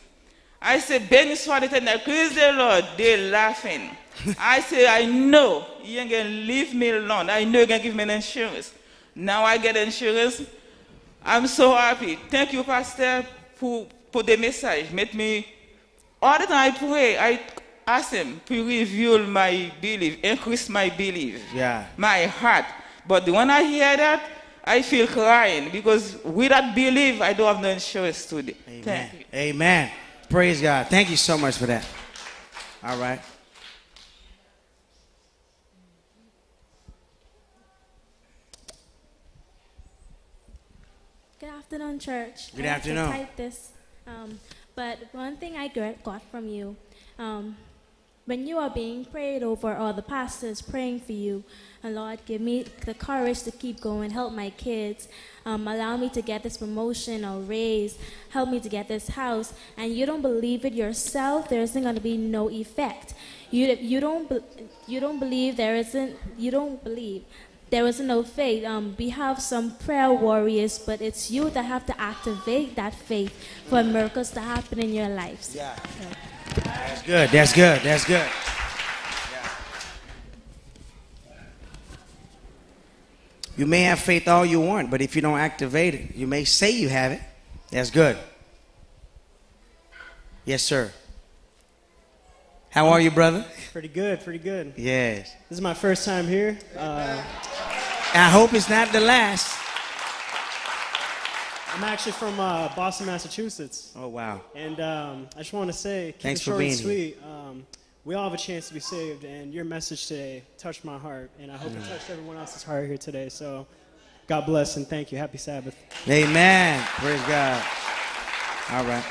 I said, Benny swallowed it and I praise the Lord. They laughing. I say, I know you ain't gonna leave me alone. I know you're gonna give me an insurance. Now I get insurance. I'm so happy. Thank you, Pastor, for, for the message. Made me, all the time I pray, I ask him to reveal my belief, increase my belief, Yeah. my heart. But when I hear that, I feel crying because without belief, I don't have no insurance today. Thank you. Amen. Praise God. Thank you so much for that. All right. Good afternoon, church. Good I afternoon. type this. Um, but one thing I got got from you, um, when you are being prayed over, or the pastor is praying for you, and Lord, give me the courage to keep going, help my kids, um, allow me to get this promotion or raise, help me to get this house, and you don't believe it yourself, there isn't going to be no effect. You, you don't you don't believe there isn't you don't believe there is no faith. Um, we have some prayer warriors, but it's you that have to activate that faith for miracles to happen in your lives. Yeah. That's good. That's good. That's good. You may have faith all you want, but if you don't activate it, you may say you have it. That's good. Yes, sir. How are you, brother? Pretty good, pretty good. Yes. This is my first time here. Uh, I hope it's not the last. I'm actually from uh, Boston, Massachusetts. Oh, wow. And um, I just want to say, keep Thanks it for short being and sweet. Um, we all have a chance to be saved, and your message today touched my heart, and I hope Mm. it touched everyone else's heart here today. So, God bless and thank you. Happy Sabbath. Amen. Praise God. All right.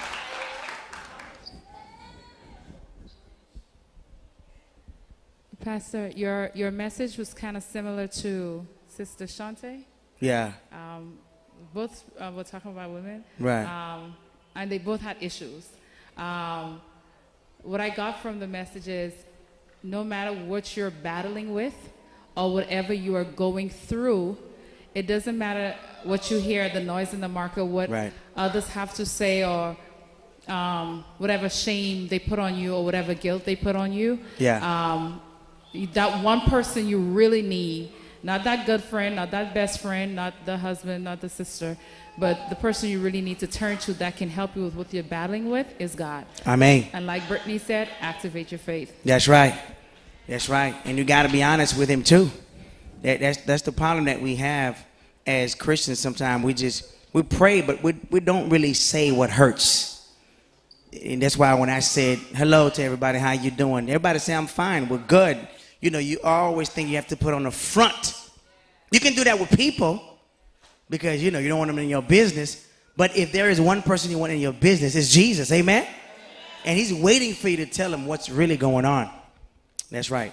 Pastor, your, your message was kind of similar to Sister Shante. Yeah. Um, both uh, were talking about women. Right. Um, and they both had issues. Um, what I got from the message is no matter what you're battling with or whatever you are going through, it doesn't matter what you hear, the noise in the market, what Right. others have to say, or um, whatever shame they put on you or whatever guilt they put on you. Yeah. Um, that one person you really need, not that good friend, not that best friend, not the husband, not the sister, but the person you really need to turn to that can help you with what you're battling with is God. Amen. And like Brittany said, activate your faith. That's right. That's right. And you got to be honest with him too. That, that's that's the problem that we have as Christians. Sometimes we just we pray, but we we don't really say what hurts. And that's why when I said hello to everybody, how you doing? Everybody say I'm fine. We're good. You know, you always think you have to put on the front. You can do that with people because you know you don't want them in your business. But if there is one person you want in your business, it's Jesus. Amen. And he's waiting for you to tell him what's really going on. That's right.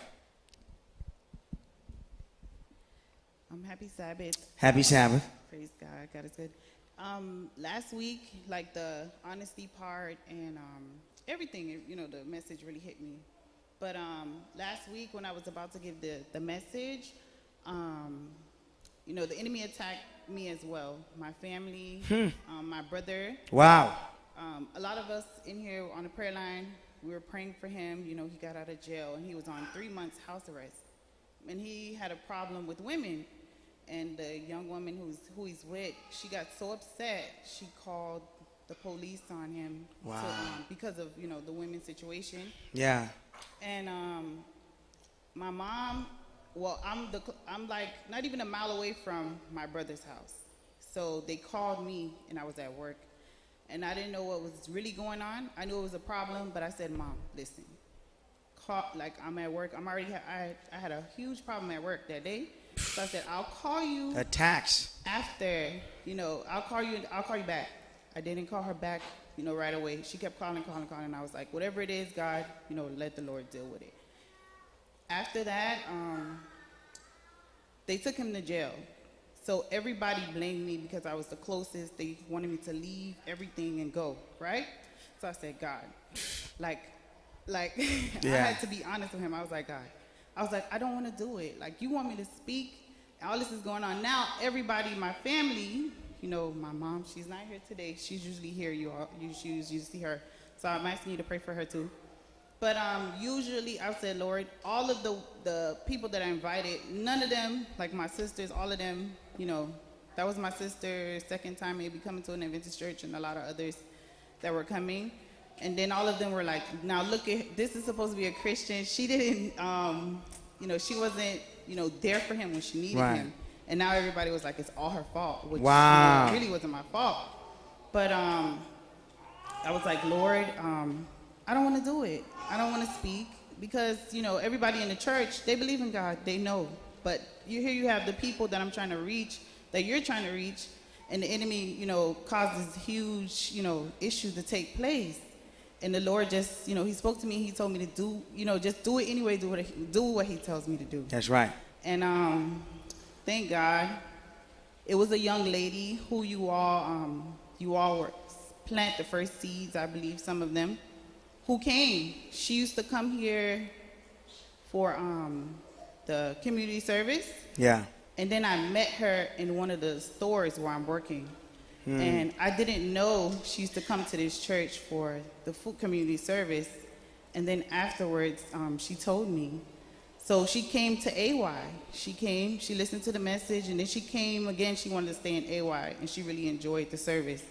Um, happy Sabbath. Happy Sabbath. Praise God. God is good. Um, last week, like the honesty part and um, everything, you know, the message really hit me. But um, last week, when I was about to give the, the message, um, you know, the enemy attacked me as well. My family, Hmm. um, my brother. Wow. Um, a lot of us in here on the prayer line, we were praying for him. You know, he got out of jail and he was on three months house arrest. And he had a problem with women. And the young woman who's who he's with, she got so upset, she called the police on him to, Wow. um, because of you know the women's situation. Yeah. And um, my mom, well, I'm the, I'm like not even a mile away from my brother's house. So they called me, and I was at work, and I didn't know what was really going on. I knew it was a problem, but I said, "Mom, listen, call, like I'm at work. I'm already, ha- I, I had a huge problem at work that day. So I said, I'll call you Attacks. after, you know, I'll call you, I'll call you back. I didn't call her back, you know, right away. She kept calling, calling, calling. And I was like, whatever it is, God, you know, let the Lord deal with it. After that, um, they took him to jail. So everybody blamed me because I was the closest. They wanted me to leave everything and go, right? So I said, God, like, like I had to be honest with him. I was like, God, I was like, I don't want to do it. Like, you want me to speak? All this is going on now. Everybody, my family, you know, my mom, she's not here today. She's usually here. You all, you usually you see her. So I'm asking you to pray for her too. But um, usually I said, Lord, all of the, the people that I invited, none of them, like my sisters, all of them, you know, that was my sister's second time maybe coming to an Adventist church and a lot of others that were coming. And then all of them were like, now look at, this is supposed to be a Christian. She didn't, um, you know, she wasn't, you know, there for him when she needed Right. him. And now everybody was like, it's all her fault, which you know, really wasn't my fault. But um, I was like, Lord, um, I don't want to do it. I don't want to speak because you know everybody in the church they believe in God, they know. But you here you have the people that I'm trying to reach, that you're trying to reach, and the enemy, you know, causes huge, you know, issues to take place. And the Lord just, you know, He spoke to me. He told me to do, you know, just do it anyway. Do what he, do what He tells me to do. That's right. And um, thank God, it was a young lady who you all, um, you all were plant the first seeds, I believe, some of them, who came. She used to come here for um, the community service, Yeah. and then I met her in one of the stores where I'm working. Hmm. And I didn't know she used to come to this church for the food community service. And then afterwards, um, she told me. So she came to AY. She came, she listened to the message, and then she came again. She wanted to stay in AY, and she really enjoyed the service.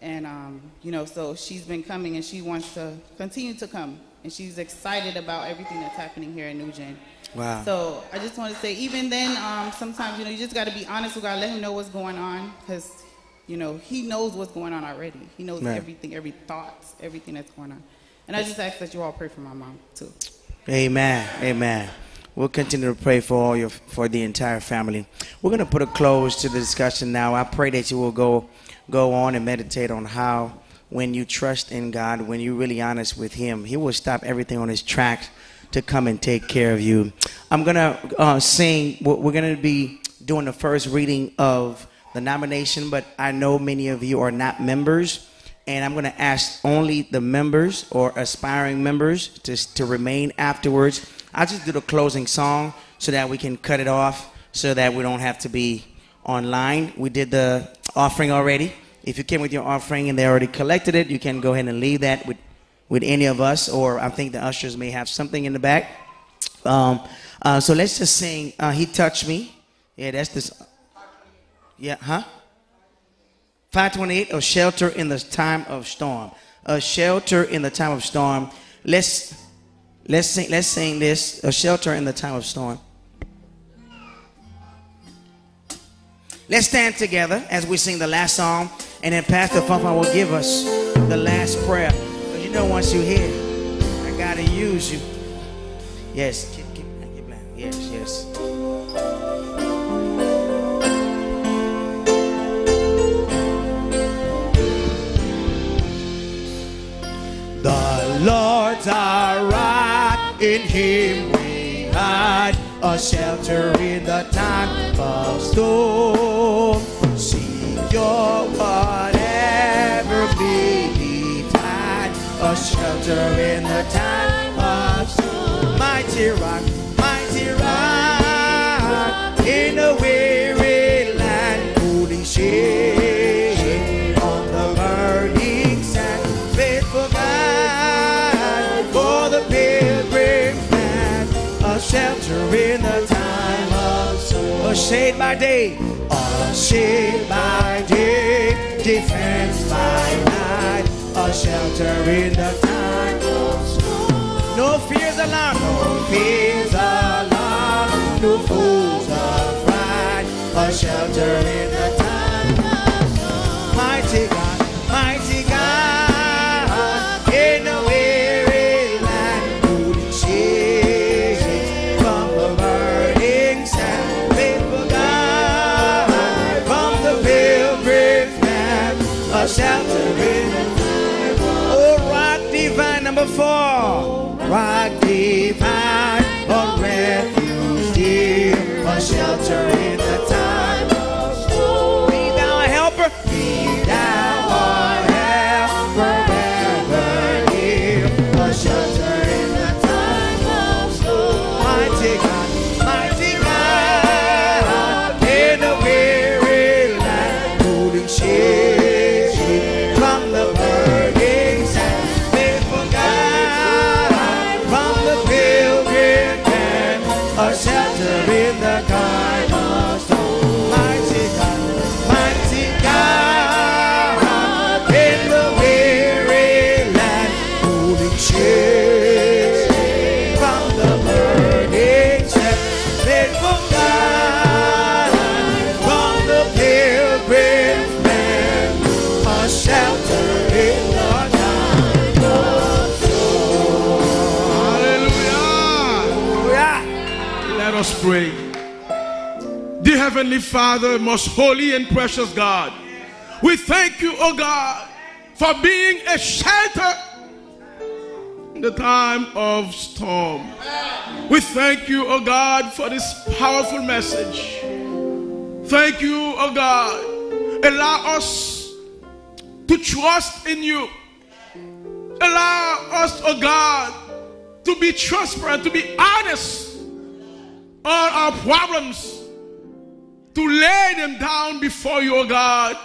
And, um, you know, so she's been coming, and she wants to continue to come. And she's excited about everything that's happening here in New Gen. Wow. So I just want to say, even then, um, sometimes you know you just got to be honest with God. Let Him know what's going on, because you know He knows what's going on already. He knows everything, every thought, everything that's going on. And I just ask that you all pray for my mom too. Amen. Amen. We'll continue to pray for all your for the entire family. We're going to put a close to the discussion now. I pray that you will go go on and meditate on how when you trust in God, when you're really honest with Him, He will stop everything on His tracks to come and take care of you. I'm going to uh, sing. We're going to be doing the first reading of the nomination, but I know many of you are not members. And I'm going to ask only the members or aspiring members to, to remain afterwards. I'll just do the closing song so that we can cut it off so that we don't have to be online. We did the offering already. If you came with your offering and they already collected it, you can go ahead and leave that with, with any of us, or I think the ushers may have something in the back. Um, uh, so let's just sing uh, He Touched Me. Yeah, that's this. Yeah, huh? 528, a shelter in the time of storm. A shelter in the time of storm. Let's let's sing let's sing this. A shelter in the time of storm. Let's stand together as we sing the last song, and then Pastor Funfun will give us the last prayer. Because you know, once you're here, I gotta use you. Yes, keep, keep, keep playing. yes, yes. The Lord's rock, in Him we hide, a shelter in the time of storm. Seek your whatever betide, a shelter in the time of storm. Mighty rock, mighty rock, in a weary land, holding shade shelter in the time of storm. A shade by day, a shade by day, defense by night, a shelter in the time of storm. No fears alarm, no fears alarm, no fools affright, a shelter in the Rock divine, a refuge dear, a shelter from the pilgrim Heavenly Father, most holy and precious God, we thank you, O God, for being a shelter in the time of storm. We thank you, O God, for this powerful message. Thank you, O God. Allow us to trust in you. Allow us, O God, to be transparent, to be honest on our problems, to lay them down before you, God.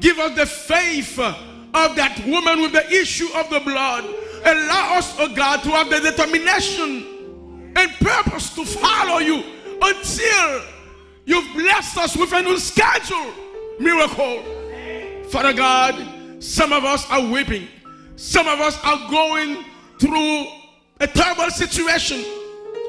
Give us the faith of that woman with the issue of the blood. Allow us, O God, to have the determination and purpose to follow you until you've blessed us with a new schedule miracle. Father God, some of us are weeping. Some of us are going through a terrible situation.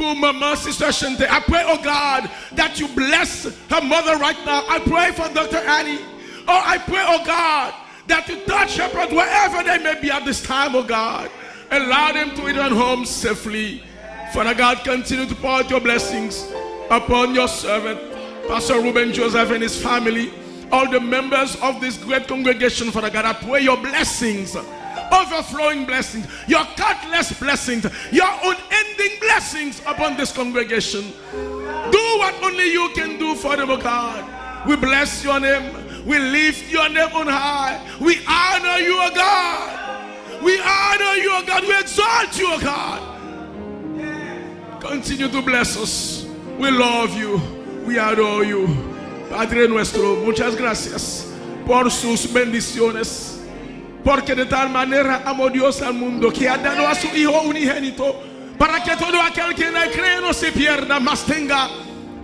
pour maman, sister Shante. I pray, oh God, that you bless her mother right now. I pray for Dr. Annie. Oh, I pray, oh God, that you touch her brother wherever they may be at this time, oh God. Allow them to return home safely. Father God, continue to pour out your blessings upon your servant, Pastor Ruben Joseph and his family, all the members of this great congregation, Father God. I pray your blessings, overflowing blessings, your countless blessings, your unending blessings upon this congregation. Do what only you can do for them, oh God. We bless your name. We lift your name on high. We honor you, O God. We honor you, O God. We exalt you, O God. Continue to bless us. We love you. We adore you. Padre nuestro, muchas gracias por sus bendiciones. Porque de tal manera amó Dios al mundo que ha dado a su Hijo unigénito para que todo aquel que él cree no se pierda, mas tenga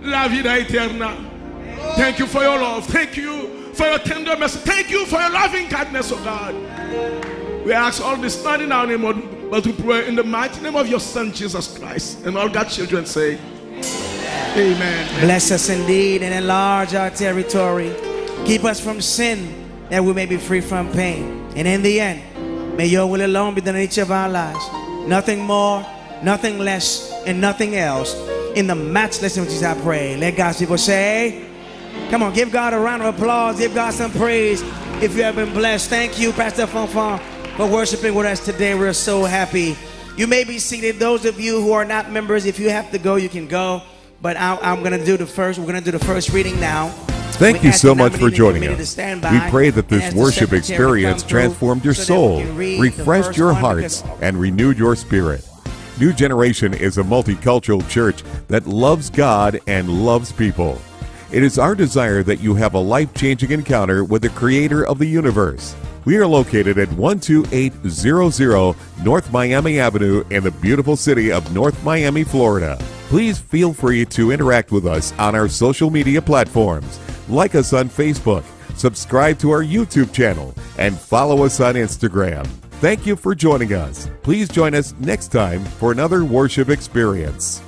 la vida eterna. Thank you for your love. Thank you for your tender mercy. Thank you for your loving kindness, oh God. We ask all this not in our name, but we pray in the mighty name of your Son, Jesus Christ. And all God's children say, Amen. Bless us indeed and enlarge our territory. Keep us from sin that we may be free from pain. And in the end, may your will alone be done in each of our lives. Nothing more, nothing less, and nothing else. In the matchless name of Jesus, I pray. Let God's people say, Come on, give God a round of applause. Give God some praise. If you have been blessed, thank you, Pastor Fonfon, for worshiping with us today. We're so happy. You may be seated. Those of you who are not members, if you have to go, you can go. But I, I'm going to do the first. We're going to do the first reading now. Thank you so much for joining us. We pray that this worship experience transformed your soul, we can read the refreshed your hearts, and renewed your spirit. New Generation is a multicultural church that loves God and loves people. It is our desire that you have a life changing encounter with the Creator of the universe. We are located at 12800 North Miami Avenue in the beautiful city of North Miami, Florida. Please feel free to interact with us on our social media platforms. Like us on Facebook, subscribe to our YouTube channel, and follow us on Instagram. Thank you for joining us. Please join us next time for another worship experience.